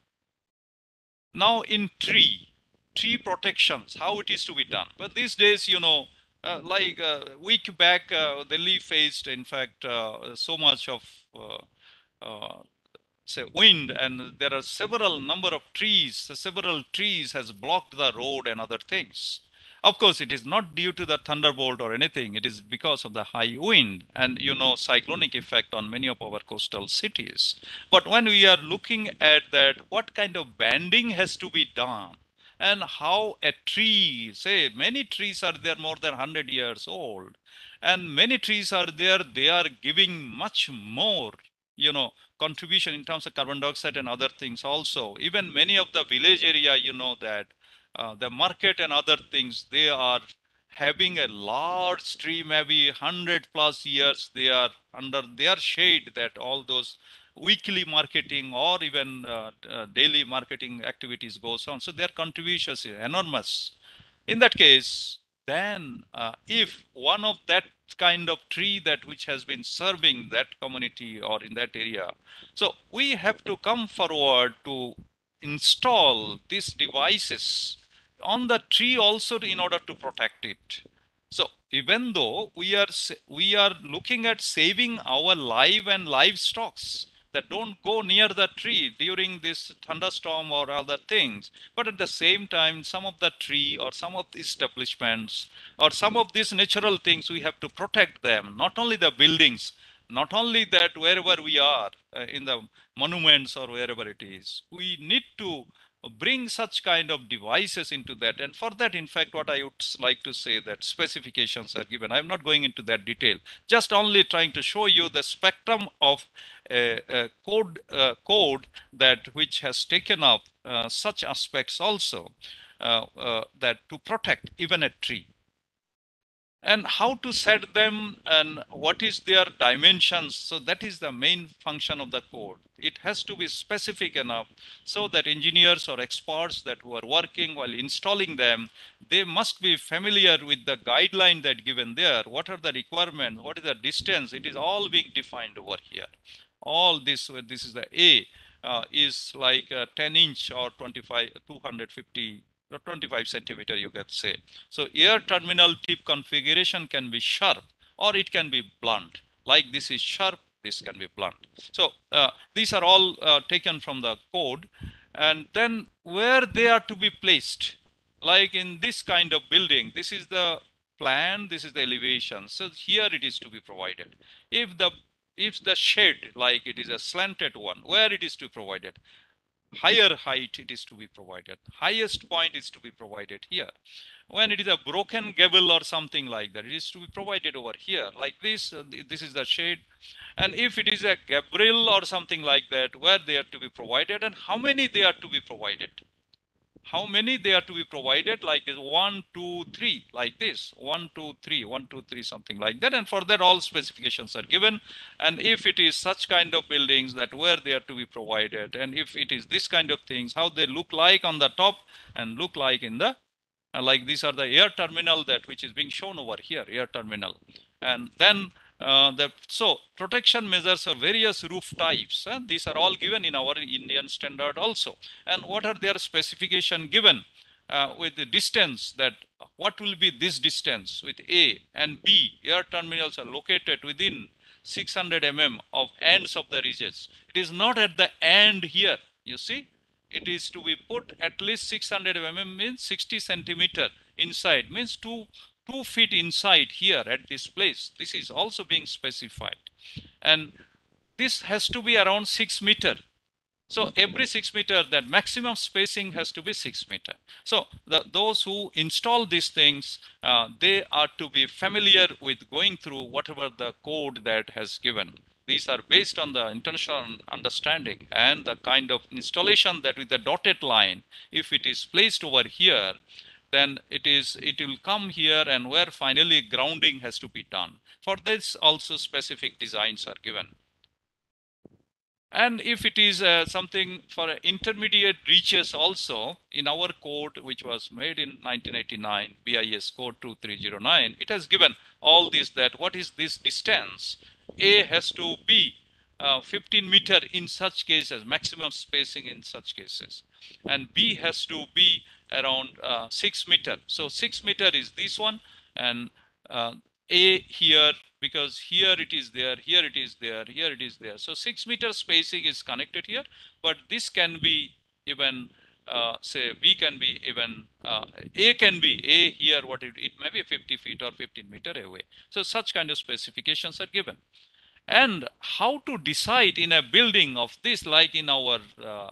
Now in tree, tree protections, how it is to be done. But these days, you know, uh, like a uh, week back, uh, Delhi faced, in fact, uh, so much of uh, uh, say wind and there are several number of trees, several trees has blocked the road and other things. Of course, it is not due to the thunderbolt or anything. It is because of the high wind and, you know, cyclonic effect on many of our coastal cities. But when we are looking at that, what kind of banding has to be done and how a tree, say many trees are there more than 100 years old and many trees are there, they are giving much more, you know, contribution in terms of carbon dioxide and other things also. Even many of the village area, you know that uh, the market and other things, they are having a large tree, maybe 100 plus years, they are under their shade that all those weekly marketing or even uh, uh, daily marketing activities goes on. So their contribution is enormous. In that case, then uh, if one of that kind of tree that which has been serving that community or in that area, so we have to come forward to install these devices on the tree also in order to protect it. So even though we are we are looking at saving our live and livestock that don't go near the tree during this thunderstorm or other things, but at the same time, some of the tree or some of the establishments or some of these natural things, we have to protect them, not only the buildings, not only that wherever we are uh, in the monuments or wherever it is, we need to bring such kind of devices into that. And for that, in fact, what I would like to say that specifications are given. I'm not going into that detail, just only trying to show you the spectrum of a, a code uh, code that which has taken up uh, such aspects also uh, uh that to protect even a tree and how to set them and what is their dimensions. So that is the main function of the code. It has to be specific enough so that engineers or experts that who are working while installing them, they must be familiar with the guideline that given there. What are the requirements? What is the distance? It is all being defined over here. All this, this is the A, uh, is like 10 inch or 25, 250 25 centimeter you can say. So air terminal tip configuration can be sharp or it can be blunt. Like this is sharp, this can be blunt. So uh, these are all uh, taken from the code. And then where they are to be placed, like in this kind of building, this is the plan, this is the elevation. So here it is to be provided. If the if the shed, like it is a slanted one, where it is to be provided, higher height it is to be provided, highest point is to be provided here. When it is a broken gable or something like that, it is to be provided over here, like this, uh, this is the shade. And if it is a gambrel or something like that, where they are to be provided and how many they are to be provided how many they are to be provided? Like this one two three like this. One two three one two three something like that. And for that all specifications are given. And if it is such kind of buildings that where they are to be provided and if it is this kind of things how they look like on the top and look like in the uh, like these are the air terminal that which is being shown over here air terminal. And then uh, the, so protection measures are various roof types. and these are all given in our Indian standard also. And what are their specification given uh, with the distance that what will be this distance with A and B air terminals are located within 600 mm of ends of the ridges. It is not at the end here. You see, it is to be put at least 600 mm means 60 centimeter inside means two two feet inside here at this place. This is also being specified. And this has to be around six meter. So every six meter, that maximum spacing has to be six meter. So the, those who install these things, uh, they are to be familiar with going through whatever the code that has given. These are based on the international understanding and the kind of installation that with the dotted line, if it is placed over here, then it is it will come here and where finally grounding has to be done. For this also specific designs are given. And if it is uh, something for intermediate reaches also in our code, which was made in 1989, BIS code 2309, it has given all this that what is this distance? A has to be uh, 15 meter in such cases, maximum spacing in such cases. And B has to be around uh, six meter. So six meter is this one and uh, A here because here it is there, here it is there, here it is there. So six meter spacing is connected here, but this can be even uh, say B can be even uh, A can be A here what it, it may be 50 feet or 15 meter away. So such kind of specifications are given. And how to decide in a building of this like in our uh,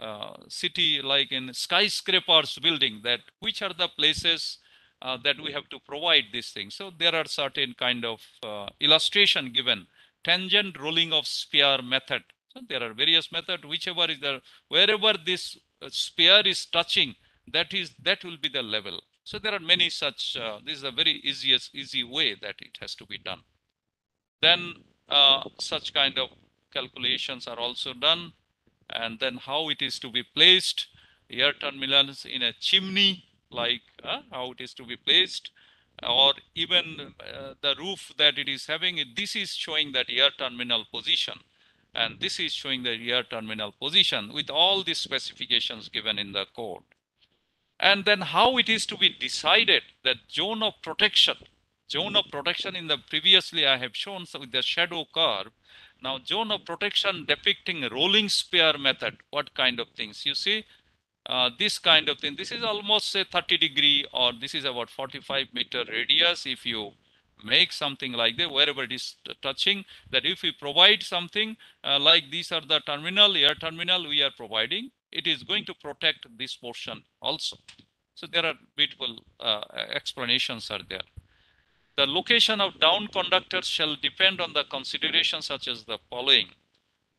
uh, city like in skyscrapers building that which are the places uh, that we have to provide these things. So there are certain kind of uh, illustration given tangent rolling of sphere method. So there are various method whichever is there, wherever this uh, sphere is touching, that is that will be the level. So there are many such, uh, this is a very easiest, easy way that it has to be done. Then such kind of calculations are also done and then how it is to be placed. Air terminals in a chimney like uh, how it is to be placed or even uh, the roof that it is having. This is showing that air terminal position and this is showing the air terminal position with all the specifications given in the code. And then how it is to be decided that zone of protection. Zone of protection in the previously i have shown so with the shadow curve now zone of protection depicting rolling sphere method, what kind of things? You see, uh, this kind of thing, this is almost say 30 degree or this is about 45 meter radius. If you make something like that, wherever it is touching, that if we provide something uh, like these are the terminal, air terminal we are providing, it is going to protect this portion also. So there are beautiful uh, explanations are there. The location of down conductors shall depend on the considerations such as the following.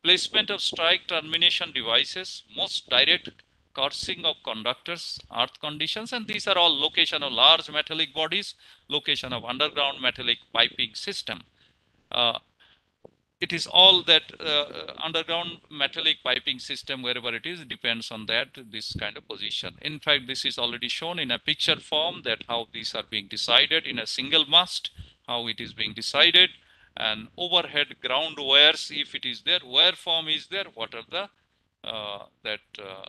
Placement of strike termination devices, most direct coursing of conductors, earth conditions, and these are all location of large metallic bodies, location of underground metallic piping system. Uh, it is all that uh, underground metallic piping system, wherever it is, depends on that, this kind of position. In fact, this is already shown in a picture form that how these are being decided in a single mast, how it is being decided, and overhead ground wires, if it is there, wire form is there, what are the, uh, that uh,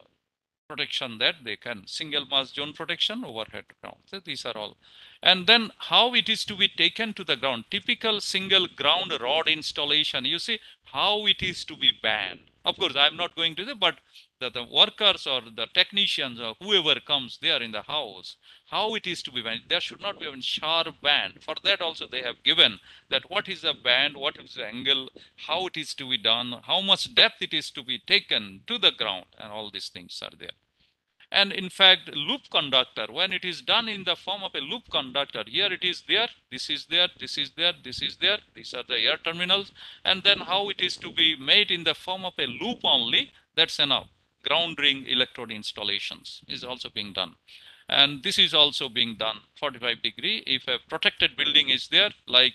protection that they can single mass zone protection overhead ground. So these are all. And then how it is to be taken to the ground. Typical single ground rod installation. You see how it is to be banned. Of course, I'm not going to the, but the, the workers or the technicians or whoever comes there in the house, how it is to be banned. There should not be a sharp band. For that also they have given that what is the band, what is the angle, how it is to be done, how much depth it is to be taken to the ground and all these things are there. And in fact, loop conductor, when it is done in the form of a loop conductor, here it is there, this is there, this is there, this is there, these are the air terminals. And then how it is to be made in the form of a loop only, that's enough. Ground ring electrode installations is also being done. And this is also being done 45 degree. If a protected building is there, like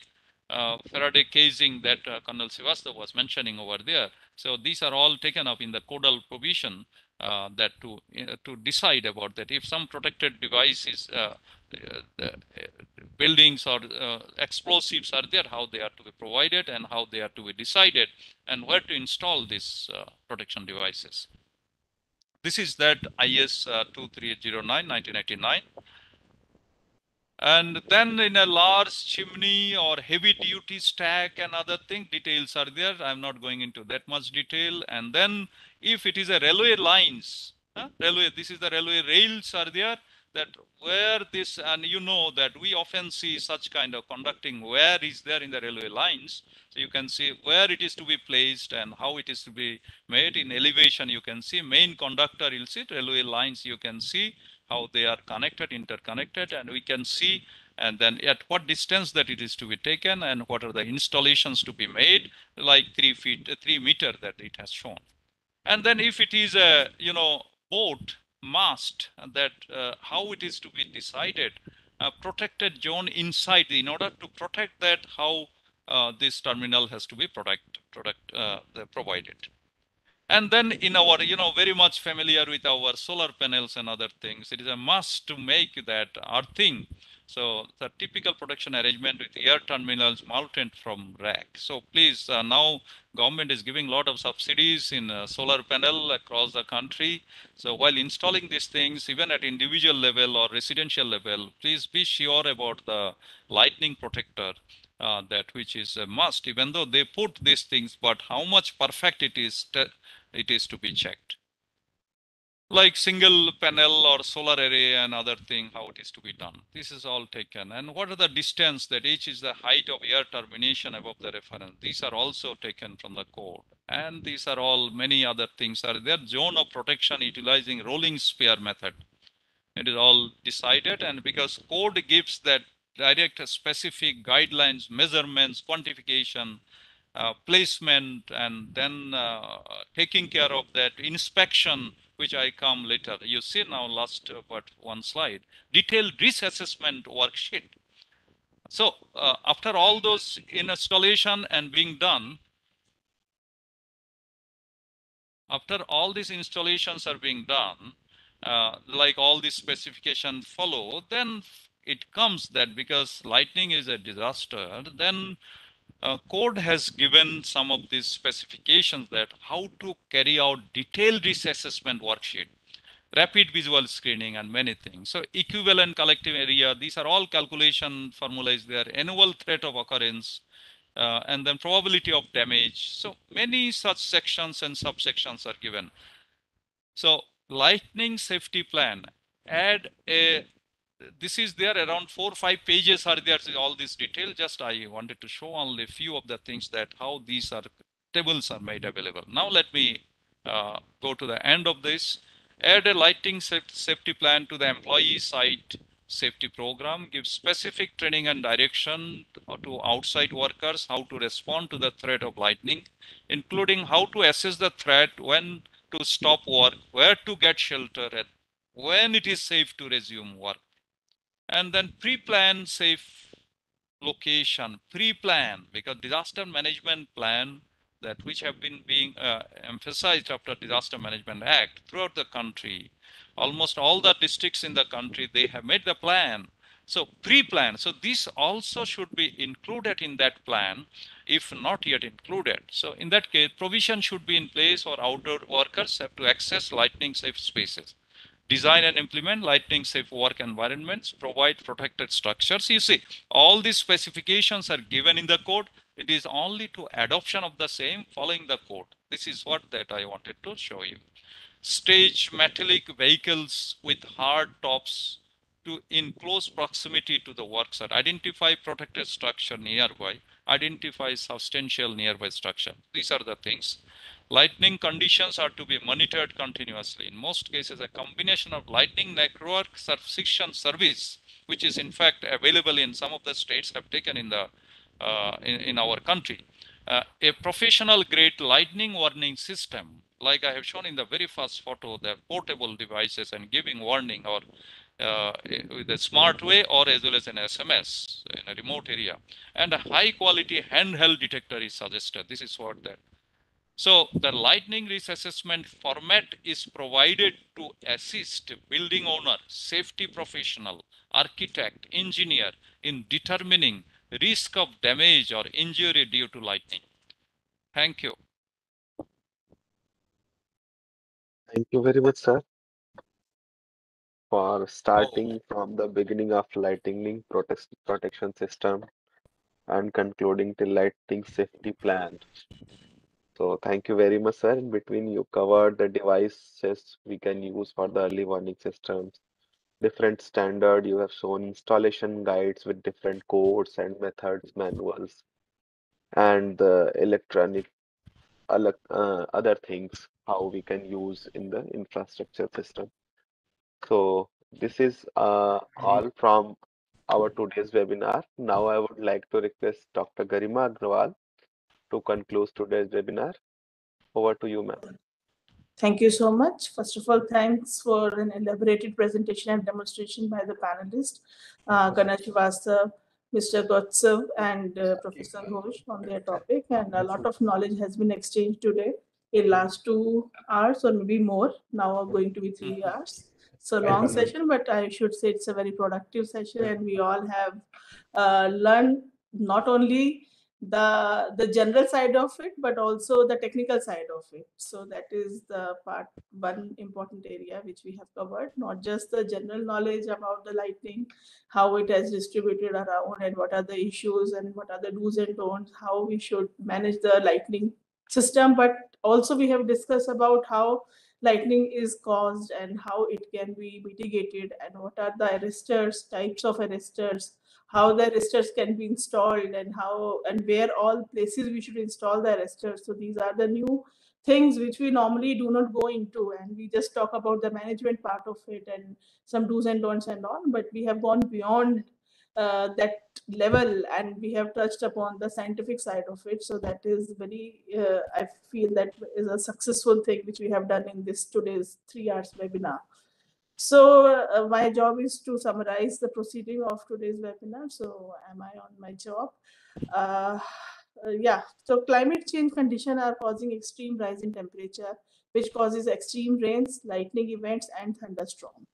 uh, Faraday casing that uh, Colonel was mentioning over there. So these are all taken up in the codal provision uh, that to uh, to decide about that. If some protected devices, uh, uh, buildings or explosives are there, how they are to be provided and how they are to be decided, and where to install these protection devices. This is that IS 2309 1999. And then in a large chimney or heavy duty stack and other thing, details are there. I'm not going into that much detail. And then if it is a railway lines, huh? railway, this is the railway rails are there that where this, and you know that we often see such kind of conducting where is there in the railway lines. So you can see where it is to be placed and how it is to be made in elevation. You can see main conductor, you'll see railway lines, you can see how they are connected, interconnected, and we can see and then at what distance that it is to be taken and what are the installations to be made, like three feet, three meter that it has shown. And then if it is a, you know, boat mast that uh, how it is to be decided, a protected zone inside in order to protect that, how uh, this terminal has to be protect, protect, uh, provided. And then in our, you know, very much familiar with our solar panels and other things, it is a must to make that our thing. So the typical production arrangement with air terminals mounted from rack. So please, uh, now government is giving a lot of subsidies in uh, solar panel across the country. So while installing these things, even at individual level or residential level, please be sure about the lightning protector uh, that which is a must, even though they put these things, but how much perfect it is it is to be checked. Like single panel or solar array and other thing, how it is to be done. This is all taken. And what are the distance that each is the height of air termination above the reference. These are also taken from the code. And these are all many other things are there. Zone of protection utilizing rolling sphere method. It is all decided and because code gives that direct specific guidelines, measurements, quantification, uh, placement and then uh, taking care of that inspection which I come later. You see now last uh, but one slide, detailed risk assessment worksheet. So uh, after all those installation and being done, after all these installations are being done, uh, like all these specifications follow, then it comes that because lightning is a disaster, then uh, code has given some of these specifications that how to carry out detailed risk assessment worksheet, rapid visual screening and many things. So equivalent collective area, these are all calculation formulas there, annual threat of occurrence, uh, and then probability of damage. So many such sections and subsections are given. So lightning safety plan, add a this is there around four five pages are there all this detail. Just i wanted to show only a few of the things that how these are tables are made available. Now let me uh, go to the end of this. Add a lighting safety plan to the employee site safety program. Give specific training and direction to outside workers how to respond to the threat of lightning including how to assess the threat when to stop work where to get shelter and when it is safe to resume work and then pre-plan safe location, pre-plan because disaster management plan that which have been being uh, emphasized after Disaster Management Act throughout the country. Almost all the districts in the country, they have made the plan. So pre-plan, so this also should be included in that plan, if not yet included. So in that case, provision should be in place for outdoor workers have to access lightning safe spaces. Design and implement lightning safe work environments, provide protected structures. You see, all these specifications are given in the code. It is only to adoption of the same following the code. This is what that I wanted to show you. Stage metallic vehicles with hard tops to in close proximity to the work site. Identify protected structure nearby. Identify substantial nearby structure. These are the things. Lightning conditions are to be monitored continuously. In most cases, a combination of lightning network subscription service, which is in fact available in some of the states have taken in the uh, in, in our country. Uh, a professional grade lightning warning system, like I have shown in the very first photo, the portable devices and giving warning or uh, with a smart way or as well as an SMS in a remote area. And a high quality handheld detector is suggested. This is what that so the lightning risk assessment format is provided to assist building owner, safety professional, architect, engineer in determining risk of damage or injury due to lightning. Thank you. Thank you very much, sir, for oh. starting from the beginning of lightning protect protection system and concluding till lightning safety plan. So thank you very much, sir. In between, you covered the devices we can use for the early warning systems, different standard. You have shown installation guides with different codes and methods, manuals, and the electronic uh, other things how we can use in the infrastructure system. So this is uh, all from our today's webinar. Now I would like to request Dr. Garima Agrawal to conclude today's webinar. Over to you, ma'am. Thank you so much. First of all, thanks for an elaborated presentation and demonstration by the panelists, uh, Ganesh Vasa, Mr. Kaustav, and uh, Professor Ghosh on their topic. And a lot of knowledge has been exchanged today in the last two hours or maybe more. Now going to be three hours. So long session, but I should say it's a very productive session and we all have uh, learned not only the the general side of it but also the technical side of it. So that is the part one important area which we have covered not just the general knowledge about the lightning how it has distributed around and what are the issues and what are the do's and don'ts how we should manage the lightning system but also we have discussed about how lightning is caused and how it can be mitigated and what are the arresters types of arresters how the arresters can be installed and how and where all places we should install the arresters. So these are the new things which we normally do not go into and we just talk about the management part of it and some do's and don'ts and all but we have gone beyond uh, that level and we have touched upon the scientific side of it so that is very uh, i feel that is a successful thing which we have done in this today's three hours webinar so uh, my job is to summarize the proceeding of today's webinar. So am I on my job? Uh, uh, yeah, so climate change conditions are causing extreme rise in temperature, which causes extreme rains, lightning events, and thunderstorm.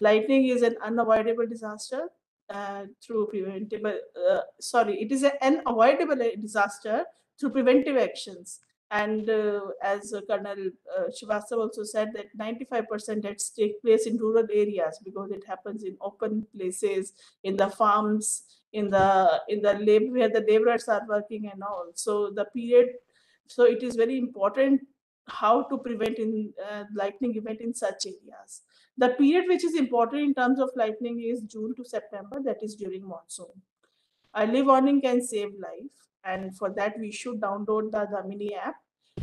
Lightning is an unavoidable disaster uh, through preventable, uh, sorry, it is an unavoidable disaster through preventive actions and uh, as Colonel uh, Srivastava also said that 95% deaths take place in rural areas because it happens in open places, in the farms, in the in the lab where the laborers are working and all. So the period, so it is very important how to prevent in uh, lightning event in such areas. The period which is important in terms of lightning is June to September, that is during monsoon. Early warning can save life and for that, we should download the Damini app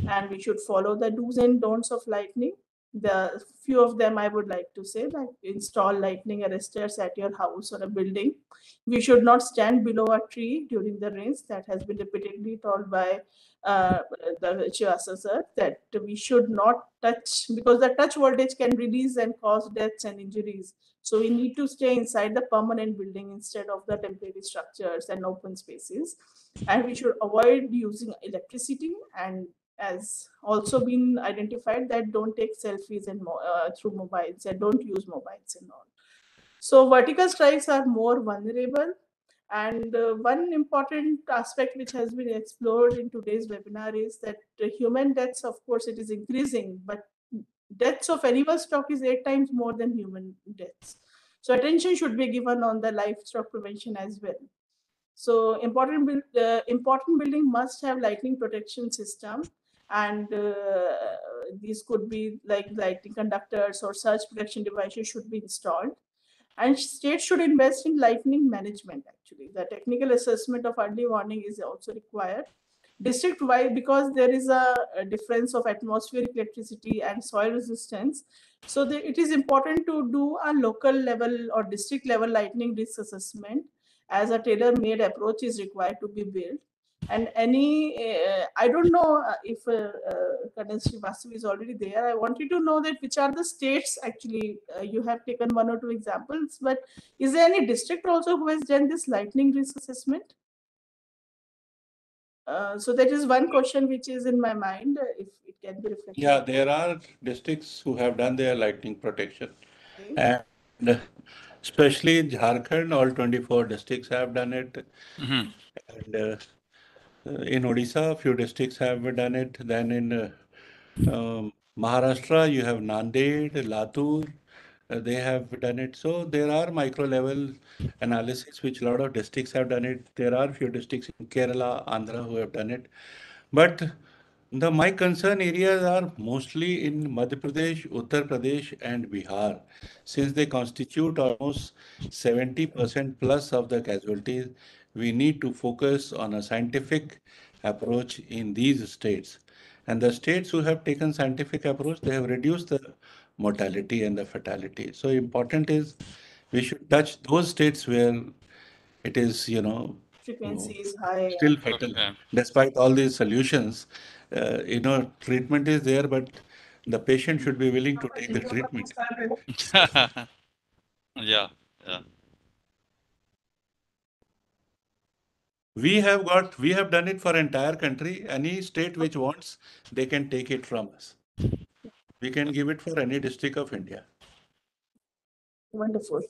and we should follow the do's and don'ts of Lightning. The few of them I would like to say like install lightning arresters at your house or a building. We should not stand below a tree during the rains. That has been repeatedly told by uh, the Chivasa sir that we should not touch because the touch voltage can release and cause deaths and injuries. So we need to stay inside the permanent building instead of the temporary structures and open spaces. And we should avoid using electricity and as also been identified that don't take selfies and uh, through mobiles and don't use mobiles and all. So vertical strikes are more vulnerable. And uh, one important aspect which has been explored in today's webinar is that human deaths, of course, it is increasing, but deaths of animal stock is eight times more than human deaths. So attention should be given on the livestock prevention as well. So important, uh, important building must have lightning protection system and uh, these could be like lightning conductors or surge protection devices should be installed. And states should invest in lightning management actually. The technical assessment of early warning is also required. District wide, because there is a, a difference of atmospheric electricity and soil resistance, so the, it is important to do a local level or district level lightning risk assessment as a tailor-made approach is required to be built. And any, uh, I don't know uh, if uh, uh, Colonel is already there. I wanted to know that which are the states actually, uh, you have taken one or two examples, but is there any district also who has done this lightning risk assessment? Uh, so that is one question which is in my mind, uh, if it can be reflected. Yeah, there are districts who have done their lightning protection. Okay. And especially in Jharkhand, all 24 districts have done it. Mhm. And uh, uh, in Odisha, a few districts have done it. Then in uh, um, Maharashtra, you have Nanded, Latur, uh, they have done it. So there are micro level analysis which a lot of districts have done it. There are few districts in Kerala, Andhra who have done it. But the my concern areas are mostly in Madhya Pradesh, Uttar Pradesh, and Bihar, since they constitute almost 70% plus of the casualties. We need to focus on a scientific approach in these states. And the states who have taken scientific approach, they have reduced the mortality and the fatality. So important is we should touch those states where it is, you know, Frequency is high. still fatal. Okay. Despite all these solutions, uh, you know, treatment is there, but the patient should be willing to take the treatment. Yeah, yeah. We have got, we have done it for entire country. Any state which wants, they can take it from us. We can give it for any district of India. Wonderful.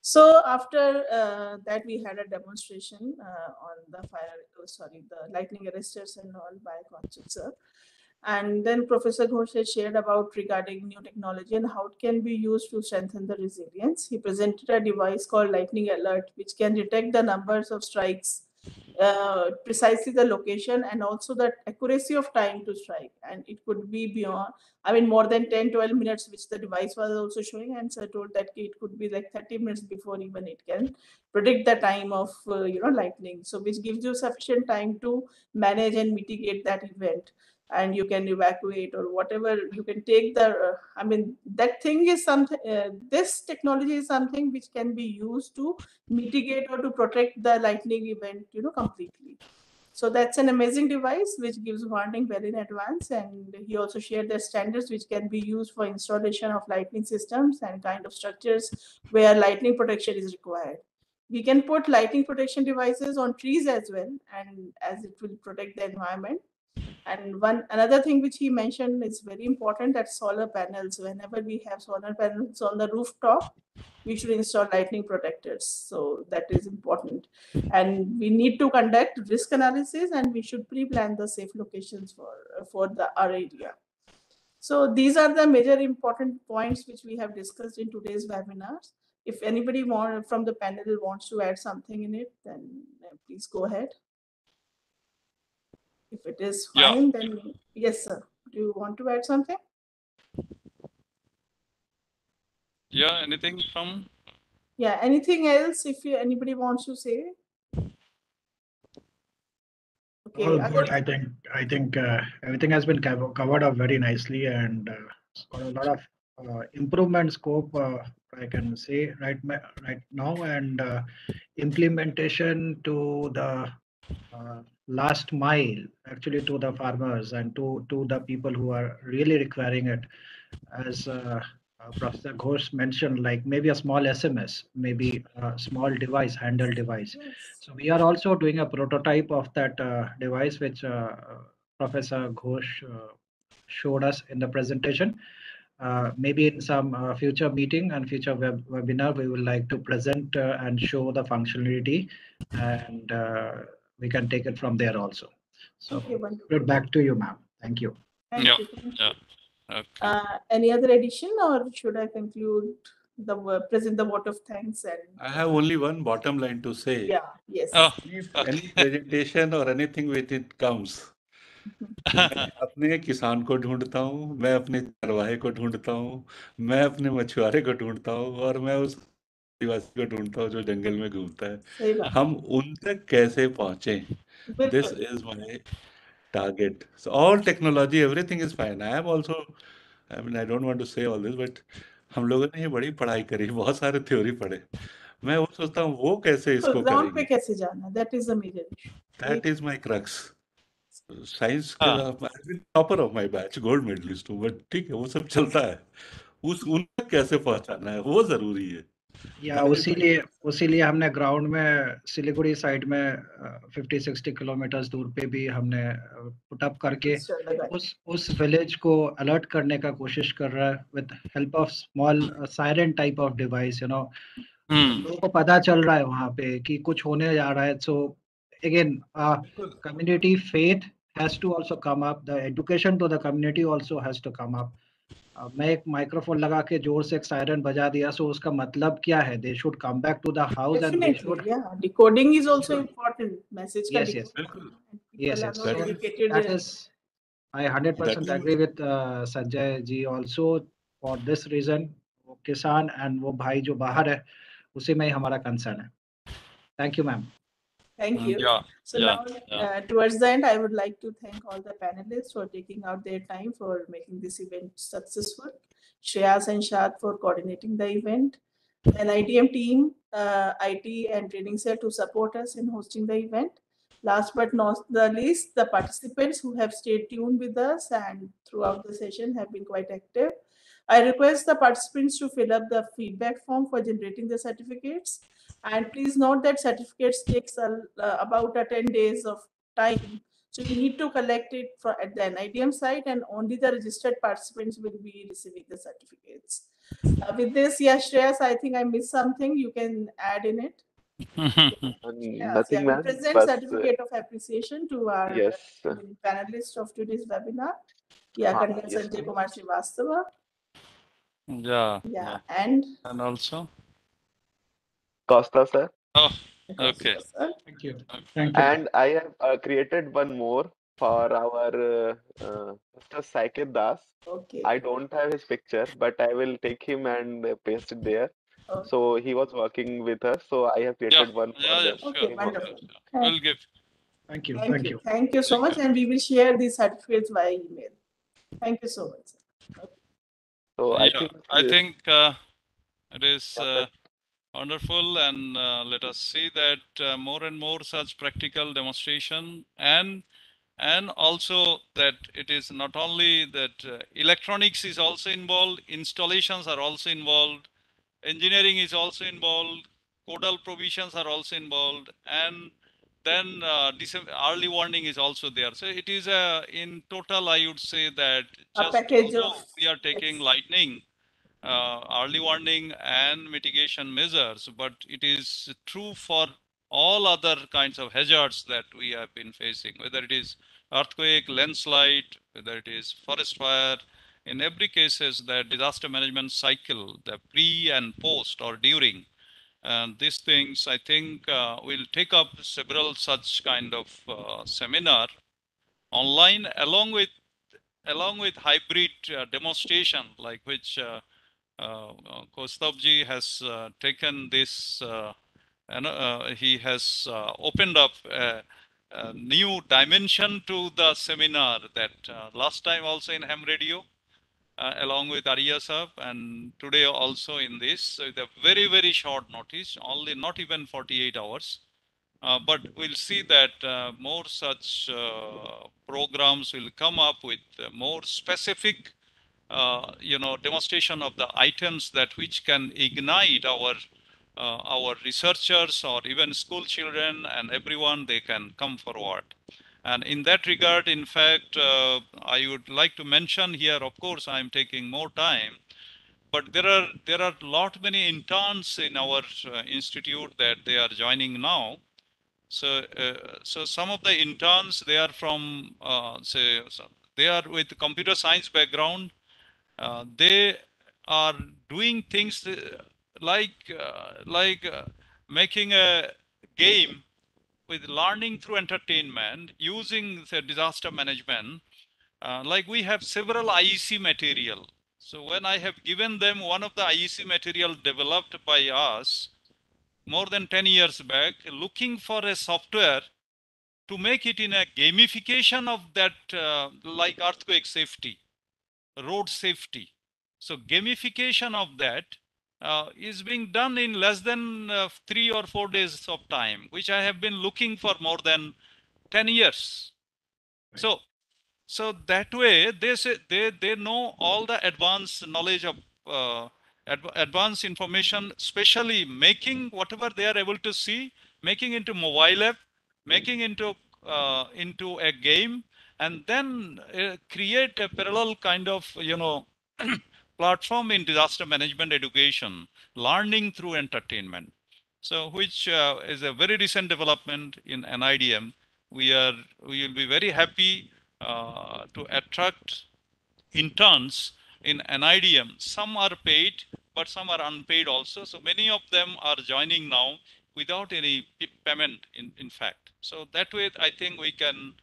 So after uh, that, we had a demonstration uh, on the fire, oh, sorry, the lightning arresters and all by Consul sir. And then Professor Ghosh shared about regarding new technology and how it can be used to strengthen the resilience. He presented a device called Lightning Alert, which can detect the numbers of strikes, uh, precisely the location, and also the accuracy of time to strike. And it could be beyond, I mean, more than 10, 12 minutes, which the device was also showing. And sir told that it could be like 30 minutes before even it can predict the time of, uh, you know, lightning. So which gives you sufficient time to manage and mitigate that event. And you can evacuate or whatever you can take the, uh, I mean, that thing is something, uh, this technology is something which can be used to mitigate or to protect the lightning event, you know, completely. So that's an amazing device which gives warning well in advance. And he also shared the standards which can be used for installation of lightning systems and kind of structures where lightning protection is required. We can put lightning protection devices on trees as well, and as it will protect the environment. And one another thing which he mentioned is very important that solar panels. Whenever we have solar panels on the rooftop, we should install lightning protectors. So that is important. And we need to conduct risk analysis and we should pre-plan the safe locations for, for the our area. So these are the major important points which we have discussed in today's webinars. If anybody want, from the panel wants to add something in it, then uh, please go ahead. If it is Yeah. fine, then yes, sir. Do you want to add something? Yeah, anything from? Yeah, anything else if you, anybody wants to say? Okay, All other- good. I think, I think uh, everything has been cover- covered up very nicely and uh, got a lot of uh, improvement scope, uh, I can say right, right now and uh, implementation to the uh, last mile, actually to the farmers and to, to the people who are really requiring it. As uh, uh, Professor Ghosh mentioned, like maybe a small SMS, maybe a small device, handheld device. Yes. So we are also doing a prototype of that uh, device, which uh, Professor Ghosh uh, showed us in the presentation. Uh, maybe in some uh, future meeting and future web webinar, we would like to present uh, and show the functionality, and uh, we can take it from there also. So Okay, wonderful. good back to you, ma'am. Thank you. Thank Yeah, you. Thank yeah. you. Okay. Uh, any other addition, or should I conclude the wo- present the vote of thanks and I have only one bottom line to say. yeah, yes. Oh, If any presentation or anything with it comes, मैं अपने किसान को ढूंढता हूँ मैं अपने चरवाहे को ढूंढता हूँ मैं अपने मछुआरे को ढूंढता हूँ और मैं उस आदिवासी को ढूंढता हूँ जो जंगल में घूमता है। हम उन तक कैसे पहुँचे? This बिल्कुल। is my target. So all technology everything is fine. I am also i mean i don't want to say all this but हम लोगों ने ये बड़ी पढ़ाई करी बहुत सारे थ्योरी पढ़े। मैं वो सोचता हूँ वो कैसे तो इसको ग्राउंड पे कैसे जाना? That is the major that is my crux science के। Topper of my batch gold medalist हूँ बट ठीक है वो सब चलता है। उस उन तक कैसे पहुंचाना है वो ज़रूरी है। या मैंने ये उसीलिए उसीलिए हमने ग्राउंड में सिलीगुड़ी साइड में फिफ्टी सिक्सटी किलोमीटर दूर पे भी हमने पुट अप करके उस उस विलेज को अलर्ट करने का कोशिश कर रहा है with help of small siren type of device you know. लोगों को पता चल रहा है वहाँ पे कि कुछ होने जा रहा है। So again faith has to also come up. The education to the community also has to come up. uh, मैं एक माइक्रोफोन लगा के ज़ोर से एक सायरन बजा दिया सो उसका मतलब क्या है? They should come back to the house and they should decoding is also important message का यस यस बिल्कुल yes yes that is I 100% agree with Sanjay ji also for this reason वो किसान एंड वो भाई जो बाहर है उसी में ही हमारा कंसर्न है। Thank you ma'am Thank you. Yeah. So yeah, now, yeah. uh, towards the end, I would like to thank all the panelists for taking out their time for making this event successful. Shreyas and Shad for coordinating the event. And ITM team, uh, IT and training cell to support us in hosting the event. Last but not the least, the participants who have stayed tuned with us and throughout the session have been quite active. I request the participants to fill up the feedback form for generating the certificates. And please note that certificates takes a, uh, about a 10 days of time. So you need to collect it for, at the NIDM site and only the registered participants will be receiving the certificates. Uh, with this, yeah, Shreyas, I think I missed something. You can add in it. And Yes, nothing, yeah, we present But uh, certificate of appreciation to our yes, uh, panelists of today's webinar. Yeah, Ah, Colonel yes, Sanjay. Kumar Srivastava. Yeah. Yeah, and And also, Kaustav sir. Oh, okay. Thank you. Thank you. And I have uh, created one more for our uh, uh, Mr. Saikat Das. Okay. I don't have his picture, but I will take him and uh, paste it there. Okay. So he was working with us. So I have created yeah. one. Yeah, yeah, sure. Okay, wonderful. We'll give. Thank you. Thank, Thank you. you. Thank you so much. And we will share these certificates via email. Thank you so much. Okay. So I think, I think uh, it is. Uh, wonderful, and uh, let us see that uh, more and more such practical demonstration, and and also that it is not only that uh, electronics is also involved, installations are also involved, engineering is also involved, codal provisions are also involved, and then uh, early warning is also there. So it is a in total, I would say that just we are taking lightning, uh, early warning and mitigation measures, but it is true for all other kinds of hazards that we have been facing, whether it is earthquake, landslide, whether it is forest fire. In every cases, the disaster management cycle, the pre and post or during, and these things, I think, uh, will take up several such kind of uh, seminar online, along with along with hybrid uh, demonstration, like which uh, uh, has uh, taken this, uh, and uh, he has opened up a, a new dimension to the seminar that last time also in Ham Radio, along with Arya Sahab, and today also in this, so the very, very short notice, only not even 48 hours. Uh, but we'll see that uh, more such uh, programs will come up with more specific, uh, you know, demonstration of the items that which can ignite our uh, our researchers or even school children and everyone they can come forward. And in that regard, in fact, uh, I would like to mention here. Of course, I'm taking more time but there are there are lot many interns in our uh, institute that they are joining now so uh, so some of the interns they are from uh, say they are with computer science background uh, they are doing things uh, like uh, like making a game with learning through entertainment using the disaster management. Like we have several IEC material. So when I have given them one of the IEC material developed by us more than 10 years back, looking for a software to make it in a gamification of that, uh, like earthquake safety, road safety. So gamification of that uh, is being done in less than uh, three or four days of time, which I have been looking for more than 10 years. Right. So, so that way they say they, they know all the advanced knowledge of uh, adv- advanced information, especially making whatever they are able to see, making into mobile app, making into uh, into a game, and then uh, create a parallel kind of you know platform in disaster management education, learning through entertainment. So, which uh, is a very recent development in NIDM. We are we will be very happy uh, to attract interns in NIDM. Some are paid, but some are unpaid also. So many of them are joining now without any payment. In in fact, so that way I think we can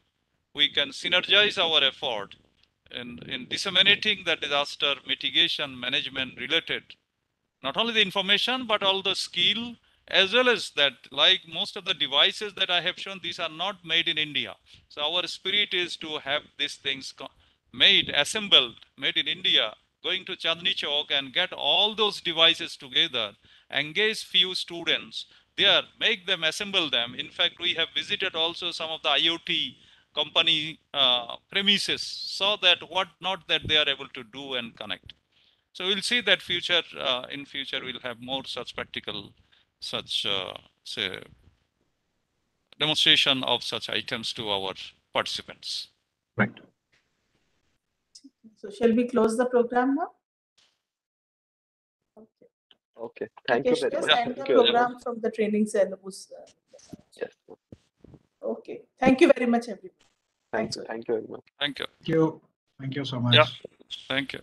we can synergize our effort in, in disseminating the disaster mitigation management related, not only the information, but all the skill, as well as that, like most of the devices that I have shown, these are not made in India. So our spirit is to have these things made, assembled, made in India, going to Chandni Chowk and get all those devices together, engage few students there, make them, assemble them. In fact, we have visited also some of the IoT company uh, premises so that what not that they are able to do and connect so we'll see that future uh, in future we'll have more such practical such uh, say demonstration of such items to our participants Right. So shall we close the program now? Okay. Okay, thank you very yes, much. and the you program from the training syllabus. uh, Yes, Okay, thank you very much, everyone. thank Thanks, you, thank you very much. thank you Thank you. Thank you so much. Yeah. thank you